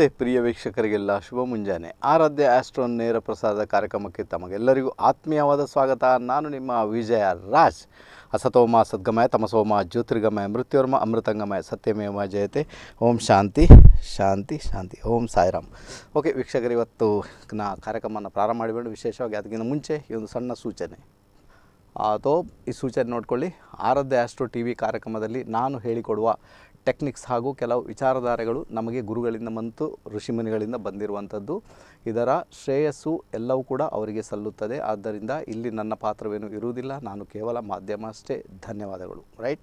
ನಮಸ್ತೆ ಪ್ರಿಯ ವೀಕ್ಷಕರಿಗೆಲ್ಲ ಶುಭ ಮುಂಜಾನೆ. ಆರಾಧ್ಯ ಆಸ್ಟ್ರೋನ್ ನೇರ ಪ್ರಸಾದ ಕಾರ್ಯಕ್ರಮಕ್ಕೆ ತಮಗೆಲ್ಲರಿಗೂ ಆತ್ಮೀಯವಾದ ಸ್ವಾಗತ. ನಾನು ನಿಮ್ಮ ವಿಜಯ ರಾಜ್. ಅಸತೋಮ ಸದ್ಗಮಯ, ತಮಸೋಮ ಜ್ಯೋತಿರ್ಗಮಯ, ಮೃತ್ಯೋರ್ಮ ಅಮೃತಂಗಮಯ, ಸತ್ಯಮೇವ ಜಯತೆ. ಓಂ ಶಾಂತಿ ಶಾಂತಿ ಶಾಂತಿ. ಓಂ ಸಾಯಿರಾಮ್. ಓಕೆ, ವೀಕ್ಷಕರು, ಇವತ್ತು ನಾ ಕಾರ್ಯಕ್ರಮವನ್ನು ಪ್ರಾರಂಭ ಮಾಡಿಬಿಟ್ಟು ವಿಶೇಷವಾಗಿ ಅದಕ್ಕಿಂತ ಮುಂಚೆ ಈ ಒಂದು ಸಣ್ಣ ಸೂಚನೆ. ಅಥವಾ ಈ ಸೂಚನೆ ನೋಡ್ಕೊಳ್ಳಿ. ಆರಾಧ್ಯ ಆಸ್ಟ್ರೋ ಟಿ ವಿ ಕಾರ್ಯಕ್ರಮದಲ್ಲಿ ನಾನು ಹೇಳಿಕೊಡುವ ಟೆಕ್ನಿಕ್ಸ್ ಹಾಗೂ ಕೆಲವು ವಿಚಾರಧಾರೆಗಳು ನಮಗೆ ಗುರುಗಳಿಂದ ಮತ್ತು ಋಷಿಮುನಿಗಳಿಂದ ಬಂದಿರುವಂಥದ್ದು. ಇದರ ಶ್ರೇಯಸ್ಸು ಎಲ್ಲವೂ ಕೂಡ ಅವರಿಗೆ ಸಲ್ಲುತ್ತದೆ. ಆದ್ದರಿಂದ ಇಲ್ಲಿ ನನ್ನ ಪಾತ್ರವೇನು ಇರುವುದಿಲ್ಲ. ನಾನು ಕೇವಲ ಮಾಧ್ಯಮ ಅಷ್ಟೇ. ಧನ್ಯವಾದಗಳು. ರೈಟ್?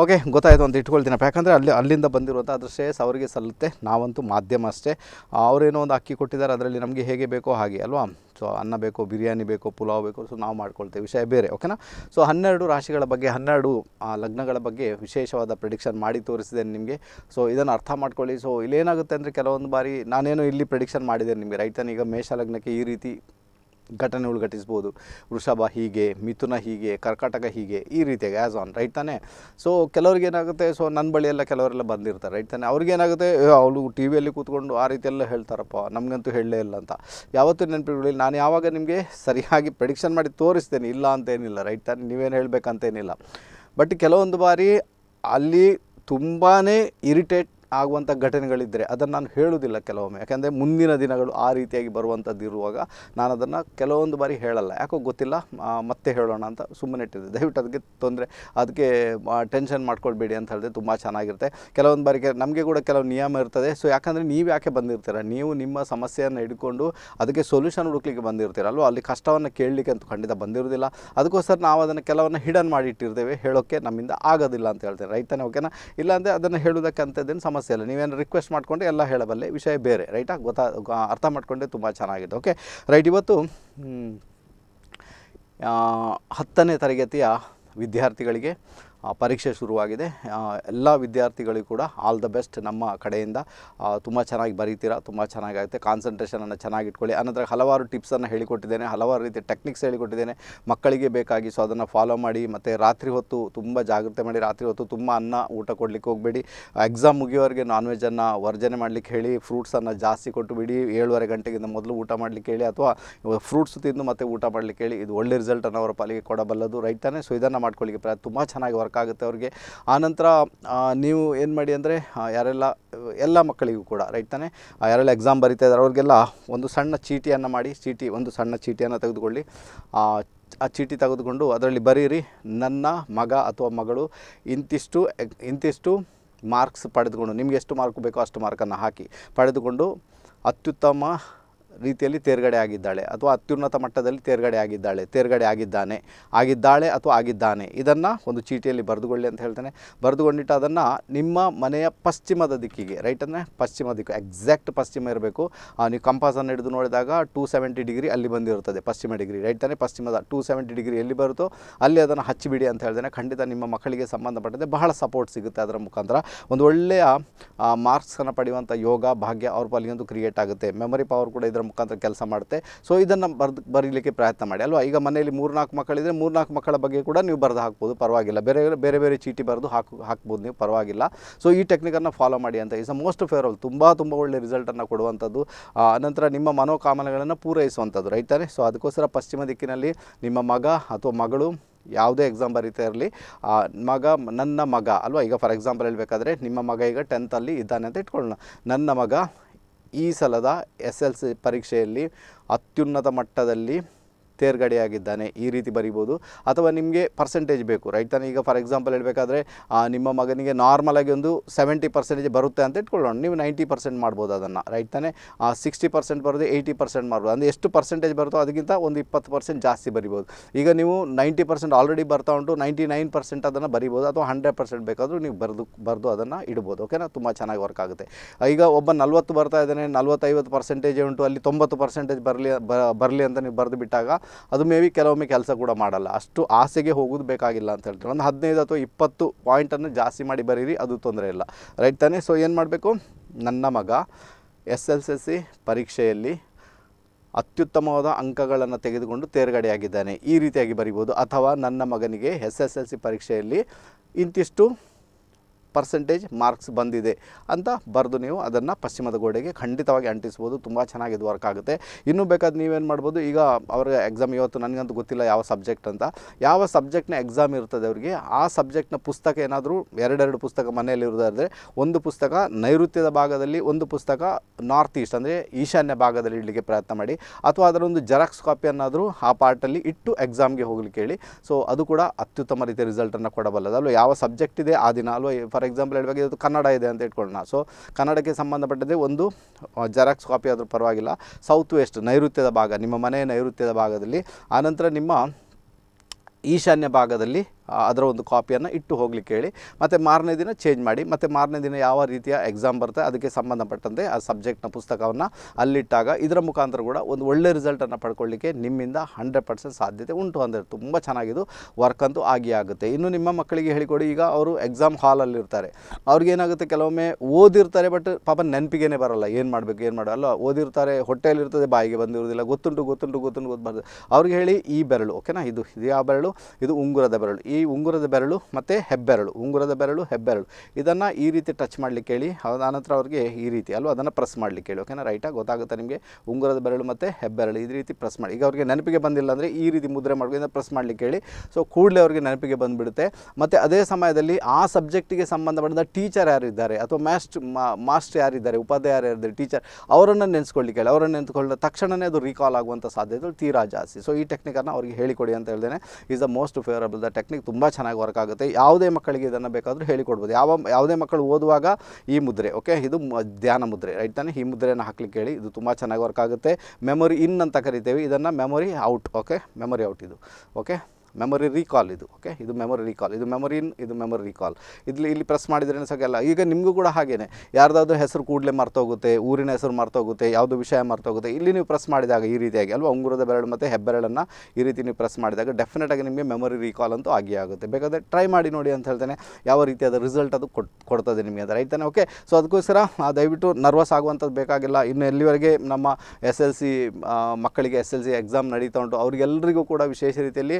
ಓಕೆ, ಗೊತ್ತಾಯಿತು ಅಂತ ಇಟ್ಕೊಳ್ತೀನಿ ಯಾಕಂದರೆ ಅಲ್ಲಿ, ಅಲ್ಲಿಂದ ಬಂದಿರುವಂಥ ಅದ್ರ ಶ್ರೇಯಸ್ ಅವರಿಗೆ ಸಲ್ಲುತ್ತೆ. ನಾವಂತೂ ಮಾಧ್ಯಮ ಅಷ್ಟೇ. ಅವರೇನೋ ಒಂದು ಅಕ್ಕಿ ಕೊಟ್ಟಿದ್ದಾರೆ, ಅದರಲ್ಲಿ ನಮಗೆ ಹೇಗೆ ಬೇಕೋ ಹಾಗೆ, ಅಲ್ವಾ? ಸೊ ಅನ್ನ ಬೇಕೋ, ಬಿರಿಯಾನಿ ಬೇಕೋ, ಪುಲಾವ್ ಬೇಕೋ ಸೊ ನಾವು ಮಾಡ್ಕೊಳ್ತೇವೆ. ವಿಷಯ ಬೇರೆ ಓಕೆನಾ ಸೊ ಹನ್ನೆರಡು ರಾಶಿಗಳ ಬಗ್ಗೆ, ಹನ್ನೆರಡು ಲಗ್ನಗಳ ಬಗ್ಗೆ ವಿಶೇಷವಾದ ಪ್ರಿಡಿಕ್ಷನ್ ಮಾಡಿ ತೋರಿಸಿದ್ದೇನೆ ನಿಮಗೆ. ಸೊ ಇದನ್ನು ಅರ್ಥ ಮಾಡ್ಕೊಳ್ಳಿ. ಸೊ ಇಲ್ಲೇನಾಗುತ್ತೆ ಅಂದರೆ ಕೆಲವೊಂದು ಬಾರಿ ನಾನೇನು ಇಲ್ಲಿ ಪ್ರಿಡಿಕ್ಷನ್ ಮಾಡಿದ್ದೇನೆ ನಿಮಗೆ. ರೈತನೀಗ ಮೇಷ ಲಗ್ನಕ್ಕೆ ಈ ರೀತಿ ಘಟನೆಗಳು ಘಟಿಸ್ಬೋದು ವೃಷಭ ಹೀಗೆ, ಮಿಥುನ ಹೀಗೆ, ಕರ್ಕಾಟಕ ಹೀಗೆ, ಈ ರೀತಿಯಾಗಿ ಆ್ಯಸ್ ಆನ್ ರೈಟ್ ತಾನೇ? ಸೊ ಕೆಲವ್ರಿಗೆ ಏನಾಗುತ್ತೆ ಸೊ ನನ್ನ ಬಳಿ ಎಲ್ಲ ಕೆಲವರೆಲ್ಲ ಬಂದಿರ್ತಾರೆ ರೈಟ್ ತಾನೇ? ಅವ್ರಿಗೇನಾಗುತ್ತೆ ಅವಳು ಟಿ ವಿಯಲ್ಲಿ ಕೂತ್ಕೊಂಡು ಆ ರೀತಿ ಎಲ್ಲ ಹೇಳ್ತಾರಪ್ಪ, ನಮಗಂತೂ ಹೇಳಲೇ ಇಲ್ಲ ಅಂತ. ಯಾವತ್ತೂ ನೆನಪುಗಳಿಲ್ಲ ನಾನು ಯಾವಾಗ ನಿಮಗೆ ಸರಿಯಾಗಿ ಪ್ರೆಡಿಕ್ಷನ್ ಮಾಡಿ ತೋರಿಸ್ತೇನೆ, ಇಲ್ಲ ಅಂತೇನಿಲ್ಲ ರೈಟ್ ತಾನೇ? ನೀವೇನು ಹೇಳಬೇಕಂತೇನಿಲ್ಲ. ಬಟ್ ಕೆಲವೊಂದು ಬಾರಿ ಅಲ್ಲಿ ತುಂಬಾ ಇರಿಟೇಟ್ ಆಗುವಂಥ ಘಟನೆಗಳಿದ್ದರೆ ಅದನ್ನು ನಾನು ಹೇಳುವುದಿಲ್ಲ ಕೆಲವೊಮ್ಮೆ. ಯಾಕೆಂದರೆ ಮುಂದಿನ ದಿನಗಳು ಆ ರೀತಿಯಾಗಿ ಬರುವಂಥದ್ದು ಇರುವಾಗ ನಾನು ಅದನ್ನು ಕೆಲವೊಂದು ಬಾರಿ ಹೇಳಲ್ಲ. ಯಾಕೋ ಗೊತ್ತಿಲ್ಲ ಮತ್ತೆ ಹೇಳೋಣ ಅಂತ ಸುಮ್ಮನೆ ಇಟ್ಟಿದ್ದೆ. ದಯವಿಟ್ಟು ಅದಕ್ಕೆ ತೊಂದರೆ, ಅದಕ್ಕೆ ಟೆನ್ಷನ್ ಮಾಡ್ಕೊಳ್ಬೇಡಿ ಅಂತ ಹೇಳಿದ್ರೆ ತುಂಬ ಚೆನ್ನಾಗಿರುತ್ತೆ. ಕೆಲವೊಂದು ಬಾರಿಗೆ ನಮಗೆ ಕೂಡ ಕೆಲವು ನಿಯಮ ಇರ್ತದೆ. ಸೊ, ಯಾಕಂದರೆ ನೀವು ಯಾಕೆ ಬಂದಿರ್ತೀರ? ನೀವು ನಿಮ್ಮ ಸಮಸ್ಯೆಯನ್ನು ಹಿಡ್ಕೊಂಡು ಅದಕ್ಕೆ ಸೊಲ್ಯೂಷನ್ ಹುಡುಕ್ಲಿಕ್ಕೆ ಬಂದಿರ್ತೀರಲ್ವ ಅಲ್ಲಿ ಕಷ್ಟವನ್ನು ಕೇಳಲಿಕ್ಕೆ ಅಂತ ಖಂಡಿತ ಬಂದಿರೋದಿಲ್ಲ ಅದಕ್ಕೋಸ್ಕರ ನಾವು ಅದನ್ನು ಕೆಲವನ್ನು ಹಿಡನ್ ಮಾಡಿ ಇಟ್ಟಿರ್ತೇವೆ. ಹೇಳೋಕ್ಕೆ ನಮ್ಮಿಂದ ಆಗೋದಿಲ್ಲ ಅಂತ ಹೇಳ್ತೇನೆ ರೈತನೇ, ಓಕೆನಾ? ಇಲ್ಲಾಂದರೆ ಅದನ್ನು ಹೇಳೋದಕ್ಕೆ ಅಂಥದ್ದೇನು ಸಮಸ್ಯೆ ಇಲ್ಲ. ನೀವೇನು ರಿಕ್ವೆಸ್ಟ್ ಮಾಡಿಕೊಂಡು ಎಲ್ಲ ಹೇಳಬಲ್ಲೆ. ವಿಷಯ ಬೇರೆ ರೈಟಾ ಗೊತ್ತಾ ಅರ್ಥ ಮಾಡಿಕೊಂಡೆ ತುಂಬ ಚೆನ್ನಾಗಿದೆ. ಓಕೆ ರೈಟ್ ಇವತ್ತು ಹತ್ತನೇ ತರಗತಿಯ ವಿದ್ಯಾರ್ಥಿಗಳಿಗೆ ಪರೀಕ್ಷೆ ಶುರುವಾಗಿದೆ. ಎಲ್ಲ ವಿದ್ಯಾರ್ಥಿಗಳಿಗೂ ಕೂಡ ಆಲ್ ದ ಬೆಸ್ಟ್ ನಮ್ಮ ಕಡೆಯಿಂದ. ತುಂಬ ಚೆನ್ನಾಗಿ ಬರೀತೀರಾ, ತುಂಬ ಚೆನ್ನಾಗಾಗುತ್ತೆ. ಕಾನ್ಸಂಟ್ರೇಷನನ್ನು ಚೆನ್ನಾಗಿ ಇಟ್ಕೊಳ್ಳಿ. ಅನಂತರ ಹಲವಾರು ಟಿಪ್ಸನ್ನು ಹೇಳಿಕೊಟ್ಟಿದ್ದೇನೆ. ಹಲವಾರು ರೀತಿಯ ಟೆಕ್ನಿಕ್ಸ್ ಹೇಳಿಕೊಟ್ಟಿದ್ದೇನೆ. ಮಕ್ಕಳಿಗೆ ಬೇಕಾಗಿ ಸೊ ಅದನ್ನು ಫಾಲೋ ಮಾಡಿ, ಮತ್ತು ರಾತ್ರಿ ಹೊತ್ತು ತುಂಬ ಜಾಗ್ರತೆ ಮಾಡಿ, ರಾತ್ರಿ ಹೊತ್ತು ತುಂಬ ಅನ್ನ, ಊಟ ಕೊಡಲಿಕ್ಕೆ ಹೋಗಬೇಡಿ. ಎಕ್ಸಾಮ್ ಮುಗಿಯೋರಿಗೆ ನಾನ್ ವೆಜ್ಜನ್ನು ವರ್ಜನೆ ಮಾಡಲಿಕ್ಕೆ ಹೇಳಿ ಫ್ರೂಟ್ಸನ್ನು ಜಾಸ್ತಿ ಕೊಟ್ಟು ಬಿಡಿ. ಏಳುವರೆ ಗಂಟೆಗಿಂತ ಮೊದಲು ಊಟ ಮಾಡಲಿಕ್ಕೆ ಹೇಳಿ, ಅಥವಾ ಫ್ರೂಟ್ಸ್ ತಿಂದು ಮತ್ತೆ ಊಟ ಮಾಡಲಿಕ್ಕೆ ಹೇಳಿ, ಇದು ಒಳ್ಳೆ ರಿಸಲ್ಟನ್ನು ಅವರ ಪಾಲಿಗೆ ಕೊಡಬಲ್ಲದು ರೈಟ್ ಸೊ ಇದನ್ನು ಮಾಡ್ಕೊಳ್ಳಿಕ್ಕೆ ಪ್ರಯತ್ನ. ತುಂಬ ಚೆನ್ನಾಗಿ ವರ್ಕ್ ಆಗುತ್ತೆ ಅವ್ರಿಗೆ. ಆನಂತರ ನೀವು ಏನು ಮಾಡಿ ಅಂದರೆ ಯಾರೆಲ್ಲ, ಎಲ್ಲ ಮಕ್ಕಳಿಗೂ ಕೂಡ ರೈಟ್ ತಾನೆ? ಯಾರೆಲ್ಲ ಎಕ್ಸಾಮ್ ಬರೀತಾ ಇದ್ದಾರೆ ಅವ್ರಿಗೆಲ್ಲ ಒಂದು ಸಣ್ಣ ಚೀಟಿಯನ್ನು ಮಾಡಿ, ಚೀಟಿ, ಒಂದು ಸಣ್ಣ ಚೀಟಿಯನ್ನು ತೆಗೆದುಕೊಳ್ಳಿ. ಆ ಚೀಟಿ ತೆಗೆದುಕೊಂಡು ಅದರಲ್ಲಿ ಬರೀರಿ, ನನ್ನ ಮಗ ಅಥವಾ ಮಗಳು ಇಂತಿಷ್ಟು ಇಂತಿಷ್ಟು ಮಾರ್ಕ್ಸ್ ಪಡೆದುಕೊಂಡು, ನಿಮಗೆ ಎಷ್ಟು ಮಾರ್ಕ್ ಬೇಕೋ ಅಷ್ಟು ಮಾರ್ಕನ್ನು ಹಾಕಿ, ಪಡೆದುಕೊಂಡು ಅತ್ಯುತ್ತಮ ರೀತಿಯಲ್ಲಿ ತೇರ್ಗಡೆ ಆಗಿದ್ದಾಳೆ ಅಥವಾ ಅತ್ಯುನ್ನತ ಮಟ್ಟದಲ್ಲಿ ತೇರ್ಗಡೆ ಆಗಿದ್ದಾಳೆ, ತೇರ್ಗಡೆ ಆಗಿದ್ದಾನೆ, ಆಗಿದ್ದಾಳೆ ಅಥವಾ ಆಗಿದ್ದಾನೆ. ಇದನ್ನು ಒಂದು ಚೀಟಿಯಲ್ಲಿ ಬರೆದುಕೊಳ್ಳಿ ಅಂತ ಹೇಳ್ತಾನೆ. ಬರೆದುಕೊಂಡಿಟ್ಟು ಅದನ್ನು ನಿಮ್ಮ ಮನೆಯ ಪಶ್ಚಿಮದ ದಿಕ್ಕಿಗೆ ರೈಟ್ ಅಂದರೆ ಪಶ್ಚಿಮ ದಿಕ್ಕು ಎಕ್ಸಾಕ್ಟ್ ಪಶ್ಚಿಮ ಇರಬೇಕು. ನೀವು ಕಂಪಾಸನ್ನು ಹಿಡಿದು ನೋಡಿದಾಗ ಟೂ ಸೆವೆಂಟಿ ಡಿಗ್ರಿ ಅಲ್ಲಿ ಬಂದಿರುತ್ತದೆ, ಪಶ್ಚಿಮ ಡಿಗ್ರಿ ರೈಟ್ ತಾನೇ ಪಶ್ಚಿಮದ ಟೂ ಸೆವೆಂಟಿ ಡಿಗ್ರಿ ಎಲ್ಲಿ ಬರುತ್ತೋ ಅಲ್ಲಿ ಅದನ್ನು ಹಚ್ಚಿಬಿಡಿ ಅಂತ ಹೇಳ್ತಾನೆ. ಖಂಡಿತ ನಿಮ್ಮ ಮಕ್ಕಳಿಗೆ ಸಂಬಂಧಪಟ್ಟಂತೆ ಬಹಳ ಸಪೋರ್ಟ್ ಸಿಗುತ್ತೆ ಅದರ ಮುಖಾಂತರ. ಒಂದು ಒಳ್ಳೆಯ ಮಾರ್ಕ್ಸನ್ನು ಪಡೆಯುವಂಥ ಯೋಗ, ಭಾಗ್ಯ ಅವ್ರ ಪಾಲಿಗಂತೂ ಕ್ರಿಯೇಟ್ ಆಗುತ್ತೆ. ಮೆಮೊರಿ ಪವರ್ ಕೂಡ ಇದರ ಮುಖಾಂತರ ಕೆಲಸ ಮಾಡುತ್ತೆ. ಸೊ ಇದನ್ನು ಬರ್ದು, ಬರೀಲಿಕ್ಕೆ ಪ್ರಯತ್ನ ಮಾಡಿ. ಅಲ್ವಾ? ಈಗ ಮನೆಯಲ್ಲಿ ಮೂರ್ನಾಲ್ಕು ಮಕ್ಕಳಿದ್ರೆ ಮೂರ್ನಾಲ್ಕು ಮಕ್ಕಳ ಬಗ್ಗೆ ಕೂಡ ನೀವು ಬರೆದು ಹಾಕ್ಬೋದು. ಪರವಾಗಿಲ್ಲ. ಬೇರೆ ಬೇರೆ ಬೇರೆ ಚೀಟಿ ಬರೆದು ಹಾಕು, ಹಾಕ್ಬೋದು ನೀವು. ಪರವಾಗಿಲ್ಲ. ಸೊ ಈ ಟೆಕ್ನಿಕನ್ನು ಫಾಲೋ ಮಾಡಿ ಅಂತ. ಇಸ್ ಅ ಮೋಸ್ಟ್ ಫೇವರಬಲ್ ತುಂಬ ತುಂಬ ಒಳ್ಳೆ ರಿಸಲ್ಟನ್ನು ಕೊಡುವಂಥದ್ದು. ಅನಂತರ ನಿಮ್ಮ ಮನೋಕಾಮನೆಗಳನ್ನು ಪೂರೈಸುವಂಥದ್ದು ರೈಟ್ ಸೊ ಅದಕ್ಕೋಸ್ಕರ ಪಶ್ಚಿಮ ದಿಕ್ಕಿನಲ್ಲಿ ನಿಮ್ಮ ಮಗ ಅಥವಾ ಮಗಳು ಯಾವುದೇ ಎಕ್ಸಾಮ್ ಬರೀತಾ ಇರಲಿ. ಮಗ, ನನ್ನ ಮಗ. ಅಲ್ವಾ? ಈಗ ಫಾರ್ ಎಕ್ಸಾಂಪಲ್ ಹೇಳಬೇಕಾದ್ರೆ ನಿಮ್ಮ ಮಗ ಈಗ ಟೆಂತಲ್ಲಿ ಇದ್ದಾನೆ ಅಂತ ಇಟ್ಕೊಳ್ಳೋಣ. ನನ್ನ ಮಗ ಈ ಸಲದ ಎಸ್ ಎಲ್ ಸಿ ಪರೀಕ್ಷೆಯಲ್ಲಿ ಅತ್ಯುನ್ನತ ಮಟ್ಟದಲ್ಲಿ ತೇರ್ಗಡೆಯಾಗಿದ್ದಾನೆ ಈ ರೀತಿ ಬರಿಬೋದು. ಅಥವಾ ನಿಮಗೆ ಪರ್ಸೆಂಟೇಜ್ ಬೇಕು ರೈಟ್ ಈಗ ಫಾರ್ ಎಕ್ಸಾಂಪಲ್ ಹೇಳಬೇಕಾದ್ರೆ ನಿಮ್ಮ ಮಗನಿಗೆ ನಾರ್ಮಲಾಗಿ ಒಂದು ಸೆವೆಂಟಿ ಪರ್ಸೆಂಟೇಜ್ ಬರುತ್ತೆ ಅಂತ ಇಟ್ಕೊಳ್ಳೋಣ. ನೀವು ನೈಂಟಿ ಪರ್ಸೆಂಟ್ ಮಾಡ್ಬೋದು ಅದನ್ನು ರೈಟ್ ತಾನೇ? ಸಿಕ್ಸ್ಟಿ ಪರ್ಸೆಂಟ್ ಬರೋದು ಏಯ್ಟಿ ಪರ್ಸೆಂಟ್ ಮಾಡ್ಬೋದು. ಅಂದರೆ ಎಷ್ಟು ಪರ್ಸೆಂಟೇಜ್ ಬರುತ್ತೋ ಅದಕ್ಕಿಂತ ಒಂದು ಇಪ್ಪತ್ತು ಪರ್ಸೆಂಟ್ ಜಾಸ್ತಿ ಬರಿಬೋದು. ಈಗ ನೀವು ನೈಂಟಿ ಪರ್ಸೆಂಟ್ ಆಲ್ರೆಡಿ ಬರ್ತಾ ಉಂಟು ನೈಂಟಿ ನೈನ್ ಪರ್ಸೆಂಟ್ ಅದನ್ನು ಬರಿಬೋದು, ಅಥವಾ ಹಂಡ್ರೆಡ್ ಪರ್ಸೆಂಟ್ ಬೇಕಾದರೂ ನೀವು ಬರೆದು ಬರೆದು ಅದನ್ನು ಇಡ್ಬೋದು. ಓಕೆನಾ ತುಂಬ ಚೆನ್ನಾಗಿ ವರ್ಕ್ ಆಗುತ್ತೆ. ಈಗ ಒಬ್ಬ ನಲ್ವತ್ತು ಬರ್ತಾ ಇದ್ದಾನೆ, ನಲ್ವತ್ತೈವತ್ತು ಪರ್ಸೆಂಟೇಜ್ ಉಂಟು, ಅಲ್ಲಿ ತೊಂಬತ್ತು ಪರ್ಸೆಂಟೇಜ್ ಬರಲಿ ಬರಲಿ ಅಂತ ನೀವು ಬರೆದು ಬಿಟ್ಟಾಗ ಅದು ಮೇ ಬಿ ಕೆಲವೊಮ್ಮೆ ಕೆಲಸ ಕೂಡ ಮಾಡಲ್ಲ. ಅಷ್ಟು ಆಸೆಗೆ ಹೋಗೋದು ಬೇಕಾಗಿಲ್ಲ ಅಂತ ಹೇಳ್ತಾರೆ. ಒಂದು ಹದಿನೈದು ಅಥವಾ ಇಪ್ಪತ್ತು ಪಾಯಿಂಟನ್ನು ಜಾಸ್ತಿ ಮಾಡಿ ಬರೀರಿ, ಅದು ತೊಂದರೆ ಇಲ್ಲ. ರೈಟ್ ತಾನೇ? ಸೊ ಏನು ಮಾಡಬೇಕು? ನನ್ನ ಮಗ ಎಸ್ ಎಲ್ ಸಿ ಸಿ ಪರೀಕ್ಷೆಯಲ್ಲಿ ಅತ್ಯುತ್ತಮವಾದ ಅಂಕಗಳನ್ನು ತೆಗೆದುಕೊಂಡು ತೇರ್ಗಡೆಯಾಗಿದ್ದಾನೆ. ಈ ರೀತಿಯಾಗಿ ಬರಿಬೋದು. ಅಥವಾ ನನ್ನ ಮಗನಿಗೆ ಎಸ್ ಎಸ್ ಎಲ್ ಸಿ ಪರೀಕ್ಷೆಯಲ್ಲಿ ಇಂತಿಷ್ಟು ಪರ್ಸೆಂಟೇಜ್ ಮಾರ್ಕ್ಸ್ ಬಂದಿದೆ ಅಂತ ಬರೆದು ನೀವು ಅದನ್ನು ಪಶ್ಚಿಮದ ಗೋಡೆಗೆ ಖಂಡಿತವಾಗಿ ಅಂಟಿಸ್ಬೋದು. ತುಂಬ ಚೆನ್ನಾಗಿ ಇದು ವರ್ಕ್ ಆಗುತ್ತೆ. ಇನ್ನೂ ಬೇಕಾದ್ರೆ ನೀವೇನು ಮಾಡ್ಬೋದು, ಈಗ ಅವ್ರಿಗೆ ಎಕ್ಸಾಮ್ ಇವತ್ತು ನನಗಂತೂ ಗೊತ್ತಿಲ್ಲ ಯಾವ ಸಬ್ಜೆಕ್ಟ್ ಅಂತ. ಯಾವ ಸಬ್ಜೆಕ್ಟ್ನ ಎಕ್ಸಾಮ್ ಇರ್ತದೆ ಅವರಿಗೆ, ಆ ಸಬ್ಜೆಕ್ಟ್ನ ಪುಸ್ತಕ ಏನಾದರೂ ಎರಡೆರಡು ಪುಸ್ತಕ ಮನೆಯಲ್ಲಿ ಇರೋದಾದರೆ ಒಂದು ಪುಸ್ತಕ ನೈಋತ್ಯದ ಭಾಗದಲ್ಲಿ, ಒಂದು ಪುಸ್ತಕ ನಾರ್ತ್ ಈಸ್ಟ್ ಅಂದರೆ ಈಶಾನ್ಯ ಭಾಗದಲ್ಲಿ ಇಡಲಿಕ್ಕೆ ಪ್ರಯತ್ನ ಮಾಡಿ, ಅಥವಾ ಅದರ ಒಂದು ಜೆರಾಕ್ಸ್ ಕಾಪಿಯನ್ನಾದರೂ ಆ ಪಾರ್ಟಲ್ಲಿ ಇಟ್ಟು ಎಕ್ಸಾಮ್ಗೆ ಹೋಗ್ಲಿಕ್ಕೆ ಹೇಳಿ. ಸೊ ಅದು ಕೂಡ ಅತ್ಯುತ್ತಮ ರೀತಿಯ ರಿಸಲ್ಟನ್ನು ಕೊಡಬಲ್ಲದು. ಅಲ್ವ, ಯಾವ ಸಬ್ಜೆಕ್ಟ್ ಇದೆ, ಆ ದಿನ, ಅಲ್ವಾ ಫಾರ್ ಎಕ್ಸಾಂಪಲ್ ಹೇಳಬೇಕು ಇದು ಕನ್ನಡ ಇದೆ ಅಂತ ಇಟ್ಕೊಳ್ಳೋಣ. ಸೊ ಕನ್ನಡಕ್ಕೆ ಸಂಬಂಧಪಟ್ಟಂತೆ ಒಂದು ಜೆರಾಕ್ಸ್ ಕಾಪಿ ಆದರೂ ಪರವಾಗಿಲ್ಲ. ಸೌತ್ ವೆಸ್ಟ್ ನೈಋತ್ಯದ ಭಾಗ, ನಿಮ್ಮ ಮನೆಯ ನೈಋತ್ಯದ ಭಾಗದಲ್ಲಿ. ಆನಂತರ ನಿಮ್ಮ ಈಶಾನ್ಯ ಭಾಗದಲ್ಲಿ ಅದರ ಒಂದು ಕಾಪಿಯನ್ನು ಇಟ್ಟು ಹೋಗ್ಲಿಕ್ಕೆ ಹೇಳಿ. ಮತ್ತು ಮಾರನೇ ದಿನ ಚೇಂಜ್ ಮಾಡಿ, ಮತ್ತು ಮಾರನೇ ದಿನ ಯಾವ ರೀತಿಯ ಎಕ್ಸಾಮ್ ಬರುತ್ತೆ ಅದಕ್ಕೆ ಸಂಬಂಧಪಟ್ಟಂತೆ ಆ ಸಬ್ಜೆಕ್ಟ್ನ ಪುಸ್ತಕವನ್ನು ಅಲ್ಲಿಟ್ಟಾಗ ಇದರ ಮುಖಾಂತರ ಕೂಡ ಒಂದು ಒಳ್ಳೆ ರಿಸಲ್ಟನ್ನು ಪಡ್ಕೊಳ್ಳಿಕ್ಕೆ ನಿಮ್ಮಿಂದ ಹಂಡ್ರೆಡ್ ಪರ್ಸೆಂಟ್ ಸಾಧ್ಯತೆ ಉಂಟು. ಅಂದರೆ ತುಂಬ ಚೆನ್ನಾಗಿದು ವರ್ಕ್ ಅಂತೂ ಆಗಿ ಆಗುತ್ತೆ. ಇನ್ನು ನಿಮ್ಮ ಮಕ್ಕಳಿಗೆ ಹೇಳಿಕೊಡಿ, ಈಗ ಅವರು ಎಕ್ಸಾಮ್ ಹಾಲಲ್ಲಿರ್ತಾರೆ ಅವ್ರಿಗೇನಾಗುತ್ತೆ ಕೆಲವೊಮ್ಮೆ ಓದಿರ್ತಾರೆ ಬಟ್ ಪಾಪ ನೆನಪಿಗೇನೆ ಬರಲ್ಲ. ಏನು ಮಾಡಬೇಕು, ಏನು ಮಾಡೋ ಅಲ್ಲ, ಓದಿರ್ತಾರೆ ಹೊಟ್ಟೆಯಲ್ಲಿರ್ತದೆ ಬಾಯಿಗೆ ಬಂದಿರೋದಿಲ್ಲ ಗೊತ್ತುಂಟು ಗೊತ್ತುಂಟು ಗೊತ್ತುಂಟು ಗೊತ್ತಬಾರ್ದು ಅವ್ರಿಗೆ ಹೇಳಿ ಈ ಬೆರಳು ಓಕೆನಾ ಇದು ಇದು ಯಾವ ಬೆರಳು? ಇದು ಉಂಗುರದ ಬೆರಳು. ಈ ಉಂಗುರದ ಬೆರಳು ಮತ್ತು ಹೆಬ್ಬೆರಳು, ಉಂಗುರದ ಬೆರಳು, ಹೆಬ್ಬೆರಳು. ಇದನ್ನು ಈ ರೀತಿ ಟಚ್ ಮಾಡಲಿಕ್ಕೆ ಹೇಳಿ ಆನಂತರ ಅವ್ರಿಗೆ ಈ ರೀತಿ, ಅಲ್ವಾ? ಅದನ್ನು ಪ್ರೆಸ್ ಮಾಡಲಿಕ್ಕೆ ಹೇಳಿ ಓಕೆನಾ ರೈಟಾಗಿ ಗೊತ್ತಾಗುತ್ತೆ ನಿಮಗೆ? ಉಂಗುರದ ಬೆರಳು ಮತ್ತು ಹೆಬ್ಬೆರಳು, ಈ ರೀತಿ ಪ್ರೆಸ್ ಮಾಡಿ. ಈಗ ಅವ್ರಿಗೆ ನೆನಪಿಗೆ ಬಂದಿಲ್ಲ ಅಂದರೆ ಈ ರೀತಿ ಮುದ್ರೆ ಮಾಡ್ಕೊಂಡು ಪ್ರೆಸ್ ಮಾಡಲಿಕ್ಕೆ ಹೇಳಿ. ಸೊ ಕೂಡಲೇ ಅವ್ರಿಗೆ ನೆನಪಿಗೆ ಬಂದುಬಿಡುತ್ತೆ. ಮತ್ತು ಅದೇ ಸಮಯದಲ್ಲಿ ಆ ಸಬ್ಜೆಕ್ಟಿಗೆ ಸಂಬಂಧಪಟ್ಟ ಟೀಚರ್ ಯಾರಿದ್ದಾರೆ ಅಥವಾ ಮ್ಯಾಸ್ಟ್ ಮಾಸ್ಟರ್ ಯಾರಿದ್ದಾರೆ ಉಪಾಧ್ಯಾಯ ಯಾರಿದ್ದಾರೆ ಟೀಚರ್ ಅವರನ್ನು ನೆನೆಸ್ಕೊಳ್ಳಿಕ್ಕೆ ಹೇಳಿ. ಅವರನ್ನು ನೆನೆಸ್ಕೊಳ್ಳೋ ತಕ್ಷಣವೇ ಅದು ರೀಕಾಲ್ ಆಗುವಂಥ ಸಾಧ್ಯತೆಗಳು ತೀರಾ ಜಾಸ್ತಿ. ಸೊ ಈ ಟೆಕ್ನಿಕನ್ನು ಅವ್ರಿಗೆ ಹೇಳಿಕೊಡಿ ಅಂತ ಹೇಳ್ದೇನೆ. Is the most favourable the technique ತುಂಬ ಚೆನ್ನಾಗಿ ವರ್ಕ್ ಆಗುತ್ತೆ. ಯಾವುದೇ ಮಕ್ಕಳಿಗೆ ಇದನ್ನು ಬೇಕಾದರೂ ಹೇಳಿಕೊಡ್ಬೋದು. ಯಾವ, ಯಾವುದೇ ಮಕ್ಕಳು ಓದುವಾಗ ಈ ಮುದ್ರೆ ಓಕೆ ಇದು ಧ್ಯಾನ ಮುದ್ರೆ ರೈಟ್ ತಾನೆ? ಈ ಮುದ್ರೆಯನ್ನು ಹಾಕ್ಲಿಕ್ಕೆ ಹೇಳಿ, ಇದು ತುಂಬ ಚೆನ್ನಾಗಿ ವರ್ಕ್ ಆಗುತ್ತೆ. ಮೆಮೊರಿ ಇನ್ ಅಂತ ಕರಿತೇವೆ. ಇದನ್ನು memory out okay memory out ಇದು ಓಕೆ ಮೆಮೊರಿ ರೀಕಾಲ್ ಇದು ಓಕೆ ಇದು ಮೆಮೊರಿ ರೀಕಾಲ್ ಇದು ಮೆಮೊರಿ ಇನ್ ಇದು ಮೆಮೊರಿ ರೀಕಾಲ್ ಇಲ್ಲಿ ಇಲ್ಲಿ ಪ್ರೆಸ್ ಮಾಡಿದ್ರೆ ಸಾಕಲ್ಲ ಈಗ ನಿಮಗೂ ಕೂಡ ಹಾಗೇನೆ. ಯಾರ್ದಾದ್ರೂ ಹೆಸರು ಕೂಡಲೇ ಮರ್ತೋಗುತ್ತೆ, ಊರಿನ ಹೆಸರು ಮರ್ತೋಗುತ್ತೆ, ಯಾವುದೋ ವಿಷಯ ಮರ್ತೋಗುತ್ತೆ, ಇಲ್ಲಿ ನೀವು ಪ್ರೆಸ್ ಮಾಡಿದಾಗ ಈ ರೀತಿಯಾಗಿ, ಅಲ್ವಾ? ಉಂಗುರದ ಬೆರಳು ಮತ್ತು ಹೆಬ್ಬೆರಳನ್ನು ಈ ರೀತಿ ನೀವು ಪ್ರೆಸ್ ಮಾಡಿದಾಗ ಡೆಫಿನೆಟಾಗಿ ನಿಮಗೆ ಮೆಮೊರಿ ರೀಕಾಲ್ ಅಂತೂ ಆಗಿ ಆಗುತ್ತೆ. ಬೇಕಾದರೆ ಟ್ರೈ ಮಾಡಿ ನೋಡಿ ಅಂತ ಹೇಳ್ತೇನೆ. ಯಾವ ರೀತಿಯಾದ ರಿಸಲ್ಟ್ ಅದು ಕೊಡ್ತದೆ ನಿಮಗೆ ಅದು ರೈತಾನೆ ಓಕೆ ಸೊ ಅದಕ್ಕೋಸ್ಕರ ದಯವಿಟ್ಟು ನರ್ವಸ್ ಆಗುವಂಥದ್ದು ಬೇಕಾಗಿಲ್ಲ. ಇನ್ನು ಎಲ್ಲಿವರೆಗೆ ನಮ್ಮ ಎಸ್ ಎಲ್ ಸಿ ಮಕ್ಕಳಿಗೆ ಎಸ್ ಎಲ್ ಸಿ ಎಕ್ಸಾಮ್ ನಡೀತಾ ಉಂಟು ಅವರಿಗೆಲ್ಲರಿಗೂ ಕೂಡ ವಿಶೇಷ ರೀತಿಯಲ್ಲಿ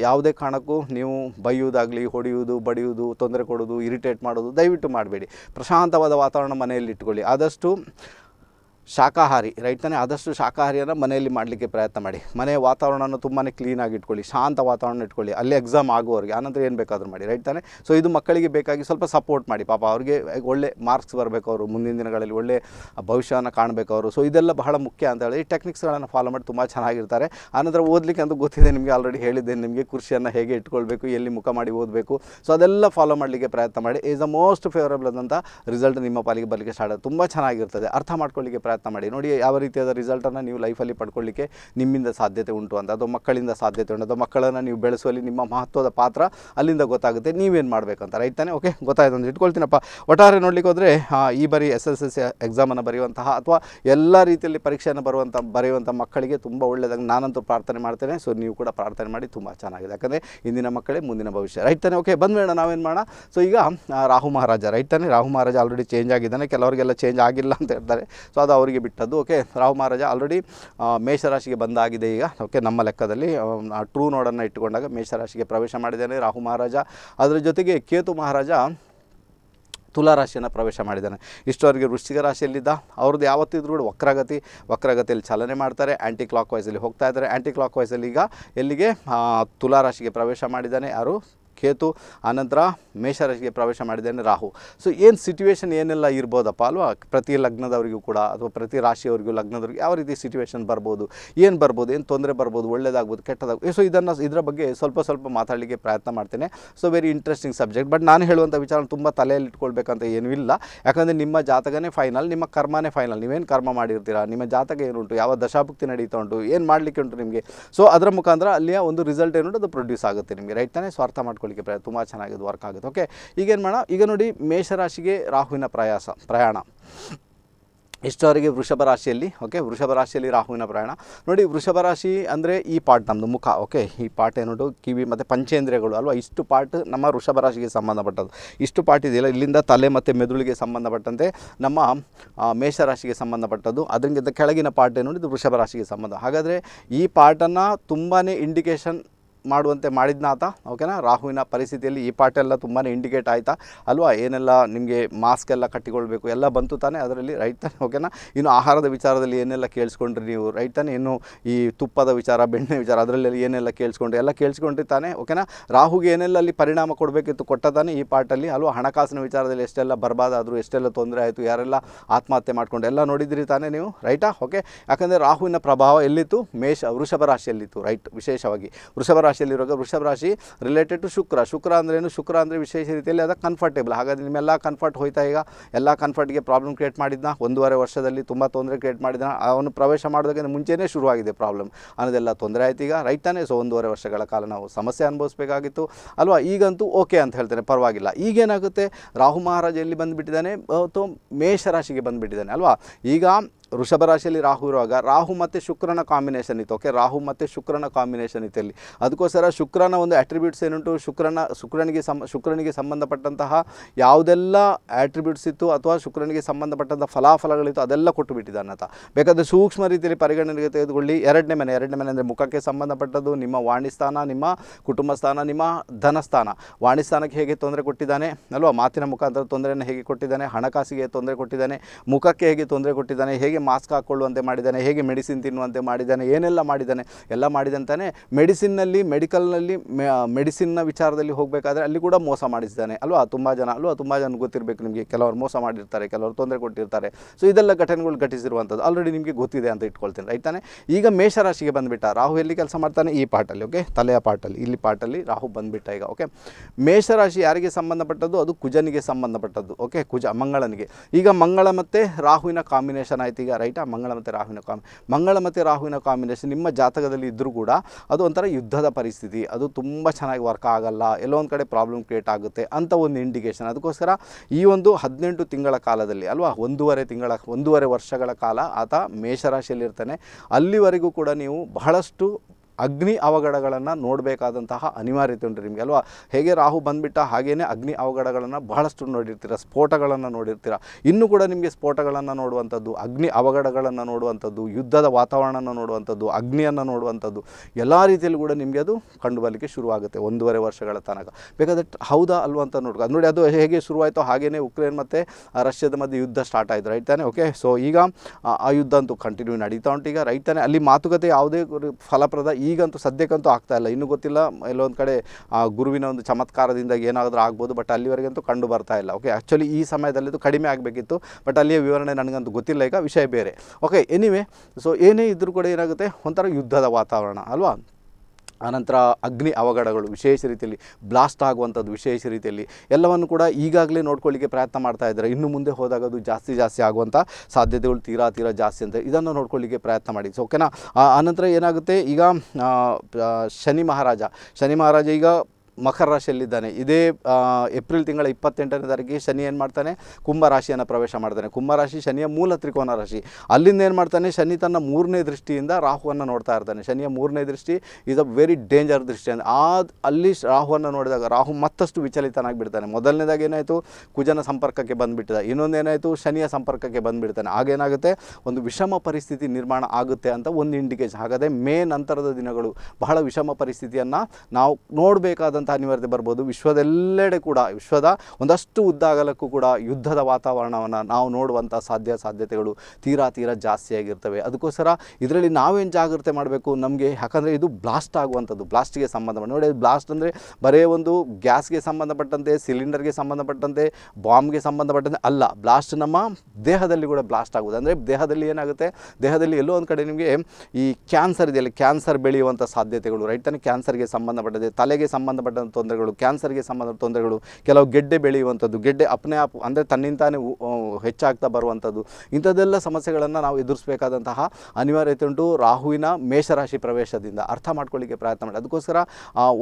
ಯಾವುದೇ ಕಾರಣಕ್ಕೂ ನೀವು ಬೈಯುವುದಾಗಲಿ, ಹೊಡೆಯುವುದು, ಬಡಿಯುವುದು, ತೊಂದರೆ ಕೊಡೋದು ಇರಿಟೇಟ್ ಮಾಡೋದು ದಯವಿಟ್ಟು ಮಾಡಬೇಡಿ. ಪ್ರಶಾಂತವಾದ ವಾತಾವರಣ ಮನೆಯಲ್ಲಿ ಇಟ್ಕೊಳ್ಳಿ ಆದಷ್ಟು ಶಾಕಾಹಾರಿ ರೈಟ್ ಆದಷ್ಟು ಶಾಖಾಹಾರಿಯನ್ನು ಮನೆಯಲ್ಲಿ ಮಾಡಲಿಕ್ಕೆ ಪ್ರಯತ್ನ ಮಾಡಿ. ಮನೆಯ ವಾತಾವರಣವನ್ನು ತುಂಬಾ ಕ್ಲೀನಾಗಿ ಇಟ್ಕೊಳ್ಳಿ, ಶಾಂತ ವಾತಾವರಣ ಇಟ್ಕೊಳ್ಳಿ. ಅಲ್ಲಿ ಎಕ್ಸಾಮ್ ಆಗುವವರೆಗೆ, ಆನಂತರ ಏನು ಬೇಕಾದರೂ ಮಾಡಿ ರೈಟ್ ಸೊ ಇದು ಮಕ್ಕಳಿಗೆ ಬೇಕಾಗಿ ಸ್ವಲ್ಪ ಸಪೋರ್ಟ್ ಮಾಡಿ. ಪಾಪ ಅವ್ರಿಗೆ ಒಳ್ಳೆ ಮಾರ್ಕ್ಸ್ ಬರಬೇಕು ಅವರು, ಮುಂದಿನ ದಿನಗಳಲ್ಲಿ ಒಳ್ಳೆ ಭವಿಷ್ಯವನ್ನು ಕಾಣಬೇಕು ಅವರು. ಸೊ ಇದೆಲ್ಲ ಬಹಳ ಮುಖ್ಯ ಅಂತ ಹೇಳಿ ಈ ಟೆಕ್ನಿಕ್ಸ್ಗಳನ್ನು ಫಾಲೋ ಮಾಡಿ ತುಂಬ ಚೆನ್ನಾಗಿರ್ತಾರೆ. ಆನಂತರ ಓದಲಿಕ್ಕೆ ಅಂತ ಗೊತ್ತಿದೆ, ನಿಮಗೆ ಆಲ್ರೆಡಿ ಹೇಳಿದ್ದೆ ನಿಮಗೆ ಕೃಷಿಯನ್ನು ಹೇಗೆ ಇಟ್ಕೊಳ್ಬೇಕು, ಎಲ್ಲಿ ಮುಖ ಮಾಡಿ ಓದಬೇಕು. ಸೊ ಅದೆಲ್ಲ ಫಾಲೋ ಮಾಡಲಿಕ್ಕೆ ಪ್ರಯತ್ನ ಮಾಡಿ. ಈಸ್ ಅ ಮೋಸ್ಟ್ ಫೇವರಬಲ್ ಆದಂಥ ರಿಸಲ್ಟ್ ನಿಮ್ಮ ಪಾಲಿಗೆ ಬರಲಿಕ್ಕೆ ಸ್ಟಾರ್ಟ್ ತುಂಬ ಚೆನ್ನಾಗಿರ್ತದೆ. ಅರ್ಥ ಮಾಡ್ಕೊಳ್ಳಿಕ್ಕೆ ಪ್ರಯತ್ನ ಮಾಡಿ. ನೋಡಿ, ಯಾವ ರೀತಿಯಾದ ರಿಸಲ್ಟನ್ನು ನೀವು ಲೈಫಲ್ಲಿ ಪಡ್ಕೊಳ್ಳಿಕ್ಕೆ ನಿಮ್ಮಿಂದ ಸಾಧ್ಯತೆ ಉಂಟು ಅಂತ. ಅದು ಮಕ್ಕಳಿಂದ ಸಾಧ್ಯತೆ ಉಂಟು. ಅದು ಮಕ್ಕಳನ್ನು ನೀವು ಬೆಳೆಸುವಲ್ಲಿ ನಿಮ್ಮ ಮಹತ್ವದ ಪಾತ್ರ ಅಲ್ಲಿಂದ ಗೊತ್ತಾಗುತ್ತೆ. ನೀವೇನು ಮಾಡಬೇಕಂತ. ರೈಟ್ ತಾನೆ? ಓಕೆ ಗೊತ್ತಾಯ್ತು ಅಂತ ಇಟ್ಕೊಳ್ತೀನಪ್ಪ. ಒಟ್ಟಾರೆ ನೋಡ್ಲಿಕ್ಕೆ ಹೋದರೆ ಈ ಬಾರಿ ಎಸ್ ಎಸ್ ಎಸ್ ಸಿ ಎಕ್ಸಾಮನ್ನು ಬರೆಯುವಂತಹ ಅಥವಾ ಎಲ್ಲ ರೀತಿಯಲ್ಲಿ ಪರೀಕ್ಷೆಯನ್ನು ಬರುವಂಥ ಬರೆಯುವಂಥ ಮಕ್ಕಳಿಗೆ ತುಂಬ ಒಳ್ಳೆಯದಾಗಿ ನಾನಂತೂ ಪ್ರಾರ್ಥನೆ ಮಾಡ್ತೇನೆ. ಸೊ ನೀವು ಕೂಡ ಪ್ರಾರ್ಥನೆ ಮಾಡಿ ತುಂಬ ಚೆನ್ನಾಗಿದೆ. ಯಾಕಂದರೆ ಇಂದಿನ ಮಕ್ಕಳೇ ಮುಂದಿನ ಭವಿಷ್ಯ. ರೈಟ್ ತಾನೆ? ಓಕೆ ಬಂದ್ಬೇಡ ನಾವೇನು ಮಾಡೋಣ? ಸೊ ಈಗ ರಾಹು ಮಹಾರಾಜ. ರೈಟ್ ತಾನೆ? ರಾಹು ಮಹಾರಾಜ ಆಲ್ರೆಡಿ ಚೇಂಜ್ ಆಗಿದ್ದಾನೆ. ಕೆಲವರಿಗೆಲ್ಲ ಚೇಂಜ್ ಆಗಿಲ್ಲ ಅಂತ ಹೇಳ್ತಾರೆ. ಸೊ ಅದು ಅವರಿಗೆ ಬಿಟ್ಟದ್ದು. ಓಕೆ ರಾಹು ಮಹಾರಾಜ ಆಲ್ರೆಡಿ ಮೇಷರಾಶಿಗೆ ಬಂದಾಗಿದೆ ಈಗ. ಓಕೆ ನಮ್ಮ ಲೆಕ್ಕದಲ್ಲಿ ಟ್ರೂ ನೋಡನ್ನು ಇಟ್ಟುಕೊಂಡಾಗ ಮೇಷರಾಶಿಗೆ ಪ್ರವೇಶ ಮಾಡಿದ್ದಾನೆ ರಾಹು ಮಹಾರಾಜ. ಅದರ ಜೊತೆಗೆ ಕೇತು ಮಹಾರಾಜ ತುಲಾ ರಾಶಿಯನ್ನು ಪ್ರವೇಶ ಮಾಡಿದ್ದಾನೆ. ಇಷ್ಟವರೆಗೆ ವೃಶ್ಚಿಕ ರಾಶಿಯಲ್ಲಿದ್ದ, ಅವ್ರದ್ದು ಯಾವತ್ತಿದ್ರೂ ಕೂಡ ವಕ್ರಗತಿ, ವಕ್ರಗತಿಯಲ್ಲಿ ಚಲನೆ ಮಾಡ್ತಾರೆ. ಆ್ಯಂಟಿ ಕ್ಲಾಕ್ ವೈಸಲ್ಲಿ ಹೋಗ್ತಾ ಇದ್ದಾರೆ. ಆ್ಯಂಟಿ ಕ್ಲಾಕ್ ವೈಸಲ್ಲಿ ಈಗ ಎಲ್ಲಿಗೆ ತುಲಾರಾಶಿಗೆ ತುಲಾ ರಾಶಿಗೆ ಪ್ರವೇಶ ಮಾಡಿದ್ದಾನೆ. ಯಾರು? ಕೇತು ಆನಂತರ ಮೇಷರಾಶಿಗೆ ಪ್ರವೇಶ ಮಾಡಿದ್ದೇನೆ ರಾಹು. ಸೊ ಏನು ಸಿಚುವೇಶನ್ ಏನೆಲ್ಲ ಇರ್ಬೋದಪ್ಪ ಅಲ್ವಾ? ಪ್ರತಿ ಲಗ್ನದವರಿಗೂ ಕೂಡ ಅಥವಾ ಪ್ರತಿ ರಾಶಿಯವರಿಗೂ ಲಗ್ನದವ್ರಿಗೂ ಯಾವ ರೀತಿ ಸಿಚುವೇಶನ್ ಬರ್ಬೋದು? ಏನು ಬರ್ಬೋದು? ಏನು ತೊಂದರೆ ಬರ್ಬೋದು? ಒಳ್ಳೇದಾಗ್ಬೋದು, ಕೆಟ್ಟದಾಗ್ಬೋದು? ಸೊ ಇದನ್ನು ಇದರ ಬಗ್ಗೆ ಸ್ವಲ್ಪ ಸ್ವಲ್ಪ ಮಾತಾಡಲಿಕ್ಕೆ ಪ್ರಯತ್ನ ಮಾಡ್ತೇನೆ. So very interesting subject but ನಾನು ಹೇಳುವಂಥ ವಿಚಾರ ತುಂಬ ತಲೆಯಲ್ಲಿ ಇಟ್ಕೊಳ್ಬೇಕಂತ ಏನೂ ಇಲ್ಲ. ಯಾಕಂದರೆ ನಿಮ್ಮ ಜಾತಕನೇ ಫೈನಲ್ ನಿಮ್ಮ ಕರ್ಮನೇ ಫೈನಲ್ ನೀವೇನು ಕರ್ಮ ಮಾಡಿರ್ತೀರಾ? ನಿಮ್ಮ ಜಾತಕ ಏನುಂಟು? ಯಾವ ದಶಾಭುಕ್ತಿ ನಡೀತಾ ಉಂಟು? ಏನು ಮಾಡಲಿಕ್ಕೆ ಉಂಟು ನಿಮಗೆ? ಸೊ ಅದರ ಮುಖಾಂತರ ಅಲ್ಲಿಯ ಒಂದು ರಿಸಲ್ಟ್ ಏನುಂಟು ಅದು ಪ್ರೊಡ್ಯೂಸ್ ಆಗುತ್ತೆ ನಿಮಗೆ. ರೈಟ್ ತಾನೇ? ಸ್ವಾರ್ಥ ಮಾಡ್ಕೊಳ್ಳಿಕ್ಕೆ ಪ್ರಯತ್ನ, ತುಂಬ ಚೆನ್ನಾಗಿ ವರ್ಕ್ ಆಗುತ್ತೆ. ಓಕೆ ಈಗೇನು ಮಾಡೋಣ? ಈಗ ನೋಡಿ, ಮೇಷರಾಶಿಗೆ ರಾಹುವಿನ ಪ್ರಯಾಸ, ಪ್ರಯಾಣ. ಇಷ್ಟವರೆಗೆ ವೃಷಭ ರಾಶಿಯಲ್ಲಿ? ಓಕೆ ವೃಷಭ ರಾಶಿಯಲ್ಲಿ ರಾಹುವಿನ ಪ್ರಯಾಣ. ನೋಡಿ, ವೃಷಭ ರಾಶಿ ಅಂದರೆ ಈ ಪಾರ್ಟ್ ನಮ್ಮದು ಮುಖ ಓಕೆ ಈ ಪಾರ್ಟ್ ಏನುಂಟು ಕಿವಿ ಮತ್ತು ಪಂಚೇಂದ್ರಿಯಗಳು ಅಲ್ವಾ? ಇಷ್ಟು ಪಾರ್ಟ್ ನಮ್ಮ ವೃಷಭ ರಾಶಿಗೆ ಸಂಬಂಧಪಟ್ಟದ್ದು. ಇಷ್ಟು ಪಾರ್ಟ್ ಇದೆಯಲ್ಲ, ಇಲ್ಲಿಂದ ತಲೆ ಮತ್ತು ಮೆದುಳಿಗೆ ಸಂಬಂಧಪಟ್ಟಂತೆ ನಮ್ಮ ಮೇಷರಾಶಿಗೆ ಸಂಬಂಧಪಟ್ಟದ್ದು. ಅದರಿಂದ ಕೆಳಗಿನ ಪಾರ್ಟ್ ಏನು ಇದು ವೃಷಭ ರಾಶಿಗೆ ಸಂಬಂಧ. ಹಾಗಾದರೆ ಈ ಪಾಟನ್ನು ತುಂಬಾ ಇಂಡಿಕೇಶನ್ ಮಾಡುವಂತೆ ಮಾಡಿದ್ನ ಆತ, ಓಕೆನಾ? ರಾಹುವಿನ ಪರಿಸ್ಥಿತಿಯಲ್ಲಿ ಈ ಪಾಠ ಎಲ್ಲ ತುಂಬಾ ಇಂಡಿಕೇಟ್ ಆಯಿತಾ? ಅಲ್ವಾ? ಏನೆಲ್ಲ ನಿಮಗೆ ಮಾಸ್ಕ್ ಎಲ್ಲ ಕಟ್ಟಿಕೊಳ್ಬೇಕು, ಎಲ್ಲ ಬಂತು ತಾನೇ ಅದರಲ್ಲಿ ರೈಟ್ ತಾನೆ? ಓಕೆನಾ? ಇನ್ನು ಆಹಾರದ ವಿಚಾರದಲ್ಲಿ ಏನೆಲ್ಲ ಕೇಳಿಸ್ಕೊಂಡ್ರಿ ನೀವು ರೈಟ್ ತಾನೆ? ಇನ್ನು ಈ ತುಪ್ಪದ ವಿಚಾರ, ಬೆಣ್ಣೆ ವಿಚಾರ ಅದರಲ್ಲಿ ಏನೆಲ್ಲ ಕೇಳಿಸ್ಕೊಂಡ್ರಿ? ಎಲ್ಲ ಕೇಳಿಸ್ಕೊಂಡ್ರಿ ತಾನೆ, ಓಕೆನಾ? ರಾಹುಗೆ ಏನೆಲ್ಲ ಅಲ್ಲಿ ಪರಿಣಾಮ ಕೊಡಬೇಕಿತ್ತು, ಕೊಟ್ಟ ತಾನೆ ಈ ಪಾಠಲ್ಲಿ ಅಲ್ವಾ? ಹಣಕಾಸಿನ ವಿಚಾರದಲ್ಲಿ ಎಷ್ಟೆಲ್ಲ ಬರ್ಬಾದಾದರು, ಎಷ್ಟೆಲ್ಲ ತೊಂದರೆ ಆಯಿತು, ಯಾರೆಲ್ಲ ಆತ್ಮಹತ್ಯೆ ಮಾಡ್ಕೊಂಡು ಎಲ್ಲ ನೋಡಿದ್ರಿ ತಾನೇ ನೀವು ರೈಟಾ ಓಕೆ? ಯಾಕಂದರೆ ರಾಹುವಿನ ಪ್ರಭಾವ ಎಲ್ಲಿತ್ತು? ಮೇಷ, ವೃಷಭ ರಾಶಿಯಲ್ಲಿತ್ತು ರೈಟ್ ವಿಶೇಷವಾಗಿ ವೃಷಭ ರಾಶಿಯಲ್ಲಿರುವಾಗ ವೃಷಭ ರಾಶಿ ರಿಲೇಟೆಡ್ ಟು ಶುಕ್ರ. ಶುಕ್ರ ಅಂದ್ರೇನು ಶುಕ್ರ ಅಂದರೆ ವಿಶೇಷ ರೀತಿಯಲ್ಲಿ ಅದು ಕನ್ಫರ್ಟೇಬಲ್ ಹಾಗಾದ್ರೆ ನಿಮ್ಮೆಲ್ಲ ಕನ್ಫರ್ಟ್ ಹೋಯ್ತಾ ಈಗ. ಎಲ್ಲ ಕನ್ಫರ್ಟ್ಗೆ ಪ್ರಾಬ್ಲಮ್ ಕ್ರಿಯೇಟ್ ಮಾಡಿದ್ನ. ಒಂದೂವರೆ ವರ್ಷದಲ್ಲಿ ತುಂಬ ತೊಂದರೆ ಕ್ರಿಯೇಟ್ ಮಾಡಿದ್ನ. ಅವನು ಪ್ರವೇಶ ಮಾಡೋದಕ್ಕಿಂತ ಮುಂಚೆನೇ ಶುರುವಾಗಿದೆ ಪ್ರಾಬ್ಲಮ್ ಅನ್ನೋದೆಲ್ಲ ತೊಂದರೆ ಆಯ್ತು ಈಗ. ರೈಟ್ ತಾನೇ? ಸೊ ಒಂದೂವರೆ ವರ್ಷಗಳ ಕಾಲ ನಾವು ಸಮಸ್ಯೆ ಅನುಭವಿಸಬೇಕಾಗಿತ್ತು. ಅಲ್ವಾ? ಈಗಂತೂ ಓಕೆ ಅಂತ ಹೇಳ್ತೇನೆ. ಪರವಾಗಿಲ್ಲ. ಈಗೇನಾಗುತ್ತೆ? ರಾಹು ಮಹಾರಾಜ ಎಲ್ಲಿ ಬಂದುಬಿಟ್ಟಿದ್ದಾನೆ? ಅಥವಾ ಮೇಷರಾಶಿಗೆ ಬಂದುಬಿಟ್ಟಿದ್ದಾನೆ. ಅಲ್ವಾ? ಈಗ ವೃಷಭ ರಾಶಿಯಲ್ಲಿ ರಾಹು ಇರುವಾಗ ರಾಹು ಮತ್ತು ಶುಕ್ರನ ಕಾಂಬಿನೇಷನ್ ಇತ್ತು ಓಕೆ ರಾಹು ಮತ್ತು ಶುಕ್ರನ ಕಾಂಬಿನೇಷನ್ ಇತ್ತು ಅಲ್ಲಿ. ಅದಕ್ಕೋಸ್ಕರ ಶುಕ್ರನ ಒಂದು ಅಟ್ರಿಬ್ಯೂಟ್ಸ್ ಏನುಂಟು? ಶುಕ್ರನ, ಶುಕ್ರನಿಗೆ ಸಂ ಶುಕ್ರನಿಗೆ ಸಂಬಂಧಪಟ್ಟಂತಹ ಯಾವುದೆಲ್ಲ ಆಟ್ರಿಬ್ಯೂಟ್ಸ್ ಇತ್ತು ಅಥವಾ ಶುಕ್ರನಿಗೆ ಸಂಬಂಧಪಟ್ಟಂಥ ಫಲಾಫಲಗಳಿತ್ತು ಅದೆಲ್ಲ ಕೊಟ್ಟು ಬಿಟ್ಟಿದ್ದಾನೆ ಆತ ಬೇಕಾದರೆ ಸೂಕ್ಷ್ಮ ರೀತಿಯಲ್ಲಿ ಪರಿಗಣನೆಗೆ ತೆಗೆದುಕೊಳ್ಳಿ. ಎರಡನೇ ಮನೆ ಎರಡನೇ ಮನೆ ಅಂದರೆ ಮುಖಕ್ಕೆ ಸಂಬಂಧಪಟ್ಟದ್ದು, ನಿಮ್ಮ ವಾಣಿಸ್ಥಾನ, ನಿಮ್ಮ ಕುಟುಂಬ ಸ್ಥಾನ, ನಿಮ್ಮ ಧನಸ್ಥಾನ ವಾಣಿಸ್ಥಾನಕ್ಕೆ ಹೇಗೆ ತೊಂದರೆ ಕೊಟ್ಟಿದ್ದಾನೆ? ಅಲ್ವಾ? ಮಾತಿನ ಮುಖಾಂತರ ತೊಂದರೆಯನ್ನು ಹೇಗೆ ಕೊಟ್ಟಿದ್ದಾನೆ? ಹಣಕಾಸಿಗೆ ತೊಂದರೆ ಕೊಟ್ಟಿದ್ದಾನೆ? ಮುಖಕ್ಕೆ ಹೇಗೆ ತೊಂದರೆ ಕೊಟ್ಟಿದ್ದಾನೆ? ಹೇಗೆ ಮಾಸ್ಕ್ ಹಾಕ್ಕೊಳ್ಳುವಂತೆ ಮಾಡಿದ್ದಾನೆ, ಹೇಗೆ ಮೆಡಿಸಿನ್ ತಿನ್ನುವಂತೆ ಮಾಡಿದ್ದಾನೆ, ಏನೆಲ್ಲ ಮಾಡಿದ್ದಾನೆ, ಎಲ್ಲ ಮಾಡಿದಂತಾನೆ ಮೆಡಿಸಿನ್ನಲ್ಲಿ, ಮೆಡಿಕಲ್ನಲ್ಲಿ ಮೆಡಿಸಿನ್ನ ವಿಚಾರದಲ್ಲಿ ಹೋಗಬೇಕಾದ್ರೆ ಅಲ್ಲಿ ಕೂಡ ಮೋಸ ಮಾಡಿಸಿದ್ದಾನೆ ಅಲ್ವಾ? ತುಂಬ ಜನ, ಅಲ್ವಾ? ತುಂಬ ಜನ ಗೊತ್ತಿರಬೇಕು ನಿಮಗೆ. ಕೆಲವರು ಮೋಸ ಮಾಡಿರ್ತಾರೆ, ಕೆಲವರು ತೊಂದರೆ ಕೊಟ್ಟಿರ್ತಾರೆ. ಸೊ ಇದೆಲ್ಲ ಘಟನೆಗಳು ಘಟಿಸಿರುವಂಥದ್ದು. ಆಲ್ರೆಡಿ ನಿಮಗೆ ಗೊತ್ತಿದೆ ಅಂತ ಇಟ್ಕೊಳ್ತೀನಿ ರೈಟ್ ತಾನೆ? ಈಗ ಮೇಷರಾಶಿಗೆ ಬಂದುಬಿಟ್ಟ, ರಾಹು ಎಲ್ಲಿ ಕೆಲಸ ಮಾಡ್ತಾನೆ? ಈ ಪಾಟಲ್ಲಿ ಓಕೆ ತಲೆಯ ಪಾಟಲ್ಲಿ, ಇಲ್ಲಿ ಪಾಟಲ್ಲಿ ರಾಹು ಬಂದುಬಿಟ್ಟ ಈಗ ಓಕೆ ಮೇಷರಾಶಿ ಯಾರಿಗೆ ಸಂಬಂಧಪಟ್ಟದ್ದು? ಅದು ಕುಜನಿಗೆ ಸಂಬಂಧಪಟ್ಟದ್ದು ಓಕೆ ಕುಜ, ಮಂಗಳನಿಗೆ. ಈಗ ಮಂಗಳ ಮತ್ತು ರಾಹುವಿನ ಕಾಂಬಿನೇಷನ್ ಆಯ್ತು. ಈಗ ರೈಟಾ ಮಂಗಳ ಮತ್ತು ರಾಹುವಿನ ಕಾಂಬಿ ಮಂಗಳ ಮತ್ತು ರಾಹುವಿನ ಕಾಂಬಿನೇಷನ್ ನಿಮ್ಮ ಜಾತಕದಲ್ಲಿ ಇದ್ದರೂ ಕೂಡ ಅದು ಒಂಥರ ಯುದ್ಧದ ಪರಿಸ್ಥಿತಿ. ಅದು ತುಂಬ ಚೆನ್ನಾಗಿ ವರ್ಕ್ ಆಗಲ್ಲ. ಎಲ್ಲೋ ಒಂದು ಕಡೆ ಪ್ರಾಬ್ಲಮ್ ಕ್ರಿಯೇಟ್ ಆಗುತ್ತೆ ಅಂತ ಒಂದು ಇಂಡಿಕೇಷನ್ ಅದಕ್ಕೋಸ್ಕರ ಈ ಒಂದು ಹದಿನೆಂಟು ತಿಂಗಳ ಕಾಲದಲ್ಲಿ ಅಲ್ವಾ, ಒಂದೂವರೆ ತಿಂಗಳ, ಒಂದೂವರೆ ವರ್ಷಗಳ ಕಾಲ ಆತ ಮೇಷರಾಶಿಯಲ್ಲಿರ್ತಾನೆ. ಅಲ್ಲಿವರೆಗೂ ಕೂಡ ನೀವು ಬಹಳಷ್ಟು ಅಗ್ನಿ ಅವಘಡಗಳನ್ನು ನೋಡಬೇಕಾದಂತಹ ಅನಿವಾರ್ಯತೆ ಉಂಟು ನಿಮಗೆ, ಅಲ್ವಾ? ಹೇಗೆ ರಾಹು ಬಂದುಬಿಟ್ಟ ಹಾಗೇನೇ ಅಗ್ನಿ ಅವಘಡಗಳನ್ನು ಬಹಳಷ್ಟು ನೋಡಿರ್ತೀರ, ಸ್ಫೋಟಗಳನ್ನು ನೋಡಿರ್ತೀರ. ಇನ್ನೂ ಕೂಡ ನಿಮಗೆ ಸ್ಫೋಟಗಳನ್ನು ನೋಡುವಂಥದ್ದು, ಅಗ್ನಿ ಅವಘಡಗಳನ್ನು ನೋಡುವಂಥದ್ದು, ಯುದ್ಧದ ವಾತಾವರಣವನ್ನು ನೋಡುವಂಥದ್ದು, ಅಗ್ನಿಯನ್ನು ನೋಡುವಂಥದ್ದು, ಎಲ್ಲ ರೀತಿಯಲ್ಲೂ ಕೂಡ ನಿಮಗೆ ಅದು ಕಂಡುಬರಲಿಕ್ಕೆ ಶುರುವಾಗುತ್ತೆ ಒಂದೂವರೆ ವರ್ಷಗಳ ತನಕ. ಬೇಕಾದ್ರೆ ಹೌದಾ ಅಲ್ವಾ ಅಂತ ಅದು ನೋಡಿ ಅದು ಹೇಗೆ ಶುರುವಾಯಿತು ಹಾಗೇನೇ ಉಕ್ರೇನ್ ಮತ್ತು ರಷ್ಯಾದ ಮಧ್ಯೆ ಯುದ್ಧ ಸ್ಟಾರ್ಟ್ ಆಯಿತು ರೈಟ್ ತಾನೆ? ಓಕೆ ಸೊ ಈಗ ಆ- ಯುದ್ಧ ಅಂತೂ ಕಂಟಿನ್ಯೂ ನಡೀತಾ ಉಂಟು. ಈಗ ರೈಟ್ ತಾನೆ? ಅಲ್ಲಿ ಮಾತುಕತೆ ಯಾವುದೇ ಫಲಪ್ರದ ಫಲಪ್ರದ ಈಗಂತೂ ಸದ್ಯಕ್ಕಂತೂ ಆಗ್ತಾ ಇಲ್ಲ. ಇನ್ನೂ ಗೊತ್ತಿಲ್ಲ, ಎಲ್ಲೊಂದು ಕಡೆ ಆ ಗುರುವಿನ ಒಂದು ಚಮತ್ಕಾರದಿಂದ ಏನಾದರೂ ಆಗ್ಬೋದು ಬಟ್ ಅಲ್ಲಿವರೆಗಂತೂ ಕಂಡು ಬರ್ತಾ ಇಲ್ಲ. ಓಕೆ ಆ್ಯಕ್ಚುಲಿ ಈ ಸಮಯದಲ್ಲಿ ಕಡಿಮೆ ಆಗಬೇಕಿತ್ತು ಬಟ್ ಅಲ್ಲಿಯ ವಿವರಣೆ ನನಗಂತೂ ಗೊತ್ತಿಲ್ಲ, ಈಗ ವಿಷಯ ಬೇರೆ. ಓಕೆ ಎನಿವೆ ಸೊ ಏನೇ ಇದ್ದರೂ ಕೂಡ ಏನಾಗುತ್ತೆ? ಒಂಥರ ಯುದ್ಧದ ವಾತಾವರಣ, ಅಲ್ವಾ? ಆನಂತರ ಅಗ್ನಿ ಅವಘಡಗಳು ವಿಶೇಷ ರೀತಿಯಲ್ಲಿ ಬ್ಲಾಸ್ಟ್ ಆಗುವಂಥದ್ದು ವಿಶೇಷ ರೀತಿಯಲ್ಲಿ ಎಲ್ಲವನ್ನು ಕೂಡ ಈಗಾಗಲೇ ನೋಡ್ಕೊಳ್ಳಿಕ್ಕೆ ಪ್ರಯತ್ನ ಮಾಡ್ತಾ ಇದ್ದಾರೆ. ಇನ್ನು ಮುಂದೆ ಹೋದಾಗ ಅದು ಜಾಸ್ತಿ ಜಾಸ್ತಿ ಆಗುವಂಥ ಸಾಧ್ಯತೆಗಳು ತೀರಾ ತೀರಾ ಜಾಸ್ತಿ ಅಂತ ಇದನ್ನು ನೋಡ್ಕೊಳ್ಳಿಕ್ಕೆ ಪ್ರಯತ್ನ ಮಾಡಿ. ಸೊ ಓಕೆನಾ ಆನಂತರ ಏನಾಗುತ್ತೆ? ಈಗ ಶನಿ ಮಹಾರಾಜ. ಶನಿ ಮಹಾರಾಜ ಈಗ ಮಕರ ರಾಶಿಯಲ್ಲಿದ್ದಾನೆ. ಇದೇ ಏಪ್ರಿಲ್ ತಿಂಗಳ ಇಪ್ಪತ್ತೆಂಟನೇ ತಾರೀಕಿಗೆ ಶನಿ ಏನು ಮಾಡ್ತಾನೆ? ಕುಂಭ ರಾಶಿಯನ್ನು ಪ್ರವೇಶ ಮಾಡ್ತಾನೆ. ಕುಂಭ ರಾಶಿ ಶನಿಯ ಮೂಲ ತ್ರಿಕೋನ ರಾಶಿ. ಅಲ್ಲಿಂದ ಏನು ಮಾಡ್ತಾನೆ? ಶನಿ ತನ್ನ ಮೂರನೇ ದೃಷ್ಟಿಯಿಂದ ರಾಹುವನ್ನು ನೋಡ್ತಾ ಇರ್ತಾನೆ. ಶನಿಯ ಮೂರನೇ ದೃಷ್ಟಿ ಈಸ್ ಅ ವೆರಿ ಡೇಂಜರ್ ದೃಷ್ಟಿ ಅಂದರೆ, ಆ, ಅಲ್ಲಿ ರಾಹುವನ್ನು ನೋಡಿದಾಗ ರಾಹು ಮತ್ತಷ್ಟು ವಿಚಲಿತನಾಗಿ ಬಿಡ್ತಾನೆ ಮೊದಲನೇದಾಗಿ ಏನಾಯಿತು? ಕುಜನ ಸಂಪರ್ಕಕ್ಕೆ ಬಂದುಬಿಟ್ಟಿದ. ಇನ್ನೊಂದೇನಾಯಿತು ಶನಿಯ ಸಂಪರ್ಕಕ್ಕೆ ಬಂದುಬಿಡ್ತಾನೆ. ಆಗೇನಾಗುತ್ತೆ ಒಂದು ವಿಷಮ ಪರಿಸ್ಥಿತಿ ನಿರ್ಮಾಣ ಆಗುತ್ತೆ ಅಂತ ಒಂದು ಇಂಡಿಕೇಶನ್ ಹಾಗಾದರೆ ಮೇ ನಂತರದ ದಿನಗಳು ಬಹಳ ವಿಷಮ ಪರಿಸ್ಥಿತಿಯನ್ನು ನಾವು ನೋಡಬೇಕಾದಂಥ ಅನಿವಾರ್ಯತೆ ಬರ್ಬೋದು. ವಿಶ್ವದೆಲ್ಲೆಡೆ ಕೂಡ, ವಿಶ್ವದ ಒಂದಷ್ಟು ಉದ್ದಾಗಲಕ್ಕೂ ಕೂಡ ಯುದ್ಧದ ವಾತಾವರಣವನ್ನು ನಾವು ನೋಡುವಂಥ ಸಾಧ್ಯ ಸಾಧ್ಯತೆಗಳು ತೀರಾ ತೀರಾ ಜಾಸ್ತಿಯಾಗಿರ್ತವೆ ಅದಕ್ಕೋಸ್ಕರ ಇದರಲ್ಲಿ ನಾವೇನು ಜಾಗ್ರತೆ ಮಾಡಬೇಕು ನಮಗೆ? ಯಾಕಂದರೆ ಇದು ಬ್ಲಾಸ್ಟ್ ಆಗುವಂಥದ್ದು ಬ್ಲಾಸ್ಟ್ಗೆ ಸಂಬಂಧ ನೋಡಿ ಬ್ಲಾಸ್ಟ್ ಅಂದರೆ ಬರೇ ಒಂದು ಗ್ಯಾಸ್ಗೆ ಸಂಬಂಧಪಟ್ಟಂತೆ ಸಿಲಿಂಡರ್ಗೆ ಸಂಬಂಧಪಟ್ಟಂತೆ ಬಾಂಬ್ಗೆ ಸಂಬಂಧಪಟ್ಟಂತೆ ಅಲ್ಲ. ಬ್ಲಾಸ್ಟ್ ನಮ್ಮ ದೇಹದಲ್ಲಿ ಕೂಡ ಬ್ಲಾಸ್ಟ್ ಆಗುವುದು. ಅಂದರೆ ದೇಹದಲ್ಲಿ ಏನಾಗುತ್ತೆ? ದೇಹದಲ್ಲಿ ಎಲ್ಲೋ ಒಂದು ಕಡೆ ನಿಮಗೆ ಈ ಕ್ಯಾನ್ಸರ್ ಇದೆಯಲ್ಲ, ಕ್ಯಾನ್ಸರ್ ಬೆಳೆಯುವಂಥ ಸಾಧ್ಯತೆಗಳು, ರೈಟ್ ತಾನೇ? ಕ್ಯಾನ್ಸರ್ಗೆ ಸಂಬಂಧಪಟ್ಟಂತೆ, ತಲೆಗೆ ಸಂಬಂಧಪಟ್ಟಂಥ ತೊಂದರೆಗಳು, ಕ್ಯಾನ್ಸರ್ಗೆ ಸಂಬಂಧ ತೊಂದರೆಗಳು, ಕೆಲವು ಗೆಡ್ಡೆ ಬೆಳೆಯುವಂಥದ್ದು, ಗೆಡ್ಡೆ ಅಪ್ನೆ ಆಪ್ ಅಂದರೆ ತನ್ನಿಂತಾನೇ ಹೆಚ್ಚಾಗ್ತಾ ಬರುವಂಥದ್ದು, ಇಂಥದ್ದೆಲ್ಲ ಸಮಸ್ಯೆಗಳನ್ನು ನಾವು ಎದುರಿಸಬೇಕಾದಂತಹ ಅನಿವಾರ್ಯತೆ ಉಂಟು. ರಾಹುವಿನ ಮೇಷರಾಶಿ ಪ್ರವೇಶದಿಂದ ಅರ್ಥ ಮಾಡ್ಕೊಳ್ಳಿಕ್ಕೆ ಪ್ರಯತ್ನ ಮಾಡಿ. ಅದಕ್ಕೋಸ್ಕರ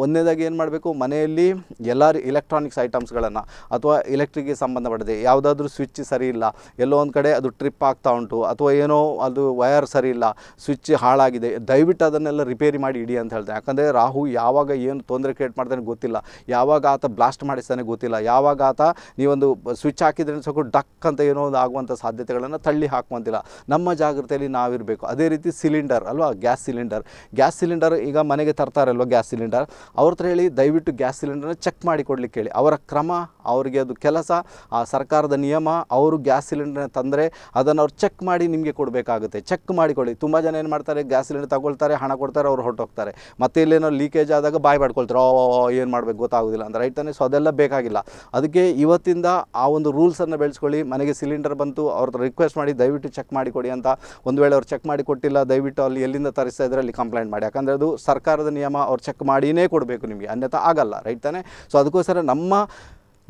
ಒಂದನೇದಾಗಿ ಏನು ಮಾಡಬೇಕು? ಮನೆಯಲ್ಲಿ ಎಲ್ಲ ಎಲೆಕ್ಟ್ರಾನಿಕ್ಸ್ ಐಟಮ್ಸ್ಗಳನ್ನು ಅಥವಾ ಎಲೆಕ್ಟ್ರಿಕ್ಗೆ ಸಂಬಂಧಪಟ್ಟಿದೆ ಯಾವುದಾದ್ರೂ ಸ್ವಿಚ್ ಸರಿ ಇಲ್ಲ, ಎಲ್ಲೋ ಒಂದು ಕಡೆ ಅದು ಟ್ರಿಪ್ ಆಗ್ತಾ ಉಂಟು, ಅಥವಾ ಏನೋ ಅದು ವಯರ್ ಸರಿ ಇಲ್ಲ ಸ್ವಿಚ್ ಹಾಳಾಗಿದೆ, ದಯವಿಟ್ಟು ಅದನ್ನೆಲ್ಲ ರಿಪೇರಿ ಮಾಡಿ ಇಡಿ ಅಂತ ಹೇಳ್ತಾರೆ. ಯಾಕಂದರೆ ರಾಹು ಯಾವಾಗ ಏನು ತೊಂದರೆ ಕ್ರಿಯೇಟ್ ಮಾಡ್ತಾನೆ ಅಂತಲೇ ಗೊತ್ತಿಲ್ಲ. ಯಾವಾಗ ಆತ ಬ್ಲಾಸ್ಟ್ ಮಾಡಿಸ್ತಾನೆ ಗೊತ್ತಿಲ್ಲ. ಯಾವಾಗ ಆತ ನೀವೊಂದು ಸ್ವಿಚ್ ಹಾಕಿದ್ರೆ ಸ್ವಲ್ಪ ಡಕ್ ಅಂತ ಏನೋ ಒಂದು ಆಗುವಂಥ ಸಾಧ್ಯತೆಗಳನ್ನು ತಳ್ಳಿ ಹಾಕುವಂತಿಲ್ಲ. ನಮ್ಮ ಜಾಗೃತಿಯಲ್ಲಿ ನಾವಿರಬೇಕು. ಅದೇ ರೀತಿ ಸಿಲಿಂಡರ್ ಅಲ್ವಾ? ಗ್ಯಾಸ್ ಸಿಲಿಂಡರ್ ಗ್ಯಾಸ್ ಸಿಲಿಂಡರ್ ಈಗ ಮನೆಗೆ ತರ್ತಾರಲ್ವ ಗ್ಯಾಸ್ ಸಿಲಿಂಡರ್ ಅವ್ರ ಹೇಳಿ ದಯವಿಟ್ಟು ಗ್ಯಾಸ್ ಸಿಲಿಂಡರ್ನ ಚೆಕ್ ಮಾಡಿ ಕೊಡ್ಲಿಕ್ಕೆ ಹೇಳಿ. ಅವರ ಕ್ರಮ ಅವರಿಗೆ ಅದು ಕೆಲಸ, ಆ ಸರ್ಕಾರದ ನಿಯಮ, ಅವರು ಗ್ಯಾಸ್ ಸಿಲಿಂಡರ್ನ ತಂದರೆ ಅದನ್ನು ಅವ್ರು ಚೆಕ್ ಮಾಡಿ ನಿಮಗೆ ಕೊಡಬೇಕಾಗುತ್ತೆ. ಚೆಕ್ ಮಾಡಿಕೊಳ್ಳಿ ತುಂಬ ಜನ ಏನು ಮಾಡ್ತಾರೆ, ಗ್ಯಾಸ್ ಸಿಲಿಂಡರ್ ತಗೊಳ್ತಾರೆ, ಹಣ ಕೊಡ್ತಾರೆ, ಅವ್ರು ಹೊರಟೋಗ್ತಾರೆ. ಮತ್ತೆ ಇಲ್ಲೇನೋ ಲೀಕೇಜ್ ಆದಾಗ ಬಾಯಿ ಮಾಡ್ಕೊಳ್ತಾರೆ ಓ ಏನು ಮಾಡಬೇಕು ಗೊತ್ತಾಗೋದಿಲ್ಲ ಅಂತ. ರೈಟ್ ಸೊ ಅದೆಲ್ಲ ಬೇಕಾಗಿಲ್ಲ. ಅದಕ್ಕೆ ಇವತ್ತಿಂದ ಆ ಒಂದು ರೂಲ್ಸನ್ನು ಬೆಳೆಸ್ಕೊಳ್ಳಿ. ಮನೆಗೆ ಸಿಲಿಂಡರ್ ಬಂತು, ಅವ್ರ ರಿಕ್ವೆಸ್ಟ್ ಮಾಡಿ, ದಯವಿಟ್ಟು ಚೆಕ್ ಮಾಡಿ ಕೊಡಿ ಅಂತ. ಒಂದು ವೇಳೆ ಅವ್ರು ಚೆಕ್ ಮಾಡಿ ಕೊಟ್ಟಿಲ್ಲ, ದಯವಿಟ್ಟು ಅಲ್ಲಿ ಎಲ್ಲಿಂದ ತರಿಸ್ತಾ ಇದ್ರೆ ಅಲ್ಲಿ ಕಂಪ್ಲೇಂಟ್ ಮಾಡಿ. ಯಾಕಂದರೆ ಅದು ಸರ್ಕಾರದ ನಿಯಮ, ಅವ್ರು ಚೆಕ್ ಮಾಡಿನೇ ಕೊಡಬೇಕು ನಿಮಗೆ. ಅನ್ಯಥಾ ಆಗಲ್ಲ. ರೈಟ್ ತಾನೇ? ಸೊ ಅದಕ್ಕೋಸ್ಕರ ನಮ್ಮ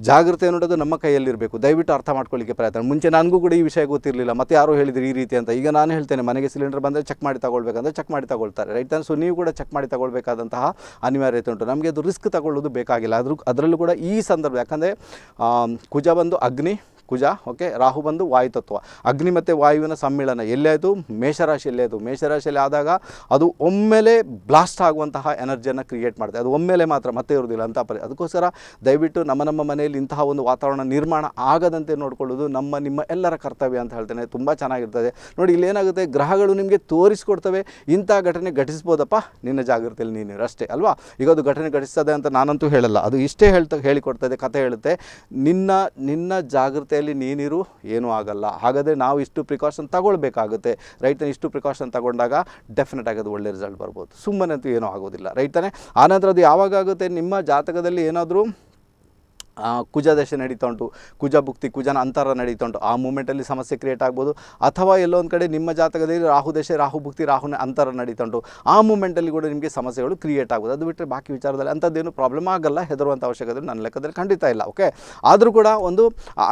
ಜಾಗೃತಿ ಅನ್ನೋದು ನಮ್ಮ ಕೈಯಲ್ಲಿರಬೇಕು. ದಯವಿಟ್ಟು ಅರ್ಥ ಮಾಡ್ಕೊಳ್ಳಿಕ್ಕೆ ಪ್ರಯತ್ನ. ಮುಂಚೆ ನನಗೂ ಕೂಡ ಈ ವಿಷಯ ಗೊತ್ತಿರಲಿಲ್ಲ. ಮತ್ತೆ ಯಾರೋ ಹೇಳಿದ್ರು ಈ ರೀತಿ ಅಂತ. ಈಗ ನಾನು ಹೇಳ್ತೇನೆ, ಮನೆಗೆ ಸಿಲಿಂಡರ್ ಬಂದರೆ ಚೆಕ್ ಮಾಡಿ ತಗೊಳ್ಬೇಕಂದ್ರೆ ಚೆಕ್ ಮಾಡಿ ತಗೊಳ್ತಾರೆ ರೈಟ್ ಸೊ ನೀವು ಕೂಡ ಚೆಕ್ ಮಾಡಿ ತಗೊಳ್ಬೇಕಾದಂತಹ ಅನಿವಾರ್ಯತೆ ಉಂಟು. ನಮಗೆ ಅದು ರಿಸ್ಕ್ ತಗೊಳ್ಳೋದು ಬೇಕಾಗಿಲ್ಲ. ಅದ್ರ, ಅದರಲ್ಲೂ ಕೂಡ ಈ ಸಂದರ್ಭ, ಯಾಕಂದರೆ ಕುಜ ಬಂದು ಅಗ್ನಿ ಕುಜ ಓಕೆ ರಾಹು ಬಂದು ವಾಯುತತ್ವ ಅಗ್ನಿ ಮತ್ತು ವಾಯುವಿನ ಸಮ್ಮಿಳನ. ಎಲ್ಲೇ ಆಯಿತು? ಮೇಷರಾಶಿಯಲ್ಲೇ ಆಯಿತು. ಮೇಷರಾಶಿಯಲ್ಲಿ ಆದಾಗ ಅದು ಒಮ್ಮೆಲೆ ಬ್ಲಾಸ್ಟ್ ಆಗುವಂತಹ ಎನರ್ಜಿಯನ್ನು ಕ್ರಿಯೇಟ್ ಮಾಡ್ತದೆ ಅದು ಒಮ್ಮೆಲೆ ಮಾತ್ರ, ಮತ್ತೆ ಇರುವುದಿಲ್ಲ. ಅಂತ ಪರಿ ಅದಕ್ಕೋಸ್ಕರ ದಯವಿಟ್ಟು ನಮ್ಮ ನಮ್ಮ ಮನೆಯಲ್ಲಿ ಇಂತಹ ಒಂದು ವಾತಾವರಣ ನಿರ್ಮಾಣ ಆಗದಂತೆ ನೋಡಿಕೊಳ್ಳೋದು ನಮ್ಮ, ನಿಮ್ಮ ಎಲ್ಲರ ಕರ್ತವ್ಯ ಅಂತ ಹೇಳ್ತೇನೆ. ತುಂಬ ಚೆನ್ನಾಗಿರ್ತದೆ. ನೋಡಿ ಇಲ್ಲೇನಾಗುತ್ತೆ ಗ್ರಹಗಳು ನಿಮಗೆ ತೋರಿಸ್ಕೊಡ್ತವೆ. ಇಂಥ ಘಟನೆ ಘಟಿಸ್ಬೋದಪ್ಪ? ನಿನ್ನ ಜಾಗೃತಿಯಲ್ಲಿ ನೀನು ಅಷ್ಟೇ, ಅಲ್ವಾ? ಈಗ ಅದು ಘಟನೆ ಘಟಿಸ್ತದೆ ಅಂತ ನಾನಂತೂ ಹೇಳಲ್ಲ. ಅದು ಇಷ್ಟೇ ಹೇಳ್ತಾ ಹೇಳಿಕೊಡ್ತದೆ ಕತೆ ಹೇಳುತ್ತೆ. ನಿನ್ನ ನಿನ್ನ ಜಾಗೃತಿಯಲ್ಲಿ ನೀನಿರು, ಏನೂ ಆಗಲ್ಲ. ಹಾಗಾದರೆ ನಾವು ಇಷ್ಟು ಪ್ರಿಕಾಷನ್ ತಗೊಳ್ಬೇಕಾಗುತ್ತೆ. ರೈತನ ಇಷ್ಟು ಪ್ರಿಕಾಷನ್ ತಗೊಂಡಾಗ ಡೆಫಿನೆಟ್ ಆಗಿ ಒಳ್ಳೆ ರಿಸಲ್ಟ್ ಬರ್ಬೋದು. ಸುಮ್ಮನೆ ಅಂತೂ ಏನೂ ಆಗೋದಿಲ್ಲ ರೈತನೇ ತಾನೆ? ಆನಂತರ ಅದು ಯಾವಾಗ ಆಗುತ್ತೆ? ನಿಮ್ಮ ಜಾತಕದಲ್ಲಿ ಏನಾದರೂ ಕುಜ ದಶೆ ನಡೀತಾ ಉಂಟು, ಕುಜ ಭುಕ್ತಿ, ಕುಜನ ಅಂತರ ನಡೀತಾ ಉಂಟು. ಆ ಮೂಮೆಂಟಲ್ಲಿ ಸಮಸ್ಯೆ ಕ್ರಿಯೇಟ್ ಆಗ್ಬೋದು. ಅಥವಾ ಎಲ್ಲೋ ಒಂದು ಕಡೆ ನಿಮ್ಮ ಜಾತಕದಲ್ಲಿ ರಾಹು ದಶೆ, ರಾಹು ಭುಕ್ತಿ ರಾಹುನ ಅಂತರ ನಡೀತಾ ಉಂಟು. ಆ ಮೂಮೆಂಟಲ್ಲಿ ಕೂಡ ನಿಮಗೆ ಸಮಸ್ಯೆಗಳು ಕ್ರಿಯೇಟ್ ಆಗ್ಬೋದು. ಅದು ಬಿಟ್ಟರೆ ಬಾಕಿ ವಿಚಾರದಲ್ಲಿ ಅಂಥದ್ದೇನು ಪ್ರಾಬ್ಲಮ್ ಆಗಲ್ಲ. ಹೆದರುವಂಥ ಅವಶ್ಯಕತೆ ನನ್ನ ಲೆಕ್ಕದಲ್ಲಿ ಖಂಡಿತ ಇಲ್ಲ. ಓಕೆ ಆದರೂ ಕೂಡ ಒಂದು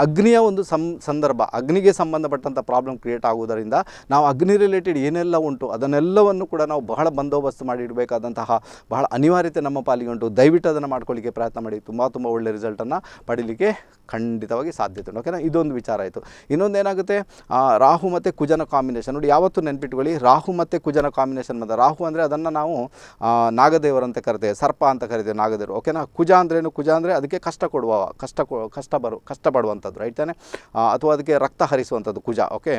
ಅಗ್ನಿಯ ಒಂದು ಸಂದರ್ಭ, ಅಗ್ನಿಗೆ ಸಂಬಂಧಪಟ್ಟಂಥ ಪ್ರಾಬ್ಲಮ್ ಕ್ರಿಯೇಟ್ ಆಗುವುದರಿಂದ ನಾವು ಅಗ್ನಿ ರಿಲೇಟೆಡ್ ಏನೆಲ್ಲ ಉಂಟು, ಅದನ್ನೆಲ್ಲವನ್ನು ಕೂಡ ನಾವು ಬಹಳ ಬಂದೋಬಸ್ತ್ ಮಾಡಿ ಇಡಬೇಕಾದಂತಹ ಬಹಳ ಅನಿವಾರ್ಯತೆ ನಮ್ಮ ಪಾಲಿಗೆ ಉಂಟು. ದಯವಿಟ್ಟು ಅದನ್ನು ಮಾಡ್ಕೊಳ್ಳಿಕ್ಕೆ ಪ್ರಯತ್ನ ಮಾಡಿ. ತುಂಬ ತುಂಬ ಒಳ್ಳೆ ರಿಸಲ್ಟನ್ನು ಪಡೀಲಿಕ್ಕೆ ಖಂಡಿತವಾಗಿ ಸಾಧ್ಯತೆ ಉಂಟು ಓಕೆನಾ ಇದೊಂದು ವಿಚಾರ ಆಯಿತು. ಇನ್ನೊಂದು ಏನಾಗುತ್ತೆ ರಾಹು ಮತ್ತು ಕುಜನ ಕಾಂಬಿನೇಷನ್ ನೋಡಿ, ಯಾವತ್ತೂ ನೆನ್ಪಿಟ್ಕೊಳ್ಳಿ, ರಾಹು ಮತ್ತು ಕುಜನ ಕಾಂಬಿನೇಷನ್ ಬಂದ. ರಾಹು ಅಂದರೆ ಅದನ್ನು ನಾವು ನಾಗದೇವರು ನಾಗದೇವರಂತ ಕರಿತೇವೆ, ಸರ್ಪ ಅಂತ ಕರಿತೇವೆ, ನಾಗದೇವರು. ಓಕೆನಾ ಕುಜ ಅಂದ್ರೇನು ಕುಜ ಅಂದರೆ ಅದಕ್ಕೆ ಕಷ್ಟ ಕೊಡುವ, ಕಷ್ಟ ಕಷ್ಟ ಬರು ಕಷ್ಟಪಡುವಂಥದ್ದು ರೈಟ್ ತಾನೆ? ಅಥವಾ ಅದಕ್ಕೆ ರಕ್ತ ಹರಿಸುವಂಥದ್ದು ಕುಜ ಓಕೆ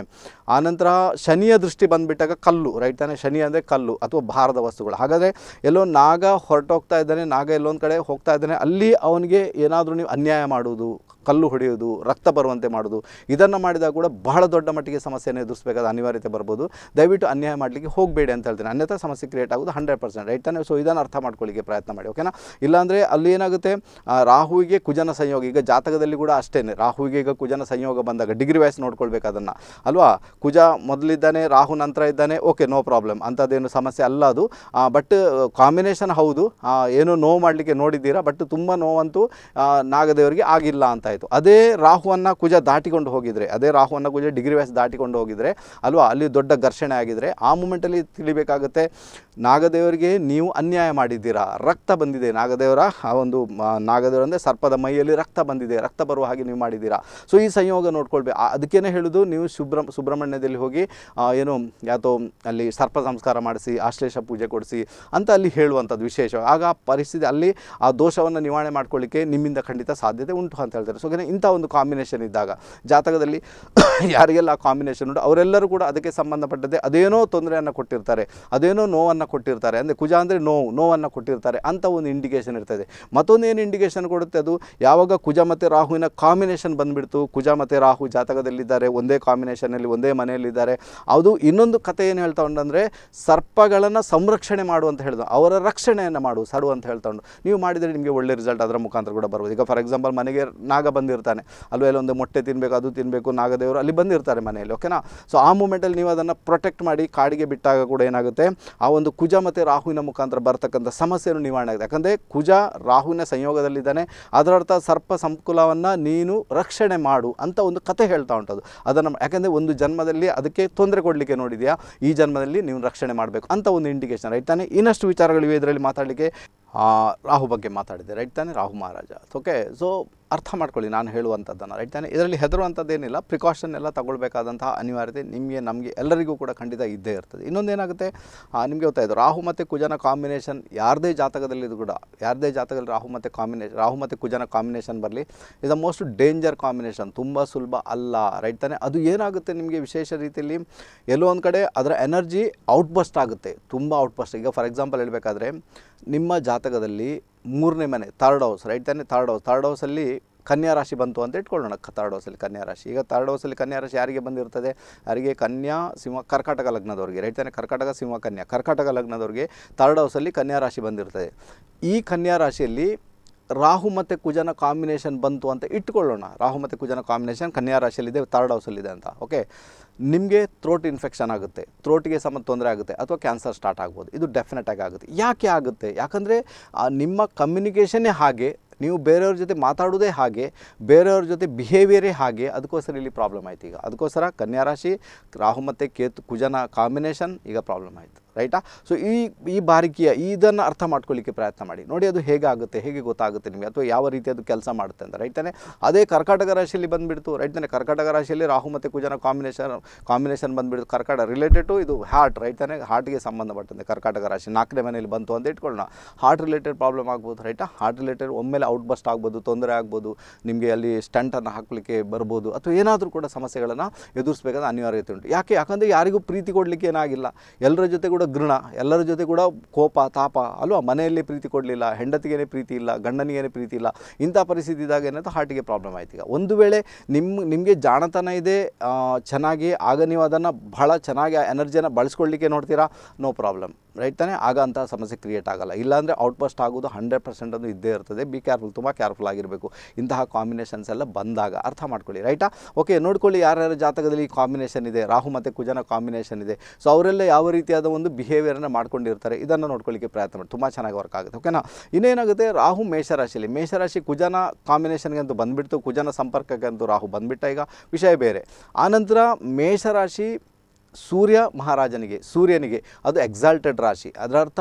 ಆನಂತರ ಶನಿಯ ದೃಷ್ಟಿ ಬಂದುಬಿಟ್ಟಾಗ ಕಲ್ಲು ರೈಟ್ ತಾನೆ? ಶನಿ ಅಂದರೆ ಕಲ್ಲು ಅಥವಾ ಭಾರದ ವಸ್ತುಗಳು. ಹಾಗಾದರೆ ಎಲ್ಲೋ ನಾಗ ಹೊರಟೋಗ್ತಾ ಇದ್ದಾನೆ, ನಾಗ ಎಲ್ಲೊಂದು ಕಡೆ ಹೋಗ್ತಾ ಇದ್ದಾನೆ, ಅಲ್ಲಿ ಅವನಿಗೆ ಏನಾದರೂ ನೀವು ಅನ್ಯಾಯ ಮಾಡುವುದು ಕಲ್ಲು ಹೊಡೆಯೋದು ರಕ್ತ ಬರುವಂತೆ ಮಾಡೋದು ಇದನ್ನು ಮಾಡಿದಾಗ ಕೂಡ ಬಹಳ ದೊಡ್ಡ ಮಟ್ಟಿಗೆ ಸಮಸ್ಯೆಯನ್ನು ಎದುರಿಸಬೇಕಾದ ಅನಿವಾರ್ಯತೆ ಬರ್ಬೋದು. ದಯವಿಟ್ಟು ಅನ್ಯಾಯ ಮಾಡಲಿಕ್ಕೆ ಹೋಗಬೇಡಿ ಅಂತ ಹೇಳ್ತೀನಿ. ಅನ್ಯಥಾ ಸಮಸ್ಯೆ ಕ್ರಿಯೇಟ್ ಆಗೋದು ಹಂಡ್ರೆಡ್ ಪರ್ಸೆಂಟ್ ರೈಟ್ ತಾನೆ? ಸೊ ಇದನ್ನು ಅರ್ಥ ಮಾಡ್ಕೊಳ್ಳಿಕ್ಕೆ ಪ್ರಯತ್ನ ಮಾಡಿ ಓಕೆನಾ ಇಲ್ಲಾಂದರೆ ಅಲ್ಲಿ ಏನಾಗುತ್ತೆ? ರಾಹುವಿಗೆ ಕುಜನ ಸಂಯೋಗ, ಈಗ ಜಾತಕದಲ್ಲಿ ಕೂಡ ಅಷ್ಟೇ ರಾಹುವಿಗೆ ಈಗ ಕುಜನ ಸಂಯೋಗ ಬಂದಾಗ ಡಿಗ್ರಿ ವೈಸ್ ನೋಡ್ಕೊಳ್ಬೇಕು ಅದನ್ನು, ಅಲ್ವಾ? ಕುಜ ಮೊದಲಿದ್ದಾನೆ, ರಾಹು ನಂತರ ಇದ್ದಾನೆ ಓಕೆ ನೋ ಪ್ರಾಬ್ಲಮ್ ಅಂಥದ್ದೇನು ಸಮಸ್ಯೆ ಅಲ್ಲ ಅದು. ಬಟ್ ಕಾಂಬಿನೇಷನ್ ಹೌದು. ಏನು ನೋವು ಮಾಡಲಿಕ್ಕೆ ನೋಡಿದ್ದೀರಾ ಬಟ್ ತುಂಬ ನೋವಂತೂ ನಾಗದೇವರಿಗೆ ಆಗಿಲ್ಲ ಅಂತಾಯಿತು ಅದೇ ರಾಹುವನ್ನು ಕುಜ ದಾಟಿಕೊಂಡು ಹೋಗಿದರೆ, ಅದೇ ರಾಹುವನ್ನು ಕುಜ ಡಿಗ್ರಿ ವೈಸ್ ದಾಟಿಕೊಂಡು ಹೋಗಿದರೆ, ಅಲ್ವಾ? ಅಲ್ಲಿ ದೊಡ್ಡ ಘರ್ಷಣೆ ಆಗಿದರೆ ಆ ಮೂಮೆಂಟಲ್ಲಿ ತಿಳಿಬೇಕಾಗುತ್ತೆ, ನಾಗದೇವರಿಗೆ ನೀವು ಅನ್ಯಾಯ ಮಾಡಿದ್ದೀರಾ? ರಕ್ತ ಬಂದಿದೆ ನಾಗದೇವರ, ಆ ಒಂದು ನಾಗದೇವರ ಅಂದರೆ ಸರ್ಪದ ಮೈಯಲ್ಲಿ ರಕ್ತ ಬಂದಿದೆ, ರಕ್ತ ಬರುವ ಹಾಗೆ ನೀವು ಮಾಡಿದ್ದೀರಾ? ಸೊ ಈ ಸಂಯೋಗ ನೋಡ್ಕೊಳ್ಬೇಕು ಅದಕ್ಕೇನೆ ಹೇಳೋದು, ನೀವು ಸುಬ್ರ ಸುಬ್ರಹ್ಮಣ್ಯದಲ್ಲಿ ಹೋಗಿ ಏನು, ಯಾತೋ, ಅಲ್ಲಿ ಸರ್ಪ ಸಂಸ್ಕಾರ ಮಾಡಿಸಿ, ಆಶ್ಲೇಷ ಪೂಜೆ ಕೊಡಿಸಿ ಅಂತ ಅಲ್ಲಿ ಹೇಳುವಂಥದ್ದು ವಿಶೇಷ. ಆಗ ಆ ಪರಿಸ್ಥಿತಿ, ಅಲ್ಲಿ ಆ ದೋಷವನ್ನು ನಿವಾರಣೆ ಮಾಡ್ಕೊಳ್ಳಿಕ್ಕೆ ನಿಮ್ಮಿಂದ ಖಂಡಿತ ಸಾಧ್ಯತೆ ಉಂಟು ಅಂತ ಹೇಳ್ತಾರೆ. ಸೊ ಇಂಥ ಒಂದು ಕಾಂಬಿನೇಷನ್ ಇದ್ದಾಗ ಜಾತಕದಲ್ಲಿ ಯಾರಿಗೆಲ್ಲ ಆ ಕಾಂಬಿನೇಷನ್ ಉಂಟು, ಅವರೆಲ್ಲರೂ ಕೂಡ ಅದಕ್ಕೆ ಸಂಬಂಧಪಟ್ಟಂತೆ ಅದೇನೋ ತೊಂದರೆಯನ್ನು ಕೊಟ್ಟಿರ್ತಾರೆ, ಅದೇನೋ ನೋವನ್ನು ಕೊಟ್ಟಿರ್ತಾರೆ, ಅಂದರೆ ಕುಜ ಅಂದರೆ ನೋವು, ನೋವನ್ನು ಕೊಟ್ಟಿರ್ತಾರೆ ಅಂತ ಒಂದು ಇಂಡಿಕೇಷನ್ ಇರ್ತದೆ. ಮತ್ತೊಂದು ಏನು ಇಂಡಿಕೇಷನ್ ಕೊಡುತ್ತೆ ಅದು? ಯಾವಾಗ ಕುಜ ಮತ್ತು ರಾಹುವಿನ ಕಾಂಬಿನೇಷನ್ ಬಂದುಬಿಡ್ತು, ಕುಜ ಮತ್ತು ರಾಹು ಜಾತಕದಲ್ಲಿದ್ದಾರೆ, ಒಂದೇ ಕಾಂಬಿನೇಷನಲ್ಲಿ ಒಂದೇ ಮನೆಯಲ್ಲಿದ್ದಾರೆ. ಅದು ಇನ್ನೊಂದು ಕತೆ ಏನು ಹೇಳ್ತಾ ಉಂಟಂದರೆ ಸರ್ಪಗಳನ್ನು ಸಂರಕ್ಷಣೆ ಮಾಡು ಅಂತ ಹೇಳಿದ್ರು ಅವರ ರಕ್ಷಣೆಯನ್ನು ಮಾಡು, ಸಡು ಅಂತ ಹೇಳ್ತಾ ಉಂಟು. ನೀವು ಮಾಡಿದರೆ ನಿಮಗೆ ಒಳ್ಳೆ ರಿಸಲ್ಟ್ ಅದರ ಮುಖಾಂತರ ಕೂಡ ಬರ್ಬೋದು. ಈಗ ಫಾರ್ ಎಕ್ಸಾಂಪಲ್ ಮನೆಗೆ ನಾಗ ಬಂದಿರ್ತಾನೆ. ಅಲ್ವೇ? ಅಲ್ಲೊಂದು ಮೊಟ್ಟೆ ತಿನ್ನಬೇಕು ಅದು ತಿನ್ನಬೇಕು ನಾಗದೇವರು ಅಲ್ಲಿ ಬಂದಿರ್ತಾರೆ ಮನೆಯಲ್ಲಿ ಓಕೆನಾ ಸೊ ಆ ಮೂಮೆಂಟಲ್ಲಿ ನೀವು ಅದನ್ನು ಪ್ರೊಟೆಕ್ಟ್ ಮಾಡಿ ಕಾಡಿಗೆ ಬಿಟ್ಟಾಗ ಕೂಡ ಏನಾಗುತ್ತೆ? ಆ ಒಂದು ಕುಜ ಮತ್ತು ರಾಹುವಿನ ಮುಖಾಂತರ ಬರ್ತಕ್ಕಂಥ ಸಮಸ್ಯೆಯನ್ನು ನಿವಾರಣೆ ಆಗುತ್ತೆ. ಯಾಕಂದರೆ ಕುಜ ರಾಹುವಿನ ಸಂಯೋಗದಲ್ಲಿದ್ದಾನೆ. ಅದರರ್ಥ ಸರ್ಪ ಸಂಕುಲವನ್ನು ನೀನು ರಕ್ಷಣೆ ಮಾಡು ಅಂತ ಒಂದು ಕತೆ ಹೇಳ್ತಾ ಉಂಟದು. ಅದನ್ನು ಯಾಕಂದರೆ ಒಂದು ಜನ್ಮದಲ್ಲಿ ಅದಕ್ಕೆ ತೊಂದರೆ ಕೊಡಲಿಕ್ಕೆ ನೋಡಿದೆಯಾ? ಈ ಜನ್ಮದಲ್ಲಿ ನೀವು ರಕ್ಷಣೆ ಮಾಡಬೇಕು ಅಂತ ಒಂದು ಇಂಡಿಕೇಶನ್ ರೈಟ್ ತಾನೆ? ಇನ್ನಷ್ಟು ವಿಚಾರಗಳಿವೆ ಇದರಲ್ಲಿ ಮಾತಾಡಲಿಕ್ಕೆ. ರಾಹು ಬಗ್ಗೆ ಮಾತಾಡಿದೆ ರೈಟ್ ತಾನೇ? ರಾಹು ಮಹಾರಾಜ. ಓಕೆ ಸೊ ಅರ್ಥ ಮಾಡ್ಕೊಳ್ಳಿ, ನಾನು ಹೇಳುವಂಥದ್ದನ್ನು ರೈಟ್ ತಾನೆ? ಇದರಲ್ಲಿ ಹೆದರುವಂಥದ್ದೇನಿಲ್ಲ. ಪ್ರಿಕಾಷನ್ ಎಲ್ಲ ತಗೊಳ್ಬೇಕಾದಂತಹ ಅನಿವಾರ್ಯತೆ ನಿಮಗೆ, ನಮಗೆ ಎಲ್ಲರಿಗೂ ಕೂಡ ಖಂಡಿತ ಇದ್ದೇ ಇರ್ತದೆ. ಇನ್ನೊಂದೇನಾಗುತ್ತೆ ನಿಮಗೆ ಗೊತ್ತಾಯಿತು, ರಾಹು ಮತ್ತು ಕುಜನ ಕಾಂಬಿನೇಷನ್ ಯಾರದೇ ಜಾತಕದಲ್ಲಿ ಇದು ಕೂಡ, ಯಾರದೇ ಜಾತಕದಲ್ಲಿ ರಾಹು ಮತ್ತು ಕಾಂಬಿನೇಷನ್ ರಾಹು ಮತ್ತು ಕುಜನ ಕಾಂಬಿನೇಷನ್ ಬರಲಿ is the most danger combination ತುಂಬ ಸುಲಭ ಅಲ್ಲ ರೈಟ್ ತಾನೆ? ಅದು ಏನಾಗುತ್ತೆ ನಿಮಗೆ ವಿಶೇಷ ರೀತಿಯಲ್ಲಿ? ಎಲ್ಲೋ ಒಂದು ಕಡೆ ಅದರ ಎನರ್ಜಿ ಔಟ್ಬಸ್ಟ್ ಆಗುತ್ತೆ. ತುಂಬ ಔಟ್ಬಸ್ಟ್ ಈಗ ಫಾರ್ ಎಕ್ಸಾಂಪಲ್ ಹೇಳಬೇಕಾದ್ರೆ, ನಿಮ್ಮ ಜಾತಕದಲ್ಲಿ ಮೂರನೇ ಮನೆ ಥರ್ಡ್ ಹೌಸ್ ರೈಟ್ ತಾನೆ? ಥರ್ಡ್ ಹೌಸ್ ಥರ್ಡ್ ಹೌಸಲ್ಲಿ ಕನ್ಯಾ ರಾಶಿ ಬಂತು ಅಂತ ಇಟ್ಕೊಳ್ಳೋಣ. ಥರ್ಡ್ ಹೌಸಲ್ಲಿ ಕನ್ಯಾ ರಾಶಿ. ಈಗ ಥರ್ಡ್ ಹೌಸಲ್ಲಿ ಕನ್ಯಾ ರಾಶಿ ಯಾರಿಗೆ ಬಂದಿರ್ತದೆ? ಯಾರಿಗೆ? ಕನ್ಯಾ ಸಿಂಹ, ಕರ್ಕಾಟಕ ಲಗ್ನದವ್ರಿಗೆ ರೈಟ್ ತಾನೆ? ಕರ್ಕಾಟಕ ಸಿಂಹ, ಕನ್ಯಾ. ಕರ್ಕಾಟಕ ಲಗ್ನದವ್ರಿಗೆ ಥರ್ಡ್ ಹೌಸಲ್ಲಿ ಕನ್ಯಾ ರಾಶಿ ಬಂದಿರ್ತದೆ. ಈ ಕನ್ಯಾ ರಾಶಿಯಲ್ಲಿ ರಾಹು ಮತ್ತು ಕುಜನ ಕಾಂಬಿನೇಷನ್ ಬಂತು ಅಂತ ಇಟ್ಕೊಳ್ಳೋಣ. ರಾಹು ಮತ್ತು ಕುಜನ ಕಾಂಬಿನೇಷನ್ ಕನ್ಯಾ ರಾಶಿಯಲ್ಲಿದೆ ಥರ್ಡ್ ಹೌಸಲ್ಲಿದೆ ಅಂತ. ಓಕೆ ನಿಮಗೆ ಥ್ರೋಟ್ ಇನ್ಫೆಕ್ಷನ್ ಆಗುತ್ತೆ. ಥ್ರೋಟಿಗೆ ಸಮ ತೊಂದರೆ ಆಗುತ್ತೆ ಅಥವಾ ಕ್ಯಾನ್ಸರ್ ಸ್ಟಾರ್ಟ್ ಆಗ್ಬೋದು. ಇದು ಡೆಫಿನೆಟಾಗಿ ಆಗುತ್ತೆ. ಯಾಕೆ ಆಗುತ್ತೆ? ಯಾಕಂದರೆ ನಿಮ್ಮ ಕಮ್ಯುನಿಕೇಷನ್ನೇ ಹಾಗೆ, ನೀವು ಬೇರೆಯವ್ರ ಜೊತೆ ಮಾತಾಡೋದೇ ಹಾಗೆ, ಬೇರೆಯವ್ರ ಜೊತೆ ಬಿಹೇವಿಯರೇ ಹಾಗೆ, ಅದಕ್ಕೋಸ್ಕರ ಇಲ್ಲಿ ಪ್ರಾಬ್ಲಮ್ ಆಯ್ತು ಈಗ. ಅದಕ್ಕೋಸ್ಕರ ಕನ್ಯಾ ರಾಶಿ, ರಾಹು ಮತ್ತು ಕೇತು ಕುಜನ ಕಾಂಬಿನೇಷನ್ ಈಗ ಪ್ರಾಬ್ಲಮ್ ಆಯಿತು. ರೈಟಾ? ಸೊ ಈ ಈ ಬಾರಿಕೆಯ ಇದನ್ನು ಅರ್ಥ ಮಾಡ್ಕೊಳ್ಳಿಕ್ಕೆ ಪ್ರಯತ್ನ ಮಾಡಿ. ನೋಡಿ ಅದು ಹೇಗಾಗುತ್ತೆ, ಹೇಗೆ ಗೊತ್ತಾಗುತ್ತೆ ನಿಮಗೆ, ಅಥವಾ ಯಾವ ರೀತಿ ಅದು ಕೆಲಸ ಮಾಡುತ್ತೆ ಅಂತ ರೈಟ್ ತಾನೆ ಅದೇ ಕರ್ಕಾಟಕ ರಾಶಿಯಲ್ಲಿ ಬಂದುಬಿಡ್ತು ರೈಟ್ ತಾನೆ ಕರ್ಕಾಟಕ ರಾಶಿಯಲ್ಲಿ ರಾಹು ಮತ್ತು ಕುಜನ ಕಾಂಬಿನೇಷನ್ ಕಾಂಬಿನೇಷನ್ ಬಂದುಬಿಡ್ತು. ಕರ್ಕಾಟ ರಿಲೇಟೆಡ್ ಇದು ಹಾರ್ಟ್ ರೈಟ್ ತಾನೆ ಹಾರ್ಟ್ಗೆ ಸಂಬಂಧಪಟ್ಟಂತೆ ಕರ್ಕಾಟಕ ರಾಶಿ ನಾಲ್ಕನೇ ಮನೆಯಲ್ಲಿ ಬಂತು ಅಂತ ಇಟ್ಕೊಳ್ಳೋಣ. ಹಾರ್ಟ್ ರಿಲೇಟೆಡ್ ಪ್ರಾಬ್ಲಮ್ ಆಗ್ಬೋದು ರೈಟಾ. ಹಾರ್ಟ್ ರಿಲೇಟೆಡ್ ಒಮ್ಮೆಲೆ ಔಟ್ ಬಸ್ಟ್ ಆಗ್ಬೋದು, ತೊಂದರೆ ಆಗ್ಬೋದು, ನಿಮಗೆ ಅಲ್ಲಿ ಸ್ಟಂಟನ್ನು ಹಾಕಲಿಕ್ಕೆ ಬರ್ಬೋದು, ಅಥವಾ ಏನಾದರೂ ಕೂಡ ಸಮಸ್ಯೆಗಳನ್ನು ಎದುರಿಸಬೇಕಾದ ಅನಿವಾರ್ಯತೆ ಉಂಟು. ಯಾಕೆ? ಯಾಕಂದರೆ ಯಾರಿಗೂ ಪ್ರೀತಿ ಕೊಡಲಿಕ್ಕೆ ಏನಾಗಿಲ್ಲ. ಎಲ್ಲರ ಜೊತೆ ಕೂಡ ಗೃಣ ಎಲ್ಲರ ಜೊತೆ ಕೂಡ ಕೋಪ, ತಾಪ, ಅಲ್ವಾ? ಮನೆಯಲ್ಲಿ ಪ್ರೀತಿ ಕೊಡಲಿಲ್ಲ, ಹೆಂಡತಿಗೇನೆ ಪ್ರೀತಿ ಇಲ್ಲ, ಗಂಡನಿಗೇನೆ ಪ್ರೀತಿ ಇಲ್ಲ, ಇಂಥ ಪರಿಸ್ಥಿತಿ ಇದ್ದಾಗ ಏನಂತ ಹಾರ್ಟಿಗೆ ಪ್ರಾಬ್ಲಮ್ ಆಯ್ತು ಈಗ. ಒಂದು ವೇಳೆ ನಿಮ್ಮ ನಿಮಗೆ ಜಾಣತನ ಇದೆ ಚೆನ್ನಾಗಿ, ಆಗ ನೀವು ಅದನ್ನು ಬಹಳ ಚೆನ್ನಾಗಿ ಎನರ್ಜಿಯನ್ನು ಬಳಸ್ಕೊಳ್ಳಿಕ್ಕೆ ನೋಡ್ತೀರಾ? ನೋ ಪ್ರಾಬ್ಲಮ್ ರೈಟ್ ತಾನೇ ಆಗ ಅಂತಹ ಸಮಸ್ಯೆ ಕ್ರಿಯೇಟ್ ಆಗಲ್ಲ. ಇಲ್ಲಾಂದರೆ ಔಟ್ಬಸ್ಟ್ ಆಗೋದು ಹಂಡ್ರೆಡ್ ಪರ್ಸೆಂಟ್ ಅದು ಇದ್ದೇ ಇರ್ತದೆ. ಬಿ ಕೇರ್ಫುಲ್ ತುಂಬ ಕೇರ್ಫುಲ್ ಆಗಿರಬೇಕು. ಇಂತಹ ಕಾಂಬಿನೇಷನ್ಸ್ ಎಲ್ಲ ಬಂದಾಗ ಅರ್ಥ ಮಾಡ್ಕೊಳ್ಳಿ ರೈಟಾ ಓಕೆ ನೋಡ್ಕೊಳ್ಳಿ ಯಾರ್ಯಾರ ಜಾತಕದಲ್ಲಿ ಈ ಕಾಂಬಿನೇಷನ್ ಇದೆ. ರಾಹು ಮತ್ತು ಕುಜನ ಕಾಂಬಿನೇಷನ್ ಇದೆ. ಸೊ ಅವರೆಲ್ಲ ಯಾವ ರೀತಿಯಾದ ಒಂದು ಬಿಹೇವಿಯರನ್ನು ಮಾಡ್ಕೊಂಡಿರ್ತಾರೆ, ಇದನ್ನು ನೋಡ್ಕೊಳ್ಳಿಕ್ಕೆ ಪ್ರಯತ್ನ ಮಾಡಿ. ತುಂಬ ಚೆನ್ನಾಗಿ ವರ್ಕ್ ಆಗುತ್ತೆ ಓಕೆನಾ ಇನ್ನೇನಾಗುತ್ತೆ ರಾಹು ಮೇಷರಾಶಿಯಲ್ಲಿ. ಮೇಷರಾಶಿ ಕುಜನ ಕಾಂಬಿನೇಷನ್ಗೆ ಅಂತೂ ಬಂದುಬಿಡ್ತು ಕುಜನ ಸಂಪರ್ಕಕ್ಕೆ ಅಂತೂ ರಾಹು ಬಂದುಬಿಟ್ಟ ಈಗ, ವಿಷಯ ಬೇರೆ. ಆನಂತರ ಮೇಷರಾಶಿ ಸೂರ್ಯ ಮಹಾರಾಜನಿಗೆ, ಸೂರ್ಯನಿಗೆ ಅದು ಎಕ್ಸಾಲ್ಟೆಡ್ ರಾಶಿ. ಅದರರ್ಥ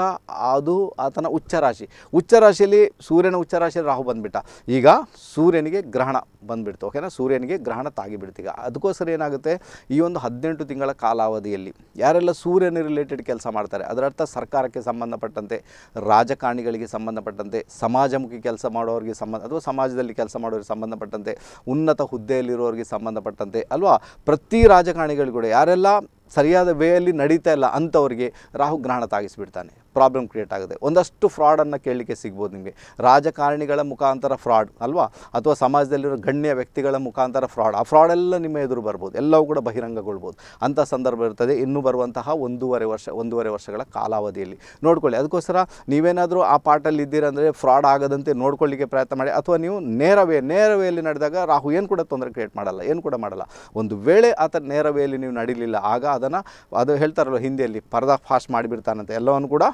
ಅದು ಆತನ ಉಚ್ಚ ರಾಶಿ. ಉಚ್ಚ ರಾಶಿಯಲ್ಲಿ ಸೂರ್ಯನ ಉಚ್ಚ ರಾಶಿಯಲ್ಲಿ ರಾಹು ಬಂದುಬಿಟ್ಟ. ಈಗ ಸೂರ್ಯನಿಗೆ ಗ್ರಹಣ ಬಂದುಬಿಡ್ತು ಓಕೆನಾ ಸೂರ್ಯನಿಗೆ ಗ್ರಹಣ ತಾಗಿಬಿಡ್ತೀಗ ಅದಕ್ಕೋಸ್ಕರ ಏನಾಗುತ್ತೆ? ಈ ಒಂದು ಹದಿನೆಂಟು ತಿಂಗಳ ಕಾಲಾವಧಿಯಲ್ಲಿ ಯಾರೆಲ್ಲ ಸೂರ್ಯನ ರಿಲೇಟೆಡ್ ಕೆಲಸ ಮಾಡ್ತಾರೆ, ಅದರರ್ಥ ಸರ್ಕಾರಕ್ಕೆ ಸಂಬಂಧಪಟ್ಟಂತೆ, ರಾಜಕಾರಣಿಗಳಿಗೆ ಸಂಬಂಧಪಟ್ಟಂತೆ, ಸಮಾಜಮುಖಿ ಕೆಲಸ ಮಾಡೋರಿಗೆ ಸಂಬಂಧ, ಅಥವಾ ಸಮಾಜದಲ್ಲಿ ಕೆಲಸ ಮಾಡೋರಿಗೆ ಸಂಬಂಧಪಟ್ಟಂತೆ, ಉನ್ನತ ಹುದ್ದೆಯಲ್ಲಿರೋರಿಗೆ ಸಂಬಂಧಪಟ್ಟಂತೆ, ಅಲ್ವಾ? ಪ್ರತಿ ರಾಜಕಾರಣಿಗಳು ಕೂಡ ಯಾರೆಲ್ಲ ಸರಿಯಾದ ವೇಯಲ್ಲಿ ನಡೀತಾ ಇಲ್ಲ ಅಂಥವ್ರಿಗೆ ರಾಹು ಗ್ರಹಣ ತಾಗಿಸ್ಬಿಡ್ತಾನೆ. ಪ್ರಾಬ್ಲಮ್ ಕ್ರಿಯೇಟ್ ಆಗುತ್ತೆ. ಒಂದಷ್ಟು ಫ್ರಾಡನ್ನು ಕೇಳಲಿಕ್ಕೆ ಸಿಗ್ಬೋದು ನಿಮಗೆ. ರಾಜಕಾರಣಿಗಳ ಮುಖಾಂತರ ಫ್ರಾಡ್ ಅಲ್ವಾ? ಅಥವಾ ಸಮಾಜದಲ್ಲಿರೋ ಗಣ್ಯ ವ್ಯಕ್ತಿಗಳ ಮುಖಾಂತರ ಫ್ರಾಡ್ ಆ ಫ್ರಾಡ್ ಎಲ್ಲ ನಿಮ್ಮ ಎದುರು ಬರ್ಬೋದು. ಎಲ್ಲವೂ ಕೂಡ ಬಹಿರಂಗಗೊಳ್ಬೋದು. ಅಂಥ ಸಂದರ್ಭ ಇರ್ತದೆ. ಇನ್ನೂ ಬರುವಂತಹ ಒಂದೂವರೆ ವರ್ಷ, ಒಂದೂವರೆ ವರ್ಷಗಳ ಕಾಲಾವಧಿಯಲ್ಲಿ. ನೋಡ್ಕೊಳ್ಳಿ. ಅದಕ್ಕೋಸ್ಕರ ನೀವೇನಾದರೂ ಆ ಪಾಟಲ್ಲಿ ಇದ್ದೀರಂದರೆ ಫ್ರಾಡ್ ಆಗದಂತೆ ನೋಡ್ಕೊಳ್ಳಿಕ್ಕೆ ಪ್ರಯತ್ನ ಮಾಡಿ. ಅಥವಾ ನೀವು ನೇರವೇ, ನೇರವೆಯಲ್ಲಿ ನಡೆದಾಗ ರಾಹು ಏನು ಕೂಡ ತೊಂದರೆ ಕ್ರಿಯೇಟ್ ಮಾಡಲ್ಲ, ಏನು ಕೂಡ ಮಾಡಲ್ಲ. ಒಂದು ವೇಳೆ ಆತ ನೇರವೆಯಲ್ಲಿ ನೀವು ನಡೀಲಿಲ್ಲ, ಆಗ ಅದನ್ನು, ಅದು ಹೇಳ್ತಾರಲ್ಲ ಹಿಂದಿಯಲ್ಲಿ ಪರ್ದಾ ಫಾಸ್ಟ್ ಮಾಡಿಬಿಡ್ತಾನಂತೆ. ಎಲ್ಲವನ್ನು ಕೂಡ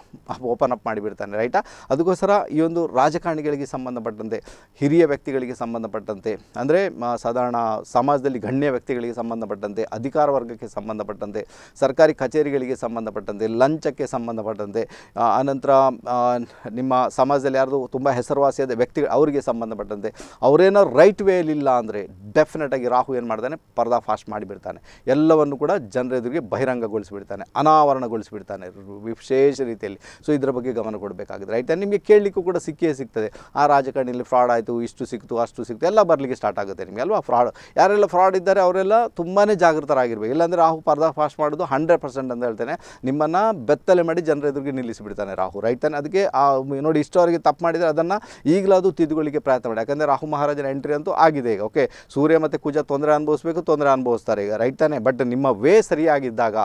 ಓಪನ್ ಅಪ್ ಮಾಡಿಬಿಡ್ತಾನೆ ರೈಟಾ ಅದಕ್ಕೋಸ್ಕರ ಈ ಒಂದು ರಾಜಕಾರಣಿಗಳಿಗೆ ಸಂಬಂಧಪಟ್ಟಂತೆ, ಹಿರಿಯ ವ್ಯಕ್ತಿಗಳಿಗೆ ಸಂಬಂಧಪಟ್ಟಂತೆ, ಅಂದರೆ ಸಾಧಾರಣ ಸಮಾಜದಲ್ಲಿ ಗಣ್ಯ ವ್ಯಕ್ತಿಗಳಿಗೆ ಸಂಬಂಧಪಟ್ಟಂತೆ, ಅಧಿಕಾರ ವರ್ಗಕ್ಕೆ ಸಂಬಂಧಪಟ್ಟಂತೆ, ಸರ್ಕಾರಿ ಕಚೇರಿಗಳಿಗೆ ಸಂಬಂಧಪಟ್ಟಂತೆ, ಲಂಚಕ್ಕೆ ಸಂಬಂಧಪಟ್ಟಂತೆ ಆನಂತರ ನಿಮ್ಮ ಸಮಾಜದಲ್ಲಿ ಯಾರ್ದು ತುಂಬ ಹೆಸರುವಾಸಿಯಾದ ವ್ಯಕ್ತಿಗಳು ಅವರಿಗೆ ಸಂಬಂಧಪಟ್ಟಂತೆ, ಅವರೇನೋ ರೈಟ್ ವೇಲಿಲ್ಲ ಅಂದರೆ ಡೆಫಿನೆಟಾಗಿ ರಾಹು ಏನು ಮಾಡ್ತಾನೆ ಪರ್ದಾ ಫಾಸ್ಟ್ ಮಾಡಿಬಿಡ್ತಾನೆ. ಎಲ್ಲವನ್ನು ಕೂಡ ಜನರೆದುರಿಗೆ ಬಹಿರಂಗಗೊಳಿಸಿಬಿಡ್ತಾನೆ, ಅನಾವರಣಗೊಳಿಸಿಬಿಡ್ತಾನೆ, ವಿಶೇಷ ರೀತಿಯಲ್ಲಿ. ಸೊ ಇದರ ಬಗ್ಗೆ ಗಮನ ಕೊಡಬೇಕಾಗಿದೆ. ರೈಟ್ ನಿಮಗೆ ಕೇಳಲಿಕ್ಕೂ ಕೂಡ ಸಿಕ್ಕೇ ಸಿಗ್ತದೆ. ಆ ರಾಜಕಾರಣಿಯಲ್ಲಿ ಫ್ರಾಡ್ ಆಯಿತು, ಇಷ್ಟು ಸಿಕ್ತು, ಅಷ್ಟು ಸಿಕ್ತು, ಎಲ್ಲ ಬರಲಿಕ್ಕೆ ಸ್ಟಾರ್ಟ್ ಆಗುತ್ತೆ ನಿಮಗೆ, ಅಲ್ವಾ? ಫ್ರಾಡ್ ಯಾರೆಲ್ಲ ಫ್ರಾಡ್ ಇದ್ದಾರೆ, ಅವರೆಲ್ಲ ತುಂಬಾ ಜಾಗೃತರಾಗಿರ್ಬೇಕು. ಇಲ್ಲಾಂದರೆ ರಾಹು ಪರ್ದಾ ಫಾಸ್ಟ್ ಮಾಡೋದು ಹಂಡ್ರೆಡ್ ಪರ್ಸೆಂಟ್ ಅಂತ ಹೇಳ್ತೇನೆ. ನಿಮ್ಮನ್ನು ಬೆತ್ತಲೆ ಮಾಡಿ ಜನರ ಎದುರಿಗೆ ನಿಲ್ಲಿಸಿಬಿಡ್ತಾನೆ ರಾಹು ರೈಟ್ ಅದಕ್ಕೆ ಆ, ನೋಡಿ ಇಷ್ಟವರೆಗೆ ತಪ್ಪು ಮಾಡಿದರೆ ಅದನ್ನು ಈಗಲಾದರೂ ತಿದ್ದುಕೊಳ್ಳಿಕ್ಕೆ ಪ್ರಯತ್ನ ಮಾಡಿ. ಯಾಕಂದರೆ ರಾಹು ಮಹಾರಾಜನ ಎಂಟ್ರಿ ಅಂತೂ ಆಗಿದೆ ಈಗ ಓಕೆ ಸೂರ್ಯ ಮತ್ತು ಕುಜ ತೊಂದರೆ ಅನುಭವಿಸಬೇಕು, ತೊಂದರೆ ಅನುಭವಿಸ್ತಾರೆ ಈಗ ರೈಟ್ ತಾನೆ? ಬಟ್ ನಿಮ್ಮ ವೇ ಸರಿಯಾಗಿದ್ದಾಗ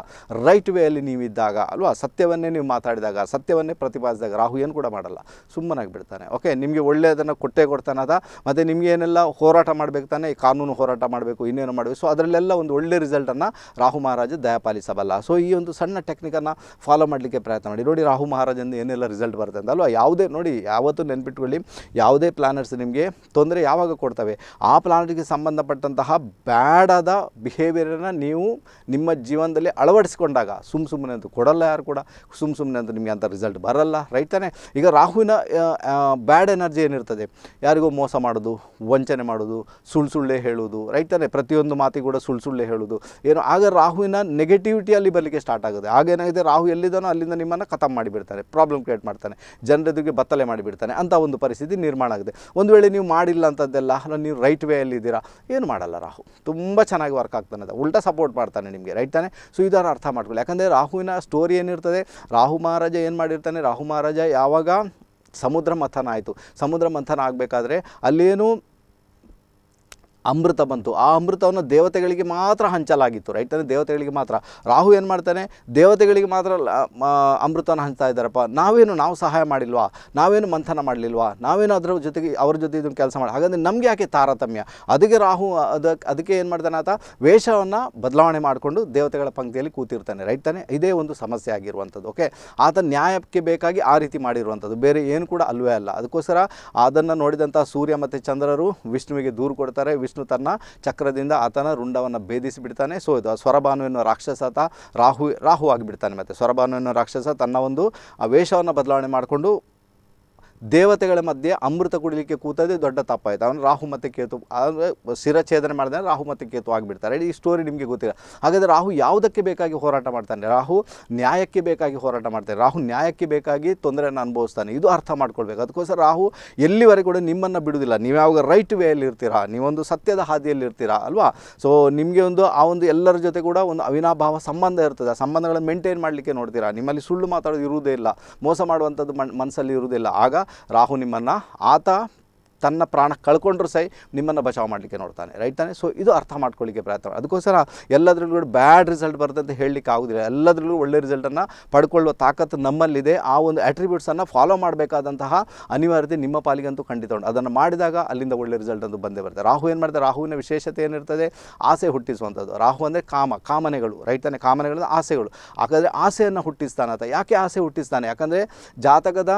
ರೈಟ್ ವೇಯಲ್ಲಿ ನೀವಿದ್ದಾಗ, ಅಲ್ವಾ? ಸತ್ಯವನ್ನೇ ನೀವು ಮಾತಾಡಿದಾಗ ಸತ್ಯವನ್ನೇ ಪ್ರತಿಪಾದಿಸಿದಾಗ ರಾಹು ಏನು ಕೂಡ ಮಾಡಲ್ಲ ಸುಮ್ಮನಾಗಿ ಬಿಡ್ತಾನೆ ಓಕೆ ನಿಮಗೆ ಒಳ್ಳೆಯದನ್ನು ಕೊಟ್ಟೇ ಕೊಡ್ತಾನದ, ಮತ್ತು ನಿಮಗೆ ಏನೆಲ್ಲ ಹೋರಾಟ ಮಾಡಬೇಕು ತಾನೆ ಕಾನೂನು ಹೋರಾಟ ಮಾಡಬೇಕು, ಇನ್ನೇನು ಮಾಡಬೇಕು ಸೊ ಅದರಲ್ಲೆಲ್ಲ ಒಂದು ಒಳ್ಳೆ ರಿಸಲ್ಟನ್ನು ರಾಹು ಮಹಾರಾಜ ದಯಪಾಲಿಸಬಲ್ಲ. ಸೊ ಈ ಒಂದು ಸಣ್ಣ ಟೆಕ್ನಿಕನ್ನು ಫಾಲೋ ಮಾಡಲಿಕ್ಕೆ ಪ್ರಯತ್ನ ಮಾಡಿ. ನೋಡಿ ರಾಹು ಮಹಾರಾಜಂದು ಏನೆಲ್ಲ ರಿಸಲ್ಟ್ ಬರುತ್ತೆ ಅಂತ ಅಲ್ವಾ ಯಾವುದೇ, ನೋಡಿ ಯಾವತ್ತೂ ನೆನ್ಪಿಟ್ಕೊಳ್ಳಿ, ಯಾವುದೇ ಪ್ಲಾನೆಟ್ಸ್ ನಿಮಗೆ ತೊಂದರೆ ಯಾವಾಗ ಕೊಡ್ತವೆ, ಆ ಪ್ಲಾನೆಟ್ಗೆ ಸಂಬಂಧಪಟ್ಟಂತಹ ಬ್ಯಾಡಾದ ಬಿಹೇವಿಯರನ್ನು ನೀವು ನಿಮ್ಮ ಜೀವನದಲ್ಲಿ ಅಳವಡಿಸಿಕೊಂಡಾಗ ಸುಮ್ಮ ಸುಮ್ಮನೆ ಅಂತೂ, ಕೊಡಲ್ಲ ಯಾರು ಕೂಡ ಸುಮ್ಮ ಸುಮ್ಮನೆ ಅಂತ ನಿಮಗೆ ನಿಮಗೆ ಅಂತ ರಿಸಲ್ಟ್ ಬರಲ್ಲ ರೈಟ್ ಈಗ ರಾಹುವಿನ ಬ್ಯಾಡ್ ಎನರ್ಜಿ ಏನಿರ್ತದೆ? ಯಾರಿಗೂ ಮೋಸ ಮಾಡೋದು, ವಂಚನೆ ಮಾಡೋದು ಸುಳ್ಳು ಸುಳ್ಳೇ ಹೇಳೋದು ರೈಟ್ ಪ್ರತಿಯೊಂದು ಮಾತಿಗೆ ಕೂಡ ಸುಳ್ಳು ಸುಳ್ಳೇ ಹೇಳೋದು. ಏನು, ಆಗ ರಾಹುವಿನ ನೆಗೆಟಿವಿಟಿಯಲ್ಲಿ ಬರಲಿಕ್ಕೆ ಸ್ಟಾರ್ಟ್ ಆಗುತ್ತೆ. ಆಗೇನಾಗಿದೆ ರಾಹು ಎಲ್ಲಿದ್ದಾನೋ ಅಲ್ಲಿಂದ ನಿಮ್ಮನ್ನು ಖತಮ್ ಮಾಡಿಬಿಡ್ತಾನೆ ಪ್ರಾಬ್ಲಮ್ ಕ್ರಿಯೇಟ್ ಮಾಡ್ತಾನೆ, ಜನರೆದುರಿಗೆ ಬತ್ತಲೆ ಮಾಡಿಬಿಡ್ತಾನೆ, ಅಂತ ಒಂದು ಪರಿಸ್ಥಿತಿ ನಿರ್ಮಾಣ ಆಗಿದೆ ಒಂದು ವೇಳೆ ನೀವು ಮಾಡಿಲ್ಲ ಅಂಥದ್ದೆಲ್ಲ ನೀವು ರೈಟ್ ವೇ ಇದ್ದೀರಾ? ಏನು ಮಾಡಲ್ಲ ರಾಹು. ತುಂಬ ಚೆನ್ನಾಗಿ ವರ್ಕ್ ಆಗ್ತಾನೆ ಅದು. ಉಲ್ಟಾ ಸಪೋರ್ಟ್ ಮಾಡ್ತಾನೆ ನಿಮಗೆ ರೈಟ್ ತಾನೆ? ಸೊ ಇದರ ಅರ್ಥ ಮಾಡ್ಕೊಳ್ಳಿ. ಯಾಕಂದರೆ ರಾಹುವಿನ ಸ್ಟೋರಿ ಏನಿರ್ತದೆ? ರಾಹು ಮಹಾರಾಜ ಏನು ಮಾಡಿರ್ತಾನೆ? ರಾಹು ಮಹಾರಾಜ ಯಾವಾಗ ಸಮುದ್ರ ಮಥನ ಆಯಿತು. ಸಮುದ್ರ ಮಂಥನ ಆಗಬೇಕಾದ್ರೆ ಅಲ್ಲೇನು ಅಮೃತ ಬಂತು. ಆ ಅಮೃತವನ್ನು ದೇವತೆಗಳಿಗೆ ಮಾತ್ರ ಹಂಚಲಾಗಿತ್ತು ರೈಟ್ ಅಂದರೆ ದೇವತೆಗಳಿಗೆ ಮಾತ್ರ. ರಾಹು ಏನು ಮಾಡ್ತಾನೆ? ದೇವತೆಗಳಿಗೆ ಮಾತ್ರ ಅಮೃತವನ್ನು ಹಂಚ್ತಾ ಇದ್ದಾರಪ್ಪ. ನಾವೇನು ನಾವು ಸಹಾಯ ಮಾಡಿಲ್ವಾ? ನಾವೇನು ಮಂಥನ ಮಾಡಲಿಲ್ವಾ? ನಾವೇನು ಅದರ ಜೊತೆಗೆ ಅವ್ರ ಜೊತೆ ಇದನ್ನು ಕೆಲಸ ಮಾಡಿ, ಹಾಗಾದರೆ ನಮಗೆ ಯಾಕೆ ತಾರತಮ್ಯ? ಅದಕ್ಕೆ ರಾಹು ಅದಕ್ಕೆ ಅದಕ್ಕೆ ಏನು ಮಾಡ್ತಾನೆ ಆತ? ವೇಷವನ್ನು ಬದಲಾವಣೆ ಮಾಡಿಕೊಂಡು ದೇವತೆಗಳ ಪಂಕ್ತಿಯಲ್ಲಿ ಕೂತಿರ್ತಾನೆ ರೈಟ್ ತಾನೆ? ಇದೇ ಒಂದು ಸಮಸ್ಯೆ ಆಗಿರುವಂಥದ್ದು ಓಕೆ ಆತ ನ್ಯಾಯಕ್ಕೆ ಬೇಕಾಗಿ ಆ ರೀತಿ ಮಾಡಿರುವಂಥದ್ದು. ಬೇರೆ ಏನು ಕೂಡ ಅಲ್ವೇ ಅಲ್ಲ. ಅದಕ್ಕೋಸ್ಕರ ಅದನ್ನು ನೋಡಿದಂಥ ಸೂರ್ಯ ಮತ್ತು ಚಂದ್ರರು ವಿಷ್ಣುವಿಗೆ ದೂರು ಕೊಡ್ತಾರೆ. ವಿಷ್ಣು ತನ್ನ ಚಕ್ರದಿಂದ ಆತನ ರುಂಡವನ್ನು ಭೇದಿಸಿ ಬಿಡ್ತಾನೆ ಸೊ ಇದು ಸ್ವರಭಾನು ಎನ್ನುವ ರಾಕ್ಷಸ ರಾಹು ರಾಹು ಆಗಿಬಿಡ್ತಾನೆ ಮತ್ತು. ಸ್ವರಭಾನು ಎನ್ನುವ ರಾಕ್ಷಸ ತನ್ನ ಒಂದು ವೇಷವನ್ನು ಬದಲಾವಣೆ ಮಾಡಿಕೊಂಡು ದೇವತೆಗಳ ಮಧ್ಯೆ ಅಮೃತ ಕುಡಿಲಿಕ್ಕೆ ಕೂತದೆ ದೊಡ್ಡ ತಪ್ಪಾಯಿತು. ಅವನು ರಾಹು ಮತ್ತು ಕೇತು, ಅಂದರೆ ಶಿರಛೇದನೆ ಮಾಡಿದ್ರೆ ರಾಹು ಮತ್ತು ಕೇತು ಆಗಿಬಿಡ್ತಾರೆ. ಈ ಸ್ಟೋರಿ ನಿಮಗೆ ಗೊತ್ತಿಲ್ಲ. ಹಾಗಾದರೆ ರಾಹು ಯಾವುದಕ್ಕೆ ಬೇಕಾಗಿ ಹೋರಾಟ ಮಾಡ್ತಾನೆ? ರಾಹು ನ್ಯಾಯಕ್ಕೆ ಬೇಕಾಗಿ ಹೋರಾಟ ಮಾಡ್ತಾನೆ. ರಾಹು ನ್ಯಾಯಕ್ಕೆ ಬೇಕಾಗಿ ತೊಂದರೆಯನ್ನು ಅನುಭವಿಸ್ತಾನೆ. ಇದು ಅರ್ಥ ಮಾಡ್ಕೊಳ್ಬೇಕು. ಅದಕ್ಕೋಸ್ಕರ ರಾಹು ಎಲ್ಲಿವರೆಗೂ ಕೂಡ ನಿಮ್ಮನ್ನು ಬಿಡುವುದಿಲ್ಲ. ನೀವು ಯಾವಾಗ ರೈಟ್ ವೇಯಲ್ಲಿ ಇರ್ತೀರಾ? ನೀವೊಂದು ಸತ್ಯದ ಹಾದಿಯಲ್ಲಿ ಇರ್ತೀರಾ? ಅಲ್ವಾ? ಸೊ ನಿಮಗೆ ಒಂದು, ಆ ಒಂದು ಎಲ್ಲರ ಜೊತೆ ಕೂಡ ಒಂದು ಅವಿನಾಭಾವ ಸಂಬಂಧ ಇರ್ತದೆ. ಆ ಸಂಬಂಧಗಳನ್ನು ಮೇಂಟೈನ್ ಮಾಡಲಿಕ್ಕೆ ನೋಡ್ತೀರಾ? ನಿಮ್ಮಲ್ಲಿ ಸುಳ್ಳು ಮಾತಾಡೋದು ಇರುವುದೇ ಇಲ್ಲ. ಮೋಸ ಮಾಡುವಂಥದ್ದು ಮನ್ ಮನಸ್ಸಲ್ಲಿ ಇರುವುದಿಲ್ಲ ಆಗ ರಾಹು ನಿಮ್ಮನ್ನು, ಆತ ತನ್ನ ಪ್ರಾಣ ಕಳ್ಕೊಂಡ್ರೂ ಸೈ ನಿಮ್ಮನ್ನು ಬಚಾವ್ ಮಾಡಲಿಕ್ಕೆ ನೋಡ್ತಾನೆ ರೈಟ್ ತಾನೆ? ಸೊ ಇದು ಅರ್ಥ ಮಾಡ್ಕೊಳ್ಳಿಕ್ಕೆ ಪ್ರಯತ್ನ. ಅದಕ್ಕೋಸ್ಕರ ಎಲ್ಲದರಲ್ಲೂ ಕೂಡ ಬ್ಯಾಡ್ ರಿಸಲ್ಟ್ ಬರುತ್ತೆ ಅಂತ ಹೇಳಲಿಕ್ಕೆ ಆಗೋದಿಲ್ಲ. ಎಲ್ಲದರಲ್ಲೂ ಒಳ್ಳೆ ರಿಸಲ್ಟನ್ನು ಪಡ್ಕೊಳ್ಳುವ ತಾಕತ್ತು ನಮ್ಮಲ್ಲಿದೆ. ಆ ಒಂದು ಅಟ್ರಿಬ್ಯೂಟ್ಸನ್ನು ಫಾಲೋ ಮಾಡಬೇಕಾದಂತಹ ಅನಿವಾರ್ಯತೆ ನಿಮ್ಮ ಪಾಲಿಗಂತೂ ಖಂಡಿತ ಉಂಟು. ಅದನ್ನು ಮಾಡಿದಾಗ ಅಲ್ಲಿಂದ ಒಳ್ಳೆ ರಿಸಲ್ಟ್ ಅಂತೂ ಬಂದೇ ಬರುತ್ತೆ ರಾಹು ಏನು ಮಾಡ್ತಾರೆ? ರಾಹುವಿನ ವಿಶೇಷತೆ ಏನಿರ್ತದೆ? ಆಸೆ ಹುಟ್ಟಿಸುವಂಥದ್ದು. ರಾಹು ಅಂದರೆ ಕಾಮ, ಕಾಮನೆಗಳು ರೈಟ್ ತಾನೆ? ಕಾಮನೆಗಳು ಆಸೆಗಳು. ಹಾಗಾದರೆ ಆಸೆಯನ್ನು ಹುಟ್ಟಿಸ್ತಾನೆ ಆತ. ಯಾಕೆ ಆಸೆ ಹುಟ್ಟಿಸ್ತಾನೆ? ಯಾಕಂದರೆ ಜಾತಕದ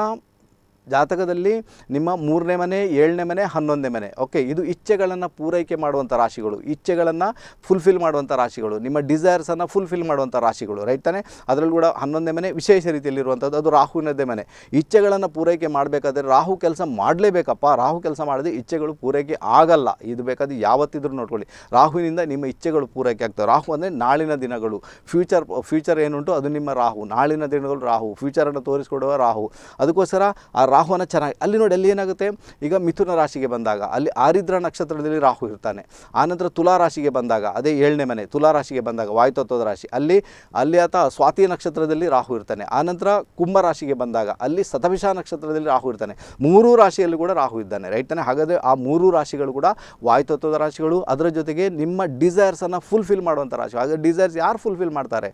ಜಾತಕದಲ್ಲಿ ನಿಮ್ಮ ಮೂರನೇ ಮನೆ, ಏಳನೇ ಮನೆ, ಹನ್ನೊಂದನೇ ಮನೆ. ಓಕೆ ಇದು ಇಚ್ಛೆಗಳನ್ನು ಪೂರೈಕೆ ಮಾಡುವಂಥ ರಾಶಿಗಳು. ಇಚ್ಛೆಗಳನ್ನು ಫುಲ್ಫಿಲ್ ಮಾಡುವಂಥ ರಾಶಿಗಳು. ನಿಮ್ಮ ಡಿಸೈರ್ಸನ್ನು ಫುಲ್ಫಿಲ್ ಮಾಡುವಂಥ ರಾಶಿಗಳು ರೈಟ್ ತಾನೆ? ಅದರಲ್ಲೂ ಕೂಡ ಹನ್ನೊಂದನೇ ಮನೆ ವಿಶೇಷ ರೀತಿಯಲ್ಲಿರುವಂಥದ್ದು ಅದು ರಾಹುವಿನದ್ದೇ ಮನೆ. ಇಚ್ಛೆಗಳನ್ನು ಪೂರೈಕೆ ಮಾಡಬೇಕಾದ್ರೆ ರಾಹು ಕೆಲಸ ಮಾಡಲೇಬೇಕಪ್ಪ. ರಾಹು ಕೆಲಸ ಮಾಡಿದ್ರೆ ಇಚ್ಛೆಗಳು ಪೂರೈಕೆ ಆಗಲ್ಲ. ಇದು ಬೇಕಾದ್ರೆ ಯಾವತ್ತಿದ್ರೂ ನೋಡ್ಕೊಳ್ಳಿ. ರಾಹುವಿನಿಂದ ನಿಮ್ಮ ಇಚ್ಛೆಗಳು ಪೂರೈಕೆ ಆಗ್ತವೆ. ರಾಹು ಅಂದರೆ ನಾಳಿನ ದಿನಗಳು. ಫ್ಯೂಚರ್ ಫ್ಯೂಚರ್ ಏನುಂಟು ಅದು ನಿಮ್ಮ ರಾಹು. ನಾಳಿನ ದಿನಗಳು ರಾಹು. ಫ್ಯೂಚರನ್ನು ತೋರಿಸಿಕೊಡುವ ರಾಹು. ಅದಕ್ಕೋಸ್ಕರ ಆ ರಾಹುವನ್ನು ಚೆನ್ನಾಗಿ ಅಲ್ಲಿ ನೋಡಿ ಅಲ್ಲಿ ಏನಾಗುತ್ತೆ? ಈಗ ಮಿಥುನ ರಾಶಿಗೆ ಬಂದಾಗ, ಅಲ್ಲಿ ಆರಿದ್ರ ನಕ್ಷತ್ರದಲ್ಲಿ ರಾಹು ಇರ್ತಾನೆ. ಆನಂತರ ತುಲಾ ರಾಶಿಗೆ ಬಂದಾಗ, ಅದೇ ಏಳನೇ ಮನೆ, ತುಲಾ ರಾಶಿಗೆ ಬಂದಾಗ, ವಾಯುತತ್ವದ ರಾಶಿ, ಅಲ್ಲಿ ಅಲ್ಲಿ ಆತ ಸ್ವಾತಿ ನಕ್ಷತ್ರದಲ್ಲಿ ರಾಹು ಇರ್ತಾನೆ. ಆನಂತರ ಕುಂಭ ರಾಶಿಗೆ ಬಂದಾಗ, ಅಲ್ಲಿ ಸತಭಿಷ ನಕ್ಷತ್ರದಲ್ಲಿ ರಾಹು ಇರ್ತಾನೆ. ಮೂರೂ ರಾಶಿಯಲ್ಲಿ ಕೂಡ ರಾಹು ಇದ್ದಾನೆ ರೈಟ್ ಹಾಗಾದರೆ ಆ ಮೂರೂ ರಾಶಿಗಳು ಕೂಡ ವಾಯುತತ್ವದ ರಾಶಿಗಳು. ಅದರ ಜೊತೆಗೆ ನಿಮ್ಮ ಡಿಸೈರ್ಸನ್ನು ಫುಲ್ಫಿಲ್ ಮಾಡುವಂಥ ರಾಶಿ ಹಾಗೆ ಡಿಸೈರ್ಸ್ ಯಾರು ಫುಲ್ಫಿಲ್ ಮಾಡ್ತಾರೆ?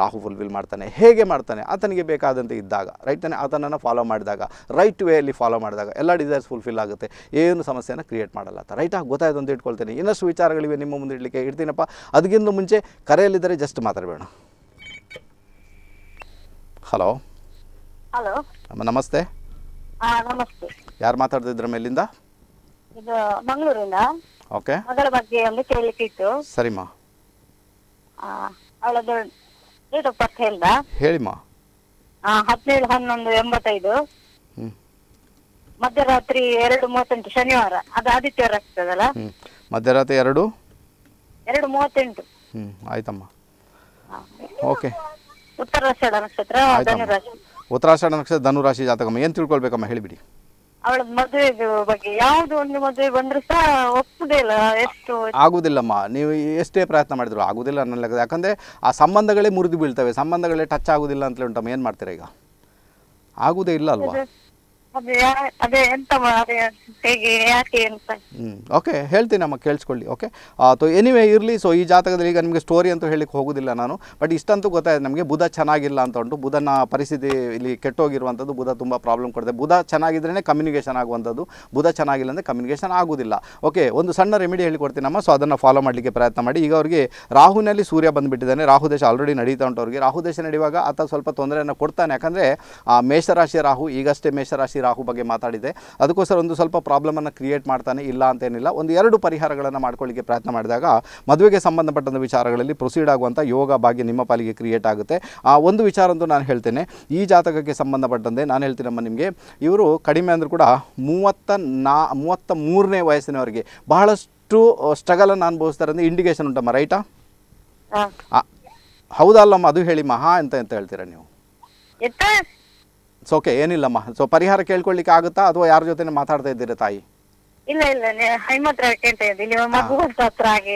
ರಾಹು ಫುಲ್ಫಿಲ್ ಮಾಡ್ತಾನೆ ಹೇಗೆ ಮಾಡ್ತಾನೆ ಆತನಿಗೆ ಬೇಕಾದಂತೆ ಇದ್ದಾಗ ರೈಟ್ ತಾನೆ? ಆತನನ್ನು ಫಾಲೋ ಮಾಡಿದಾಗ ರೈಟ್ ವೇಯಲ್ಲಿ ಫಾಲೋ ಮಾಡಿದಾಗ ಎಲ್ಲ ಡಿಸೈರ್ಸ್ ಫುಲ್ಫಿಲ್ ಆಗುತ್ತೆ. ಏನು ಸಮಸ್ಯೆನ ಕ್ರಿಯೇಟ್ ಮಾಡಲ್ಲ ರೈಟ್ ರೈಟಾಗಿ ಗೊತ್ತಾಯ್ತು ಅಂತ ಇಟ್ಕೊಳ್ತೇನೆ. ಇನ್ನಷ್ಟು ವಿಚಾರಗಳಿವೆ ನಿಮ್ಮ ಮುಂದೆ ಇಡಲಿಕ್ಕೆ ಇಡ್ತೀನಪ್ಪ. ಅದಕ್ಕಿಂತ ಮುಂಚೆ ಕರೆಯಲ್ಲಿದ್ದರೆ ಜಸ್ಟ್ ಮಾತಾಡಬೇಡ. ಹಲೋ ಹಲೋ ನಮಸ್ತೆ. ನಮಸ್ತೆ. ಯಾರು ಮಾತಾಡ್ತಿದ್ರ ಮೇಲಿಂದ ಇದು ಮಂಗಳೂರಿಂದ ಓಕೆ ಮಗಳ ಬಗ್ಗೆ ಒಂದು ಕೇಳಲಿಕ್ಕೆ ಇತ್ತು ಅವಳದ್ದು ಡೇಟ್ ಆಫ್ ಬರ್ತ್ ಹೇಳ್ದ? ಹೇಳಿಮ್ಮ. ಹದಿನೇಳು ಹನ್ನೊಂದು ಎಂಬತ್ತೈದು. ಮಧ್ಯರಾತ್ರಿ ಎರಡು ಮೂವತ್ತೆಂಟು ಶನಿವಾರ. ಅದು ಆದಿತ್ಯವಾರ ಆಗ್ತದಲ್ಲ? ಮಧ್ಯರಾತ್ರಿ ಎರಡು? ಎರಡು ಮೂವತ್ತೆಂಟು. ಹ್ಞೂ ಆಯ್ತಮ್ಮ. ಓಕೆ. ಉತ್ತರಾಷಾಢ ನಕ್ಷತ್ರ ಧನುರಾಶಿ. ಉತ್ತರಾಷಾಢ ನಕ್ಷತ್ರ ಧನುರಾಶಿ ಜಾತಕಮ್ಮ. ಏನು ತಿಳ್ಕೊಳ್ಬೇಕಮ್ಮ? ಹೇಳಿಬಿಡಿ. ಅವಳದ್ ಮದುವೆದು ಬಗ್ಗೆ ಯಾವ್ದು ಒಂದು ಮದುವೆ ಬಂದ್ರು ಸಹ ಒಪ್ಪುದೇ ಇಲ್ಲ ಎಷ್ಟು ಆಗುದಿಲ್ಲಮ್ಮ. ನೀವು ಎಷ್ಟೇ ಪ್ರಯತ್ನ ಮಾಡಿದ್ರು ಆಗುದಿಲ್ಲ ನನ್ನ ಲೆಕ್ಕ ಯಾಕಂದ್ರೆ ಆ ಸಂಬಂಧಗಳೇ ಮುರಿದು ಬೀಳ್ತವೆ. ಸಂಬಂಧಗಳೇ ಟಚ್ ಆಗುದಿಲ್ಲ ಅಂತ ಉಂಟಮ್ಮ. ಏನು ಮಾಡ್ತೀರಾ ಈಗ? ಆಗುದೇ ಇಲ್ಲ ಅಲ್ವಾ? ಅದೇ ಹೇಳ್ತೀನಿ ಅದೇ ಎಂತ ಮಾ- ಅದೇ ಹೇಗೆ, ಯಾಕೆ ಅಂತ ಹ್ಞೂ ಓಕೆ ಕೇಳಿಸ್ಕೊಳ್ಳಿ ಓಕೆ ತೋ ಎನಿವೇ ಇರಲಿ ಸೊ ಈ ಜಾತಕದಲ್ಲಿ ಈಗ ನಿಮಗೆ ಸ್ಟೋರಿ ಅಂತೂ ಹೇಳಲಿಕ್ಕೆ ಹೋಗೋದಿಲ್ಲ ನಾನು ಬಟ್ ಇಷ್ಟಂತೂ ಗೊತ್ತಾಯ್ತು ನಮಗೆ ಬುಧ ಚೆನ್ನಾಗಿಲ್ಲ ಅಂತ ಉಂಟು. ಬುಧನ ಪರಿಸ್ಥಿತಿ ಇಲ್ಲಿ ಕೆಟ್ಟೋಗಿರುವಂಥದ್ದು, ಬುಧ ತುಂಬ ಪ್ರಾಬ್ಲಮ್ ಕೊಡುತ್ತೆ ಬುಧ ಚೆನ್ನಾಗಿದ್ರೇ ಕಮ್ಯುನಿಕೇಷನ್ ಆಗುವಂಥದ್ದು. ಬುಧ ಚೆನ್ನಾಗಿಲ್ಲ ಅಂದರೆ ಕಮ್ಯುನಿಕೇಷನ್ ಆಗೋದಿಲ್ಲ. ಓಕೆ ಒಂದು ಸಣ್ಣ ರೆಮಿಡಿ ಹೇಳಿಕೊಡ್ತೀನಮ್ಮ ಸೊ ಅದನ್ನು ಫಾಲೋ ಮಾಡಲಿಕ್ಕೆ ಪ್ರಯತ್ನ ಮಾಡಿ. ಈಗ ಅವರಿಗೆ ರಾಹುನಲ್ಲಿ ಸೂರ್ಯ ಬಂದುಬಿಟ್ಟಿದ್ದಾನೆ, ರಾಹು ದೇಶ ಆಲ್ರೆಡಿ ನಡೀತಾ ಉಂಟು ಅವ್ರಿಗೆ. ರಾಹು ದೇಶ ನಡೆಯುವಾಗ ಆತ ಸ್ವಲ್ಪ ತೊಂದರೆಯನ್ನು ಕೊಡ್ತಾನೆ, ಯಾಕಂದರೆ ಮೇಷರಾಶಿಯ ರಾಹು, ಈಗಷ್ಟೇ ಮೇಷರಾಶಿ ರಾಹು ಬಗ್ಗೆ ಮಾತಾಡಿದೆ. ಅದಕ್ಕೋಸ್ಕರ ಒಂದು ಸ್ವಲ್ಪ ಪ್ರಾಬ್ಲಮನ್ನು ಕ್ರಿಯೇಟ್ ಮಾಡ್ತಾನೆ ಇಲ್ಲ ಅಂತೇನಿಲ್ಲ. ಒಂದು ಎರಡು ಪರಿಹಾರಗಳನ್ನು ಮಾಡ್ಕೊಳ್ಳಿಕ್ಕೆ ಪ್ರಯತ್ನ ಮಾಡಿದಾಗ ಮದುವೆಗೆ ಸಂಬಂಧಪಟ್ಟಂಥ ವಿಚಾರಗಳಲ್ಲಿ ಪ್ರೊಸೀಡ್ ಆಗುವಂಥ ಯೋಗ ಭಾಗ್ಯ ನಿಮ್ಮ ಪಾಲಿಗೆ ಕ್ರಿಯೇಟ್ ಆಗುತ್ತೆ. ಆ ಒಂದು ವಿಚಾರ ಅಂತೂ ನಾನು ಹೇಳ್ತೇನೆ. ಈ ಜಾತಕಕ್ಕೆ ಸಂಬಂಧಪಟ್ಟಂತೆ ನಾನು ಹೇಳ್ತೀನಮ್ಮ ನಿಮಗೆ ಇವರು ಕಡಿಮೆ ಅಂದರೂ ಕೂಡ ಮೂವತ್ತ ನಾ ಮೂವತ್ತ ಮೂರನೇ ವಯಸ್ಸಿನವರಿಗೆ ಬಹಳಷ್ಟು ಸ್ಟ್ರಗಲನ್ನು ಅನುಭವಿಸ್ತಾರೆ ಅಂದರೆ ಇಂಡಿಕೇಶನ್ ಉಂಟಮ್ಮ ರೈಟಾ ಹೌದಲ್ಲಮ್ಮ ಅದು ಹೇಳಿ ಮಹಾ ಅಂತ ಅಂತ ಹೇಳ್ತೀರಾ ನೀವು? ಎತ್ತ ಸೊ ಓಕೆ ಏನಿಲ್ಲಮ್ಮ ಸೊ ಪರಿಹಾರ ಕೇಳ್ಕೊಳ್ಳಿಕ್ಕೆ ಆಗುತ್ತಾ ಅಥವಾ ಯಾರ ಜೊತೆ ಮಾತಾಡ್ತಾ ಇದ್ದೀರಾ ತಾಯಿ? ಇಲ್ಲ ಇಲ್ಲ ನಿಮ್ಮ ಹತ್ರ ಕೇಳ್ತಾ ಇದ್ದೀನಿ ನಿಮ್ಮ ಮಗು ಅಂತ ಹತ್ರ ಹಾಗೆ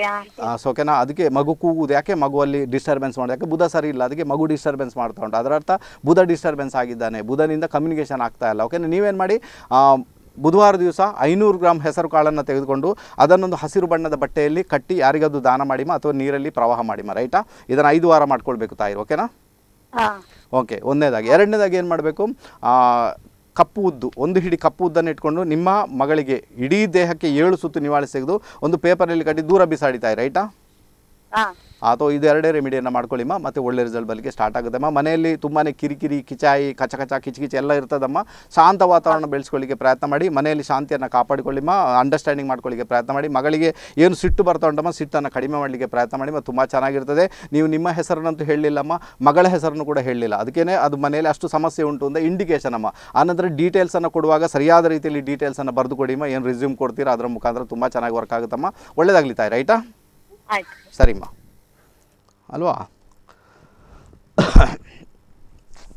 ಓಕೆನಾ ಅದಕ್ಕೆ ಮಗು ಕೂಗುದು ಯಾಕೆ? ಮಗುವಲ್ಲಿ ಡಿಸ್ಟರ್ಬೆನ್ಸ್ ಮಾಡಿದೆ. ಯಾಕೆ? ಬುಧ ಸರಿ ಇಲ್ಲ. ಅದಕ್ಕೆ ಮಗು ಡಿಸ್ಟರ್ಬೆನ್ಸ್ ಮಾಡ್ತಾ ಉಂಟು. ಅದರ ಅರ್ಥ ಬುಧ ಡಿಸ್ಟರ್ಬೆನ್ಸ್ ಆಗಿದ್ದಾನೆ. ಬುಧನಿಂದ ಕಮ್ಯುನಿಕೇಷನ್ ಆಗ್ತಾ ಇಲ್ಲ. ಓಕೆನಾ ನೀವೇನು ಮಾಡಿ ಬುಧವಾರ ದಿವಸ ಐನೂರು ಗ್ರಾಮ್ ಹೆಸರು ಕಾಳನ್ನು ತೆಗೆದುಕೊಂಡು ಅದನ್ನೊಂದು ಹಸಿರು ಬಣ್ಣದ ಬಟ್ಟೆಯಲ್ಲಿ ಕಟ್ಟಿ ಯಾರಿಗಾದ್ರೂ ದಾನ ಮಾಡಿಮ ಅಥವಾ ನೀರಲ್ಲಿ ಪ್ರವಾಹ ಮಾಡಿಮ ರೈಟಾ ಇದನ್ನು ಐದು ವಾರ ಮಾಡ್ಕೊಳ್ಬೇಕು ತಾಯಿ ಓಕೆನಾ ಓಕೆ, ಒಂದನೇದಾಗಿ. ಎರಡನೇದಾಗಿ ಏನು ಮಾಡಬೇಕು? ಕಪ್ಪು ಉದ್ದು, ಒಂದು ಹಿಡಿ ಕಪ್ಪು ಉದ್ದನ್ನು ಇಟ್ಕೊಂಡು ನಿಮ್ಮ ಮಗಳಿಗೆ ಇಡೀ ದೇಹಕ್ಕೆ ಏಳು ಸುತ್ತು ನಿವಾಳಿಸಿ ತೆಗೆದು ಒಂದು ಪೇಪರಲ್ಲಿ ಕಟ್ಟಿ ದೂರ ಬಿಸಾಡಿತಾಯಿ ರೈಟಾ ಅಥವಾ ಇದು ಎರಡೇ ರೆಮಿಡಿಯನ್ನು ಮಾಡ್ಕೊಳ್ಳಿಮ್ಮ ಮತ್ತೆ ಒಳ್ಳೆ ರಿಸಲ್ಟ್ ಬಲಿಗೆ ಸ್ಟಾರ್ಟ್ ಆಗುತ್ತಮ್ಮ ಮನೆಯಲ್ಲಿ ತುಂಬಾ ಕಿರಿಕಿರಿ, ಕಿಚಾಯಿ ಕಚ ಕಚ ಕಿಚ್ ಕಿಚ್ ಎಲ್ಲ ಇರ್ತದಮ್ಮ. ಶಾಂತ ವಾತಾವರಣ ಬೆಳೆಸ್ಕೊಳ್ಳಿಕ್ಕೆ ಪ್ರಯತ್ನ ಮಾಡಿ, ಮನೆಯಲ್ಲಿ ಶಾಂತಿಯನ್ನು ಕಾಪಾಡಿಕೊಳ್ಳಿಮ್ಮ ಅಂಡರ್ಸ್ಟ್ಯಾಂಡಿಂಗ್ ಮಾಡ್ಕೊಳ್ಳಿಕ್ಕೆ ಪ್ರಯತ್ನ ಮಾಡಿ, ಮಗಳಿಗೆ ಏನು ಸಿಟ್ಟು ಬರ್ತಾ ಉಂಟಮ್ಮ ಸಿಟ್ಟನ್ನು ಕಡಿಮೆ ಮಾಡಲಿಕ್ಕೆ ಪ್ರಯತ್ನ ಮಾಡಿ ಮತ್ತು ತುಂಬ ಚೆನ್ನಾಗಿರ್ತದೆ. ನೀವು ನಿಮ್ಮ ಹೆಸರನ್ನಂತೂ ಹೇಳಲಿಲ್ಲಮ್ಮ ಮಗಳ ಹೆಸರನ್ನು ಕೂಡ ಹೇಳಲಿಲ್ಲ. ಅದಕ್ಕೇ ಅದು ಮನೆಯಲ್ಲಿ ಅಷ್ಟು ಸಮಸ್ಯೆ ಉಂಟು ಅಂತ ಇಂಡಿಕೇಶನ್ ಅಮ್ಮ. ಆನಂತರ ಡೀಟೇಲ್ಸನ್ನು ಕೊಡುವಾಗ ಸರಿಯಾದ ರೀತಿಯಲ್ಲಿ ಡೀಟೇಲ್ಸನ್ನು ಬರೆದು ಕೊಡಿಮ್ಮ ಏನು ರಿಸ್ಯೂಮ್ ಕೊಡ್ತೀರಾ, ಅದರ ಮುಖಾಂತರ ತುಂಬ ಚೆನ್ನಾಗಿ ವರ್ಕ್ ಆಗುತ್ತಮ್ಮ. ಒಳ್ಳೆಯದಾಗಲಿ ತಾಯಿ ರೈಟಾ ಆಯ್ತು. ಸರಿಮ್ಮ ಅಲ್ವಾ?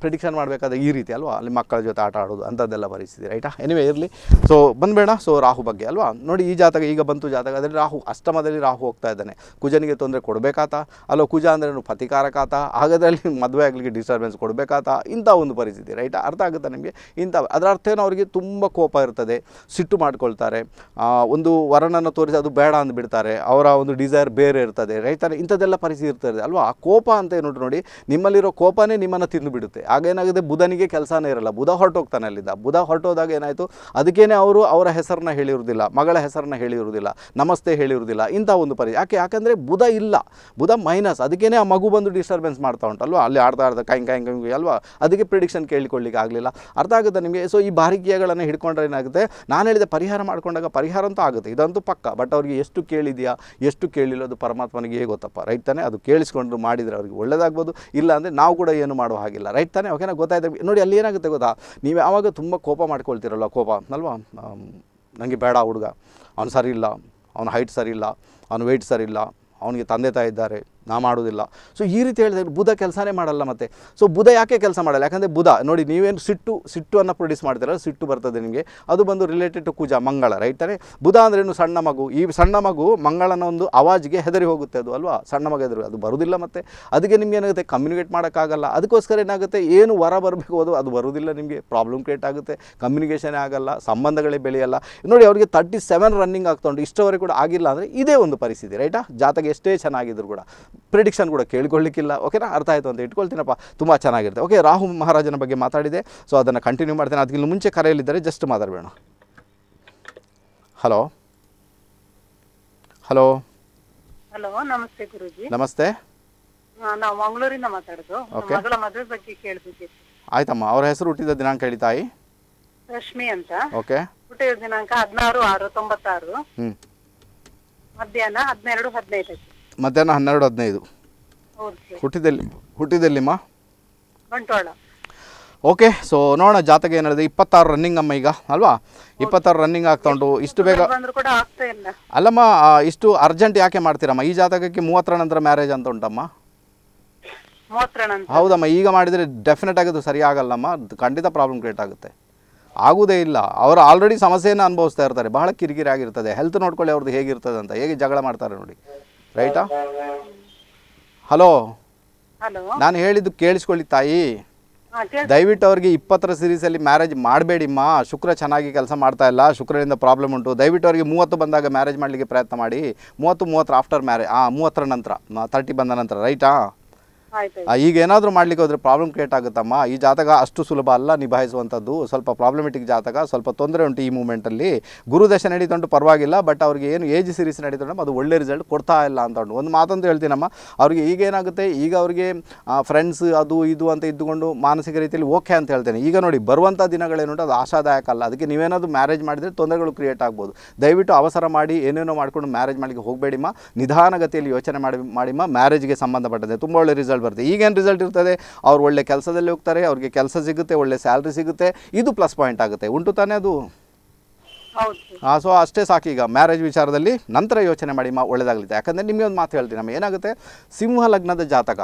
ಪ್ರಿಡಿಕ್ಷನ್ ಮಾಡಬೇಕಾದ್ರೆ ಈ ರೀತಿ ಅಲ್ವಾ? ಅಲ್ಲಿ ಮಕ್ಕಳ ಜೊತೆ ಆಟ ಆಡೋದು, ಅಂಥದ್ದೆಲ್ಲ ಪರಿಸ್ಥಿತಿ ರೈಟಾ? ಎನಿವೇ ಇರಲಿ. ಸೊ ಬಂದ್ಬೇಡ. ಸೊ ರಾಹು ಬಗ್ಗೆ ಅಲ್ವಾ? ನೋಡಿ, ಈ ಜಾತಕ, ಈಗ ಬಂತು ಜಾತಕ. ಅದರಲ್ಲಿ ರಾಹು, ಅಷ್ಟಮದಲ್ಲಿ ರಾಹು ಹೋಗ್ತಾ ಇದ್ದಾನೆ. ಕುಜನಿಗೆ ತೊಂದರೆ ಕೊಡಬೇಕಾತ? ಅಲ್ಲೋ, ಕುಜ ಅಂದ್ರೆ ಪ್ರತಿಕಾರಕಾತ? ಹಾಗಾದ್ರಲ್ಲಿ ಮದುವೆ ಆಗಲಿಕ್ಕೆ ಡಿಸ್ಟರ್ಬೆನ್ಸ್ ಕೊಡಬೇಕಾತ? ಇಂಥ ಒಂದು ಪರಿಸ್ಥಿತಿ, ರೈಟಾ? ಅರ್ಥ ಆಗುತ್ತಾ ನಿಮಗೆ? ಇಂಥ, ಅದರ ಅರ್ಥ ಏನು ಅವರಿಗೆ ತುಂಬ ಕೋಪ ಇರ್ತದೆ. ಸಿಟ್ಟು ಮಾಡ್ಕೊಳ್ತಾರೆ. ಒಂದು ವರನನ್ನು ತೋರಿಸಿ ಅದು ಬೇಡ ಅಂದ್ಬಿಡ್ತಾರೆ ಅವರ ಒಂದು ಡಿಸೈರ್ ಬೇರೆ ಇರ್ತದೆ. ರೈತರ ಇಂಥದ್ದೆಲ್ಲ ಪರಿಸ್ಥಿತಿ ಇರ್ತದೆ ಅಲ್ವಾ? ಆ ಕೋಪ ಅಂತ ಏನು ನೋಡಿ, ನಿಮ್ಮಲ್ಲಿರೋ ಕೋಪನೇ ನಿಮ್ಮನ್ನು ತಿಂದು ಬಿಡುತ್ತೆ ಏನಾಗುತ್ತೆ ಬುಧನಿಗೆ ಕೆಲಸನೇ ಇರಲ್ಲ. ಬುಧ ಹೊರಟೋಗ್ತಾನೆ ಅಲ್ಲಿದ್ದ ಬುಧ ಹೊರಟೋದಾಗ ಏನಾಯಿತು? ಅದಕ್ಕೇನೆ ಅವರು ಅವರ ಹೆಸರನ್ನ ಹೇಳಿರುವುದಿಲ್ಲ. ಮಗಳ ಹೆಸರನ್ನ ಹೇಳಿರುವುದಿಲ್ಲ. ನಮಸ್ತೆ ಹೇಳಿರುವುದಿಲ್ಲ. ಇಂಥ ಒಂದು ಪರಿ ಯಾಕೆ? ಯಾಕಂದರೆ ಬುಧ ಇಲ್ಲ. ಬುಧ ಮೈನಸ್ ಅದಕ್ಕೇನೆ ಆ ಮಗು ಬಂದು ಡಿಸ್ಟರ್ಬೆನ್ಸ್ ಮಾಡ್ತಾ ಉಂಟಲ್ವಾ? ಅಲ್ಲಿ ಆಡ್ತಾ ಆಡ್ತಾ ಕೈ ಕೈ ಅಲ್ವಾ? ಅದಕ್ಕೆ ಪ್ರಿಡಿಕ್ಷನ್ ಕೇಳಿಕೊಳ್ಳಿಕ್ಕೆ ಆಗಲಿಲ್ಲ. ಅರ್ಥ ಆಗುತ್ತೆ ನಿಮಗೆ? ಸೊ ಈ ಬಾರಿಕೆಗಳನ್ನು ಹಿಡ್ಕೊಂಡ್ರೆ ಏನಾಗುತ್ತೆ? ನಾನು ಹೇಳಿದೆ ಪರಿಹಾರ ಮಾಡ್ಕೊಂಡಾಗ ಪರಿಹಾರ ಅಂತೂ ಆಗುತ್ತೆ. ಇದಂತೂ ಪಕ್ಕ. ಬಟ್ ಅವ್ರಿಗೆ ಎಷ್ಟು ಕೇಳಿದೆಯಾ? ಎಷ್ಟು ಕೇಳಿಲ್ಲ ಅದು ಪರಮಾತ್ಮನಿಗೆ ಹೇಗೆ ಗೊತ್ತಪ್ಪ ರೈಟ್ ಅದು ಕೇಳಿಸ್ಕೊಂಡು ಮಾಡಿದರೆ ಅವ್ರಿಗೆ ಒಳ್ಳೇದಾಗ್ಬೋದು. ಇಲ್ಲ ಅಂದರೆ ನಾವು ಕೂಡ ಏನು ಮಾಡುವ ಹಾಗಿಲ್ಲ. ರೈಟ್ ಓಕೆನಾ ಗೊತ್ತಾಯ್ತು. ನೋಡಿ ಅಲ್ಲಿ ಏನಾಗುತ್ತೆ ಗೊತ್ತಾ? ನೀವು ಯಾವಾಗ ತುಂಬ ಕೋಪ ಮಾಡ್ಕೊಳ್ತೀರಲ್ಲ, ಕೋಪ, ಅಲ್ವಾ? ನನಗೆ ಬೇಡ ಹುಡುಗ. ಅವ್ನು ಸರಿ ಇಲ್ಲ. ಅವ್ನ ಹೈಟ್ ಸರಿ ಇಲ್ಲ. ಅವ್ನ ವೆಯ್ಟ್ ಸರಿ ಇಲ್ಲ. ಅವನಿಗೆ ತಂದೆ ತಾಯಿ ಇದ್ದಾರೆ. ನಾ ಮಾಡೋದಿಲ್ಲ. ಸೊ ಈ ರೀತಿ ಹೇಳಿದ್ರೆ ಬುಧ ಕೆಲಸನೇ ಮಾಡಲ್ಲ ಮತ್ತೆ. ಸೊ ಬುಧ ಯಾಕೆ ಕೆಲಸ ಮಾಡಲ್ಲ? ಯಾಕಂದರೆ ಬುಧ, ನೋಡಿ ನೀವೇನು ಸಿಟ್ಟು ಸಿಟ್ಟನ್ನು ಪ್ರೊಡ್ಯೂಸ್ ಮಾಡ್ತೀರಲ್ಲ, ಸಿಟ್ಟು ಬರ್ತದೆ ನಿಮಗೆ. ಅದು ಬಂದು ರಿಲೇಟೆಡ್ ಟು ಕುಜ, ಮಂಗಳ ರೈಟ್ ತಾನೇ? ಬುಧ ಅಂದ್ರೇನು ಸಣ್ಣ ಮಗು? ಈ ಸಣ್ಣ ಮಗು ಮಂಗಳನ ಒಂದು ಅವಾಜ್ಗೆ ಹೆದರಿ ಹೋಗುತ್ತೆ ಅದು, ಅಲ್ವಾ? ಸಣ್ಣ ಮಗ ಹೆದರಿ, ಅದು ಬರುವುದಿಲ್ಲ ಮತ್ತೆ. ಅದಕ್ಕೆ ನಿಮ್ಗೆ ಏನಾಗುತ್ತೆ? ಕಮ್ಯುನಿಕೇಟ್ ಮಾಡೋಕ್ಕಾಗಲ್ಲ. ಅದಕ್ಕೋಸ್ಕರ ಏನಾಗುತ್ತೆ? ಏನು ವರ ಬರಬೇಕು ಅದು ಅದು ಬರುವುದಿಲ್ಲ ನಿಮಗೆ. ಪ್ರಾಬ್ಲಮ್ ಕ್ರಿಯೇಟ್ ಆಗುತ್ತೆ. ಕಮ್ಯುನಿಕೇಷನೇ ಆಗಲ್ಲ, ಸಂಬಂಧಗಳೇ ಬೆಳೆಯಲ್ಲ. ನೋಡಿ, ಅವರಿಗೆ ತರ್ಟಿ ಸೆವೆನ್ ರನ್ನಿಂಗ್ ಆಗ್ತಾ ಉಂಟು. ಇಷ್ಟವರೆಗೆ ಕೂಡ ಆಗಿಲ್ಲ ಅಂದರೆ ಇದೇ ಒಂದು ಪರಿಸ್ಥಿತಿ ರೈಟಾ ಜಾತಕ ಎಷ್ಟೇ ಚೆನ್ನಾಗಿದ್ರು ಕೂಡ. ಪ್ರಿಡಿಕ್ಷನ್ ಕೂಡ ಕೇಳ್ಕೊಳ್ಳಿಕ್ಕಿಲ್ಲ. ಓಕೆನಾ ಅರ್ಥ ಆಯಿತು ಅಂತ ಇಟ್ಕೊಳ್ತೀನಪ್ಪ. ತುಂಬ ಚೆನ್ನಾಗಿರುತ್ತೆ. ಓಕೆ ರಾಹು ಮಹಾರಾಜನ ಬಗ್ಗೆ ಮಾತಾಡಿದೆ. ಸೊ ಅದನ್ನು ಕಂಟಿನ್ಯೂ ಮಾಡ್ತೇನೆ. ಅದಕ್ಕಿಂತ ಮುಂಚೆ ಕರೆಯಲ್ಲಿದ್ದರೆ ಜಸ್ಟ್ ಮಾತಾಡಬೇಡ. ಹಲೋ ಹಲೋ ಹಲೋ ನಮಸ್ತೆ ಗುರುಜಿ. ನಮಸ್ತೆ. ನಾವು ಮಂಗಳೂರಿಂದ ಮಾತಾಡೋದು. ಮಗಳ ಮದುವೆ ಬಗ್ಗೆ ಕೇಳಬೇಕಿತ್ತು. ಆಯ್ತಮ್ಮ ಅವರ ಹೆಸರು ಹುಟ್ಟಿದ ದಿನಾಂಕ ಹೇಳಿ ತಾಯಿ. ರಶ್ಮಿ ಅಂತ. ಓಕೆ ಹುಟ್ಟಿದ ದಿನಾಂಕ ಹದಿನಾರು ಆರು ತೊಂಬತ್ತಾರು. ಮಧ್ಯಾಹ್ನ ಹದಿನೆರಡು ಹದಿನೈದಕ್ಕೆ. ಮಧ್ಯಾಹ್ನ ಹನ್ನೆರಡು ಹದಿನೈದು. ಹೌದು ಹುಟ್ಟಿದಲ್ಲಿ ಹುಟ್ಟಿದಲ್ಲಿಮ್ಮ? ಬಂಟ್ವಾಳ. ಓಕೆ ಸೊ ನೋಡೋಣ ಜಾತಕ ಏನಿದೆ. ಇಪ್ಪತ್ತಾರು ರನ್ನಿಂಗ್ ಅಮ್ಮ ಈಗ ಅಲ್ವಾ? ಇಪ್ಪತ್ತಾರು ರನ್ನಿಂಗ್ ಆಗ್ತಾ ಉಂಟು ಇಷ್ಟು ಬೇಗ ಅಲ್ಲಮ್ಮ ಇಷ್ಟು ಅರ್ಜೆಂಟ್ ಯಾಕೆ ಮಾಡ್ತೀರಮ್ಮ? ಈ ಜಾತಕಕ್ಕೆ ಮೂವತ್ತರ ನಂತರ ಮ್ಯಾರೇಜ್ ಅಂತ ಉಂಟಮ್ಮ? ಹೌದಮ್ಮ ಈಗ ಮಾಡಿದರೆ ಡೆಫಿನೆಟ್ ಆಗಿ ಅದು ಸರಿ ಆಗಲ್ಲಮ್ಮ. ಖಂಡಿತ ಪ್ರಾಬ್ಲಮ್ ಕ್ರಿಯೇಟ್ ಆಗುತ್ತೆ. ಆಗುವುದೇ ಇಲ್ಲ. ಅವರು ಆಲ್ರೆಡಿ ಸಮಸ್ಯೆಯನ್ನು ಅನುಭವಿಸ್ತಾ ಇರ್ತಾರೆ. ಬಹಳ ಕಿರಿಕಿರಿ ಆಗಿರ್ತದೆ. ಹೆಲ್ತ್ ನೋಡ್ಕೊಳ್ಳಿ ಅವ್ರದ್ದು ಹೇಗಿರ್ತದೆ ಅಂತ. ಹೇಗೆ ಜಗಳ ಮಾಡ್ತಾರೆ ನೋಡಿ. ರೈಟಾ? ಹಲೋ? ನಾನು ಹೇಳಿದ್ದು ಕೇಳಿಸ್ಕೊಳ್ಳಿ ತಾಯಿ. ದಯವಿಟ್ಟು ಅವ್ರಿಗೆ ಇಪ್ಪತ್ತರ ಸೀರೀಸಲ್ಲಿ ಮ್ಯಾರೇಜ್ ಮಾಡಬೇಡಿಮ್ಮ ಶುಕ್ರ ಚೆನ್ನಾಗಿ ಕೆಲಸ ಮಾಡ್ತಾ ಇಲ್ಲ. ಶುಕ್ರನಿಂದ ಪ್ರಾಬ್ಲಮ್ ಉಂಟು. ದಯವಿಟ್ಟು ಅವರಿಗೆ ಮೂವತ್ತು ಬಂದಾಗ ಮ್ಯಾರೇಜ್ ಮಾಡಲಿಕ್ಕೆ ಪ್ರಯತ್ನ ಮಾಡಿ. ಮೂವತ್ತು ಮೂವತ್ತರ ಆಫ್ಟರ್ ಮ್ಯಾರೇಜ್ ಹಾಂ ಮೂವತ್ತರ ನಂತರ ತರ್ಟಿ ಬಂದ ನಂತರ ರೈಟಾ? ಆ, ಈಗ ಏನಾದರೂ ಮಾಡ್ಲಿಕ್ಕೆ ಹೋದ್ರೆ ಪ್ರಾಬ್ಲಮ್ ಕ್ರಿಯೇಟ್ ಆಗುತ್ತಮ್ಮ? ಈ ಜಾತಕ ಅಷ್ಟು ಸುಲಭ ಅಲ್ಲ, ನಿಭಾಯಿಸುವಂಥದ್ದು. ಸ್ವಲ್ಪ ಪ್ರಾಬ್ಲಮೆಟಿಕ್ ಜಾತಕ, ಸ್ವಲ್ಪ ತೊಂದರೆ ಉಂಟು ಈ ಮೂಮೆಂಟಲ್ಲಿ ಗುರುದಶೆ ನಡೀತುಂಟು, ಪರವಾಗಿಲ್ಲ ಬಟ್ ಅವ್ರಿಗೆ ಏನು ಏಜ್ ಸೀರೀಸ್ ನಡೀತುಂಟು ಅದು ಒಳ್ಳೆ ರಿಸಲ್ಟ್ ಕೊಡ್ತಾ ಇಲ್ಲ ಅಂತ ಉಂಟು. ಒಂದು ಮಾತಂತ ಹೇಳ್ತೀನಮ್ಮ, ಅವ್ರಿಗೆ ಈಗ ಏನಾಗುತ್ತೆ? ಈಗ ಅವ್ರಿಗೆ ಫ್ರೆಂಡ್ಸ್ ಅದು ಇದು ಅಂತ ಇದ್ದುಕೊಂಡು ಮಾನಸಿಕ ರೀತಿಯಲ್ಲಿ ಓಕೆ ಅಂತ ಹೇಳ್ತೇನೆ. ಈಗ ನೋಡಿ, ಬರುವಂಥ ದಿನಗಳೇನುಂಟು ಅದು ಆಶಾದಾಯಕ ಅಲ್ಲ. ಅದಕ್ಕೆ ನೀವೇನಾದರೂ ಮ್ಯಾರೇಜ್ ಮಾಡಿದರೆ ತೊಂದರೆಗಳು ಕ್ರಿಯೇಟ್ ಆಗ್ಬೋದು. ದಯವಿಟ್ಟು ಅವಸರ ಮಾಡಿ, ಏನೇನೋ ಮಾಡ್ಕೊಂಡು ಮ್ಯಾರೇಜ್ ಮಾಡಲಿಕ್ಕೆ ಹೋಗಬೇಡಿಮ್ಮ. ನಿಧಾನಗತಿಯಲ್ಲಿ ಯೋಚನೆ ಮಾಡಿ, ಮಾಡಿಮ್ಮ ಮ್ಯಾರೇಜ್ಗೆ ಸಂಬಂಧಪಟ್ಟಂತೆ ತುಂಬ ಒಳ್ಳೆ ರಿಸಲ್ಟ್ ಬರುತ್ತೆ. ಈಗೇನು ರಿಸಲ್ಟ್ ಇರ್ತದೆ? ಅವ್ರು ಒಳ್ಳೆ ಕೆಲಸದಲ್ಲಿ ಹೋಗ್ತಾರೆ ಅವ್ರಿಗೆ ಕೆಲಸ ಸಿಗುತ್ತೆ ಒಳ್ಳೆ ಸ್ಯಾಲ್ರಿ ಸಿಗುತ್ತೆ ಇದು ಪ್ಲಸ್ ಪಾಯಿಂಟ್ ಆಗುತ್ತೆ. ಉಂಟು ತಾನೇ ಅದು? ಹೌದು. ಸೊ ಅಷ್ಟೇ ಸಾಕು ಈಗ. ಮ್ಯಾರೇಜ್ ವಿಚಾರದಲ್ಲಿ ನಂತರ ಯೋಚನೆ ಮಾಡಿ ಮಾ ಒಳ್ಳೆದಾಗಲಿದೆ ಯಾಕಂದರೆ ನಿಮಗೆ ಒಂದು ಮಾತು ಹೇಳ್ತೀನಿ ನಮ್ಮ ಏನಾಗುತ್ತೆ? ಸಿಂಹ ಲಗ್ನದ ಜಾತಕ.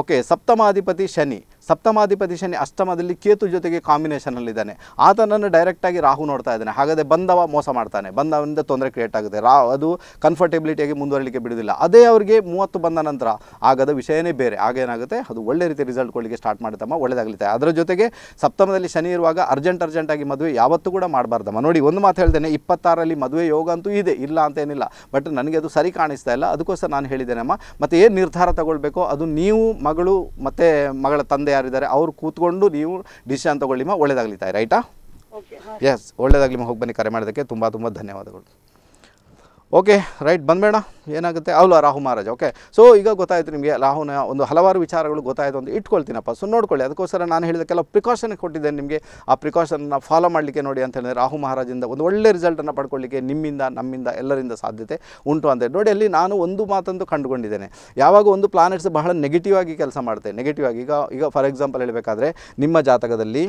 ಓಕೆ ಸಪ್ತಮಾಧಿಪತಿ ಶನಿ. ಸಪ್ತಮಾಧಿಪತಿ ಶನಿ ಅಷ್ಟಮದಲ್ಲಿ ಕೇತು ಜೊತೆಗೆ ಕಾಂಬಿನೇಷನಲ್ಲಿದ್ದಾನೆ ಆತನನ್ನು ಡೈರೆಕ್ಟಾಗಿ ರಾಹು ನೋಡ್ತಾ ಇದ್ದಾನೆ. ಹಾಗಾದರೆ ಬಂದವ ಮೋಸ ಮಾಡ್ತಾನೆ. ಬಂದವನಿಂದ ತೊಂದರೆ ಕ್ರಿಯೇಟ್ ಆಗುತ್ತೆ. ರಾ, ಅದು ಕಂಫರ್ಟೆಬಿಲಿಟಿಯಾಗಿ ಮುಂದುವರಲಿಕ್ಕೆ ಬಿಡೋದಿಲ್ಲ ಅದೇ ಅವರಿಗೆ ಮೂವತ್ತು ಬಂದ ನಂತರ ಆಗದ ವಿಷಯನೇ ಬೇರೆ. ಆಗೇನಾಗುತ್ತೆ ಅದು ಒಳ್ಳೆ ರೀತಿ ರಿಸಲ್ಟ್ ಕೊಡಲಿಕ್ಕೆ ಸ್ಟಾರ್ಟ್ ಮಾಡುತ್ತಮ್ಮ ಒಳ್ಳೆದಾಗಲಿದೆ ಅದರ ಜೊತೆಗೆ ಸಪ್ತಮದಲ್ಲಿ ಶನಿ ಇರುವಾಗ ಅರ್ಜೆಂಟ್ ಅರ್ಜೆಂಟಾಗಿ ಮದುವೆ ಯಾವತ್ತೂ ಕೂಡ ಮಾಡಬಾರ್ದಮ್ಮ. ನೋಡಿ, ಒಂದು ಮಾತು ಹೇಳ್ತೇನೆ. ಇಪ್ಪತ್ತಾರಲ್ಲಿ ಮದುವೆ ಯೋಗ ಅಂತೂ ಇದೆ. ಇಲ್ಲ ಅಂತೇನಿಲ್ಲ ಬಟ್ ನನಗೆ ಅದು ಸರಿ ಕಾಣಿಸ್ತಾ ಇಲ್ಲ. ಅದಕ್ಕೋಸ್ಕರ ನಾನು ಹೇಳಿದ್ದೇನಮ್ಮ. ಮತ್ತು ಏನು ನಿರ್ಧಾರ ತಗೊಳ್ಬೇಕೋ? ಅದು ನೀವು ಮಗಳು, ಮತ್ತು ಮಗಳ ತಂದೆ ಯಾರಿದ್ದಾರೆ ಅವ್ರು ಕೂತ್ಕೊಂಡು ನೀವು ಡಿಸಿಷನ್ ತಗೊಳ್ಳಿಮ್ಮ ತಾಯಿ ರೈಟಾ ಎಸ್ ಒಳ್ಳೇದಾಗಲಿಮ್ಮ ಹೋಗಿ ಬನ್ನಿ ಕರೆ ಮಾಡೋದಕ್ಕೆ ತುಂಬ ತುಂಬ ಧನ್ಯವಾದಗಳು. ಓಕೆ ರೈಟ್ ಬಂದ್ಬೇಡ ಏನಾಗುತ್ತೆ? ಅವಲ್ಲ ರಾಹು ಮಹಾರಾಜ ಓಕೆ ಸೊ ಈಗ ಗೊತ್ತಾಯಿತು ನಿಮಗೆ, ರಾಹುನ ಒಂದು ಹಲವಾರು ವಿಚಾರಗಳು ಗೊತ್ತಾಯಿತು ಅಂತ ಇಟ್ಕೊಳ್ತೀನಪ್ಪ. ಸೊ ನೋಡ್ಕೊಳ್ಳಿ, ಅದಕ್ಕೋಸ್ಕರ ನಾನು ಹೇಳಿದ ಕೆಲವು ಪ್ರಿಕಾಷನ್ ಕೊಟ್ಟಿದ್ದೇನೆ ನಿಮಗೆ. ಆ ಪ್ರಿಕಾಷನ್ನ ಫಾಲೋ ಮಾಡಲಿಕ್ಕೆ ನೋಡಿ ಅಂತ ಹೇಳಿದ್ರೆ ರಾಹು ಮಹಾರಾಜಿಂದ ಒಂದು ಒಳ್ಳೆ ರಿಸಲ್ಟನ್ನು ಪಡ್ಕೊಳ್ಳಿಕ್ಕೆ ನಿಮ್ಮಿಂದ, ನಮ್ಮಿಂದ ಎಲ್ಲರಿಂದ ಸಾಧ್ಯತೆ ಉಂಟು ಅಂತ ನೋಡಿ, ಅಲ್ಲಿ ನಾನು ಒಂದು ಮಾತಂತೂ ಕಂಡುಕೊಂಡಿದ್ದೇನೆ. ಯಾವಾಗ ಒಂದು ಪ್ಲಾನೆಟ್ಸ್ ಬಹಳ ನೆಗೆಟಿವ್ ಆಗಿ ಕೆಲಸ ಮಾಡುತ್ತೆ ನೆಗೆಟಿವ್ ಆಗಿ, ಈಗ ಈಗ ಫಾರ್ ಎಕ್ಸಾಂಪಲ್ ಹೇಳಬೇಕಾದ್ರೆ, ನಿಮ್ಮ ಜಾತಕದಲ್ಲಿ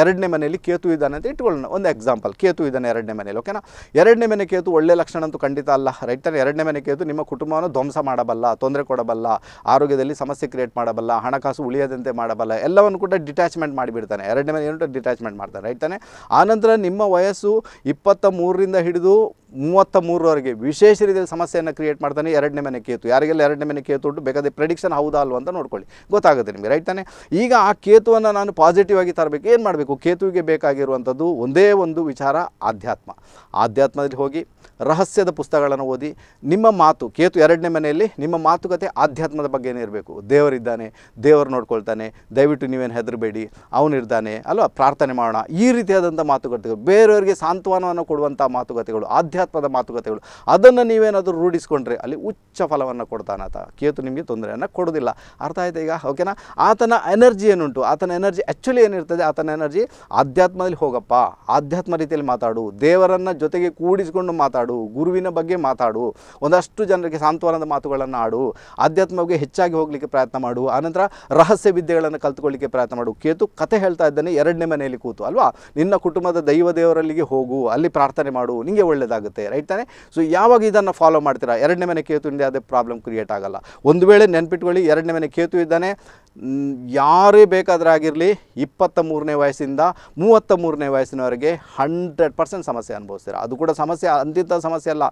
ಎರಡನೇ ಮನೆಯಲ್ಲಿ ಕೇತು ಇದ್ದಾನೆ ಅಂತ ಇಟ್ಕೊಳ್ಳೋಣ. ಒಂದು ಎಕ್ಸಾಂಪಲ್ ಕೇತು ಇದ್ದಾನೆ ಎರಡನೇ ಮನೆಯಲ್ಲಿ ಓಕೆನಾ ಎರಡನೇ ಮನೆ ಕೇತು ಒಳ್ಳೆ ಲಕ್ಷಣ ಅಂತೂ ಖಂಡಿತ ಅಲ್ಲ ರೈಟ್ ಎರಡನೇ ಮನೆ ಕೇತು ನಿಮ್ಮ ಕುಟುಂಬವನ್ನು ಧ್ವಂಸ ಮಾಡಬಲ್ಲ, ತೊಂದರೆ ಕೊಡಬಲ್ಲ, ಆರೋಗ್ಯದಲ್ಲಿ ಸಮಸ್ಯೆ ಕ್ರಿಯೇಟ್ ಮಾಡಬಲ್ಲ, ಹಣಕಾಸು ಉಳಿಯದಂತೆ ಮಾಡಬಲ್ಲ, ಎಲ್ಲವನ್ನು ಕೂಡ ಡಿಟ್ಯಾಚ್ಮೆಂಟ್ ಮಾಡಿಬಿಡ್ತಾನೆ. ಎರಡನೇ ಮನೆ ಡಿಟ್ಯಾಚ್ಮೆಂಟ್ ಮಾಡ್ತಾನೆ ರೈಟ್ ತಾನೆ? ಆನಂತರ ನಿಮ್ಮ ವಯಸ್ಸು ಇಪ್ಪತ್ತ ಮೂರರಿಂದ ಹಿಡಿದು ಮೂವತ್ತ ಮೂರರವರೆಗೆ ವಿಶೇಷ ರೀತಿಯಲ್ಲಿ ಸಮಸ್ಯೆಯನ್ನು ಕ್ರಿಯೇಟ್ ಮಾಡ್ತಾನೆ ಎರಡನೇ ಮನೆ ಕೇತು. ಯಾರಿಗೆಲ್ಲ ಎರಡನೇ ಮನೆ ಕೇತು ಉಂಟು? ಬೇಕಾದ್ರೆ ಪ್ರೆಡಿಕ್ಷನ್ ಹೌದಾ ಅಲ್ವಾ ಅಂತ ನೋಡ್ಕೊಳ್ಳಿ. ಗೊತ್ತಾಗುತ್ತೆ ನಿಮಗೆ ರೈಟ್ ತಾನೆ? ಈಗ ಆ ಕೇತುವನ್ನು ನಾನು ಪಾಸಿಟಿವ್ ಆಗಿ ತರಬೇಕು. ಏನು ಮಾಡಬೇಕು? ಕೇತುವಿಗೆ ಬೇಕಾಗಿರುವಂಥದ್ದು ಒಂದೇ ಒಂದು ವಿಚಾರ, ಆಧ್ಯಾತ್ಮ. ಆಧ್ಯಾತ್ಮದಲ್ಲಿ ಹೋಗಿ ರಹಸ್ಯದ ಪುಸ್ತಕಗಳನ್ನು ಓದಿ ನಿಮ್ಮ ಮಾತು, ಕೇತು ಎರಡನೇ ಮನೆಯಲ್ಲಿ ನಿಮ್ಮ ಮಾತುಕತೆ ಆಧ್ಯಾತ್ಮದ ಬಗ್ಗೆನೇ ಇರಬೇಕು. ದೇವರಿದ್ದಾನೆ, ದೇವರು ನೋಡ್ಕೊಳ್ತಾನೆ, ದಯವಿಟ್ಟು ನೀವೇನು ಹೆದರಬೇಡಿ ಅವನಿರ್ತಾನೆ ಅಲ್ವಾ? ಪ್ರಾರ್ಥನೆ ಮಾಡೋಣ. ಈ ರೀತಿಯಾದಂಥ ಮಾತುಕತೆಗಳು, ಬೇರೆಯವರಿಗೆ ಸಾಂತ್ವನವನ್ನು ಕೊಡುವಂಥ ಮಾತುಕತೆಗಳು, ಆಧ್ಯಾತ್ಮದ ಮಾತುಕತೆಗಳು, ಅದನ್ನು ನೀವೇನಾದರೂ ರೂಢಿಸ್ಕೊಂಡ್ರೆ ಅಲ್ಲಿ ಉಚ್ಚ ಫಲವನ್ನು ಕೊಡ್ತಾನಾತ. ಕೇತು ನಿಮಗೆ ತೊಂದರೆಯನ್ನು ಕೊಡೋದಿಲ್ಲ ಅರ್ಥ ಆಯ್ತಾ ಈಗ? ಓಕೆನಾ? ಆತನ ಎನರ್ಜಿ ಏನುಂಟು? ಆತನ ಎನರ್ಜಿ ಆ್ಯಕ್ಚುಲಿ ಏನಿರ್ತದೆ? ಆತನ ಎನರ್ಜಿ ಆಧ್ಯಾತ್ಮದಲ್ಲಿ ಹೋಗಪ್ಪ. ಆಧ್ಯಾತ್ಮ ರೀತಿಯಲ್ಲಿ ಮಾತಾಡು. ದೇವರನ್ನು ಜೊತೆಗೆ ಕೂಡಿಸಿಕೊಂಡು ಮಾತಾಡು. ಗುರುವಿನ ಬಗ್ಗೆ ಮಾತಾಡು, ಒಂದಷ್ಟು ಜನರಿಗೆ ಸಾಂತ್ವನದ ಮಾತುಗಳನ್ನು ಆಡು, ಆಧ್ಯಾತ್ಮಕ್ಕೆ ಹೆಚ್ಚಾಗಿ ಹೋಗಲಿಕ್ಕೆ ಪ್ರಯತ್ನ ಮಾಡು, ಆನಂತರ ರಹಸ್ಯ ವಿದ್ಯೆಗಳನ್ನು ಕಲ್ತ್ಕೊಳ್ಳಿಕ್ಕೆ ಪ್ರಯತ್ನ ಮಾಡು. ಕೇತು ಕತೆ ಹೇಳ್ತಾ ಇದ್ದಾನೆ, ಎರಡನೇ ಮನೆಯಲ್ಲಿ ಕೂತು, ಅಲ್ವಾ? ನಿನ್ನ ಕುಟುಂಬದ ದೈವ ದೇವರಲ್ಲಿಗೆ ಹೋಗು, ಅಲ್ಲಿ ಪ್ರಾರ್ಥನೆ ಮಾಡು ನಿಮಗೆ ಒಳ್ಳೆಯದಾಗುತ್ತೆ ರೈಟ್ ತಾನೆ? ಸೊ ಯಾವಾಗ ಇದನ್ನು ಫಾಲೋ ಮಾಡ್ತೀರಾ? ಎರಡನೇ ಮನೆ ಕೇತು ಯಾವುದೇ ಪ್ರಾಬ್ಲಮ್ ಕ್ರಿಯೇಟ್ ಆಗಲ್ಲ. ಒಂದು ವೇಳೆ ನೆನ್ಪಿಟ್ಕೊಳ್ಳಿ, ಎರಡನೇ ಮನೆ ಕೇತು ಇದ್ದಾನೆ ಯಾರೇ ಬೇಕಾದ್ರೆ ಆಗಿರಲಿ ಇಪ್ಪತ್ತ ಮೂರನೇ ವಯಸ್ಸಿಂದ ಮೂವತ್ತ ಮೂರನೇ ವಯಸ್ಸಿನವರೆಗೆ ಹಂಡ್ರೆಡ್ ಪರ್ಸೆಂಟ್ ಸಮಸ್ಯೆ ಅನುಭವಿಸ್ತಾರೆ? ಅದು ಕೂಡ ಸಮಸ್ಯೆ ಅಂತಿಂಥ ಸಮಸ್ಯೆ ಅಲ್ಲ.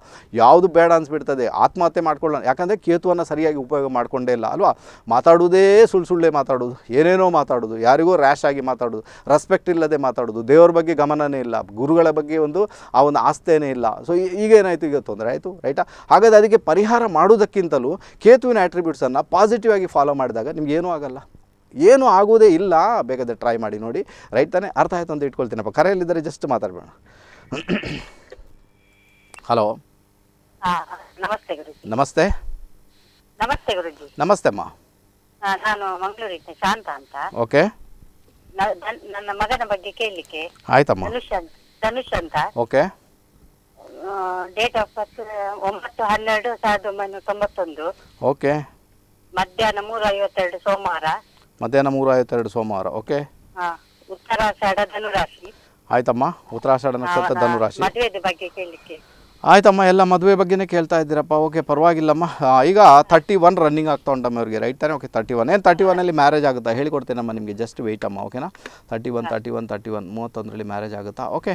ಯಾವುದು ಬೇಡ ಅನಿಸ್ಬಿಡ್ತದೆ. ಆತ್ಮಹತ್ಯೆ ಮಾಡ್ಕೊಳ್ಳೋಣ. ಯಾಕಂದರೆ ಕೇತುವನ್ನು ಸರಿಯಾಗಿ ಉಪಯೋಗ ಮಾಡಿಕೊಂಡೇ ಇಲ್ಲ, ಅಲ್ವಾ? ಮಾತಾಡೋದೇ ಸುಳ್ಳು ಸುಳ್ಳೆ ಮಾತಾಡೋದು ಏನೇನೋ ಮಾತಾಡೋದು ಯಾರಿಗೋ ರ್ಯಾಶ್ ಆಗಿ ಮಾತಾಡೋದು ರೆಸ್ಪೆಕ್ಟ್ ಇಲ್ಲದೆ ಮಾತಾಡೋದು ದೇವ್ರ ಬಗ್ಗೆ ಗಮನನೇ ಇಲ್ಲ. ಗುರುಗಳ ಬಗ್ಗೆ ಒಂದು, ಆ ಒಂದು ಆಸ್ಥೆನೇ ಇಲ್ಲ. ಸೊ ಈಗ ಏನಾಯಿತು ಈಗ ತೊಂದರೆ ಆಯಿತು, ರೈಟಾ? ಹಾಗಾದರೆ ಅದಕ್ಕೆ ಪರಿಹಾರ ಮಾಡೋದಕ್ಕಿಂತಲೂ ಕೇತುವಿನ ಆಟ್ರಿಬ್ಯೂಟ್ಸನ್ನು ಪಾಸಿಟಿವ್ ಆಗಿ ಫಾಲೋ ಮಾಡಿದಾಗ ನಿಮ್ಗೆ ಏನೂ ಆಗಲ್ಲ. ಏನೂ ಆಗೋದೇ ಇಲ್ಲ. ಬೇಕಾದರೆ ಟ್ರೈ ಮಾಡಿ ನೋಡಿ. ರೈಟ್ ತಾನೇ? ಅರ್ಥ ಆಯಿತು ಅಂತ ಇಟ್ಕೊಳ್ತೀನಪ್ಪ. ಕರೆಯಲ್ಲಿದ್ದರೆ ಜಸ್ಟ್ ಮಾತಾಡಬೇಡ. ಹಲೋ ಹಾ ನಮಸ್ತೆ ಗುರುಜಿ. ನಮಸ್ತೆ. ನಮಸ್ತೆ ಗುರುಜಿ. ನಮಸ್ತೆ ಅಮ್ಮ. ನಾನು ಮಂಗಳೂರಿನ ಶಾಂತ ಅಂತ. ಓಕೆ. ನನ್ನ ಮಗನ ಬಗ್ಗೆ ಕೇಳಲಿಕ್ಕೆ ಆಯ್ತಮ್ಮ. ಧನುಷ್ ಅಂತ ಧನುಷ್ ಅಂತ. ಓಕೆ. ಡೇಟ್ ಆಫ್ ಬರ್ತ್ ಒಂಬತ್ತು ಹನ್ನೆರಡು ಸಾವಿರದ ಒಂಬೈನೂರ ತೊಂಬತ್ತೊಂದು. ಓಕೆ. ಮಧ್ಯಾಹ್ನ ಮೂರು ಐವತ್ತೆರಡು ಸೋಮವಾರ. ಮಧ್ಯಾಹ್ನ ಮೂರ ಐವತ್ತೆರಡು ಸೋಮವಾರ ಓಕೆ ಉತ್ತರಾಷಾಢ ಧನುರಾಶಿ. ಆಯ್ತಮ್ಮ ಉತ್ತರಾಷಾಢ ನಕ್ಷತ್ರ ಧನುರಾಶಿ. ಮದುವೆದ ಬಗ್ಗೆ ಕೇಳಲಿಕ್ಕೆ ಆಯ್ತಮ್ಮ ಎಲ್ಲ ಮದುವೆ ಬಗ್ಗೆನೇ ಕೇಳ್ತಾ ಇದ್ದೀರಪ್ಪ ಓಕೆ ಪರವಾಗಿಲ್ಲಮ್ಮ. ಆ, ಈಗ ತರ್ಟಿ ಒನ್ ರನ್ನಿಂಗ್ ಆಗ್ತಾ ಉಂಟಮ್ಮ ಅವ್ರಿಗೆ ರೈಟ್ ತಾನೆ? ಓಕೆ ತರ್ಟಿ ಒನ್ ಏನು ತರ್ಟಿ ಒನ್ನಲ್ಲಿ ಮ್ಯಾರೇಜ್ ಆಗುತ್ತಾ? ಹೇಳಿಕೊಡ್ತೇನಮ್ಮ ನಿಮಗೆ ಜಸ್ಟ್ ವೆಯ್ಟ್ ಅಮ್ಮ ಓಕೆನಾ thirty one thirty one thirty one ಮೂವತ್ತೊಂದರಲ್ಲಿ marriage ಆಗುತ್ತಾ? ಓಕೆ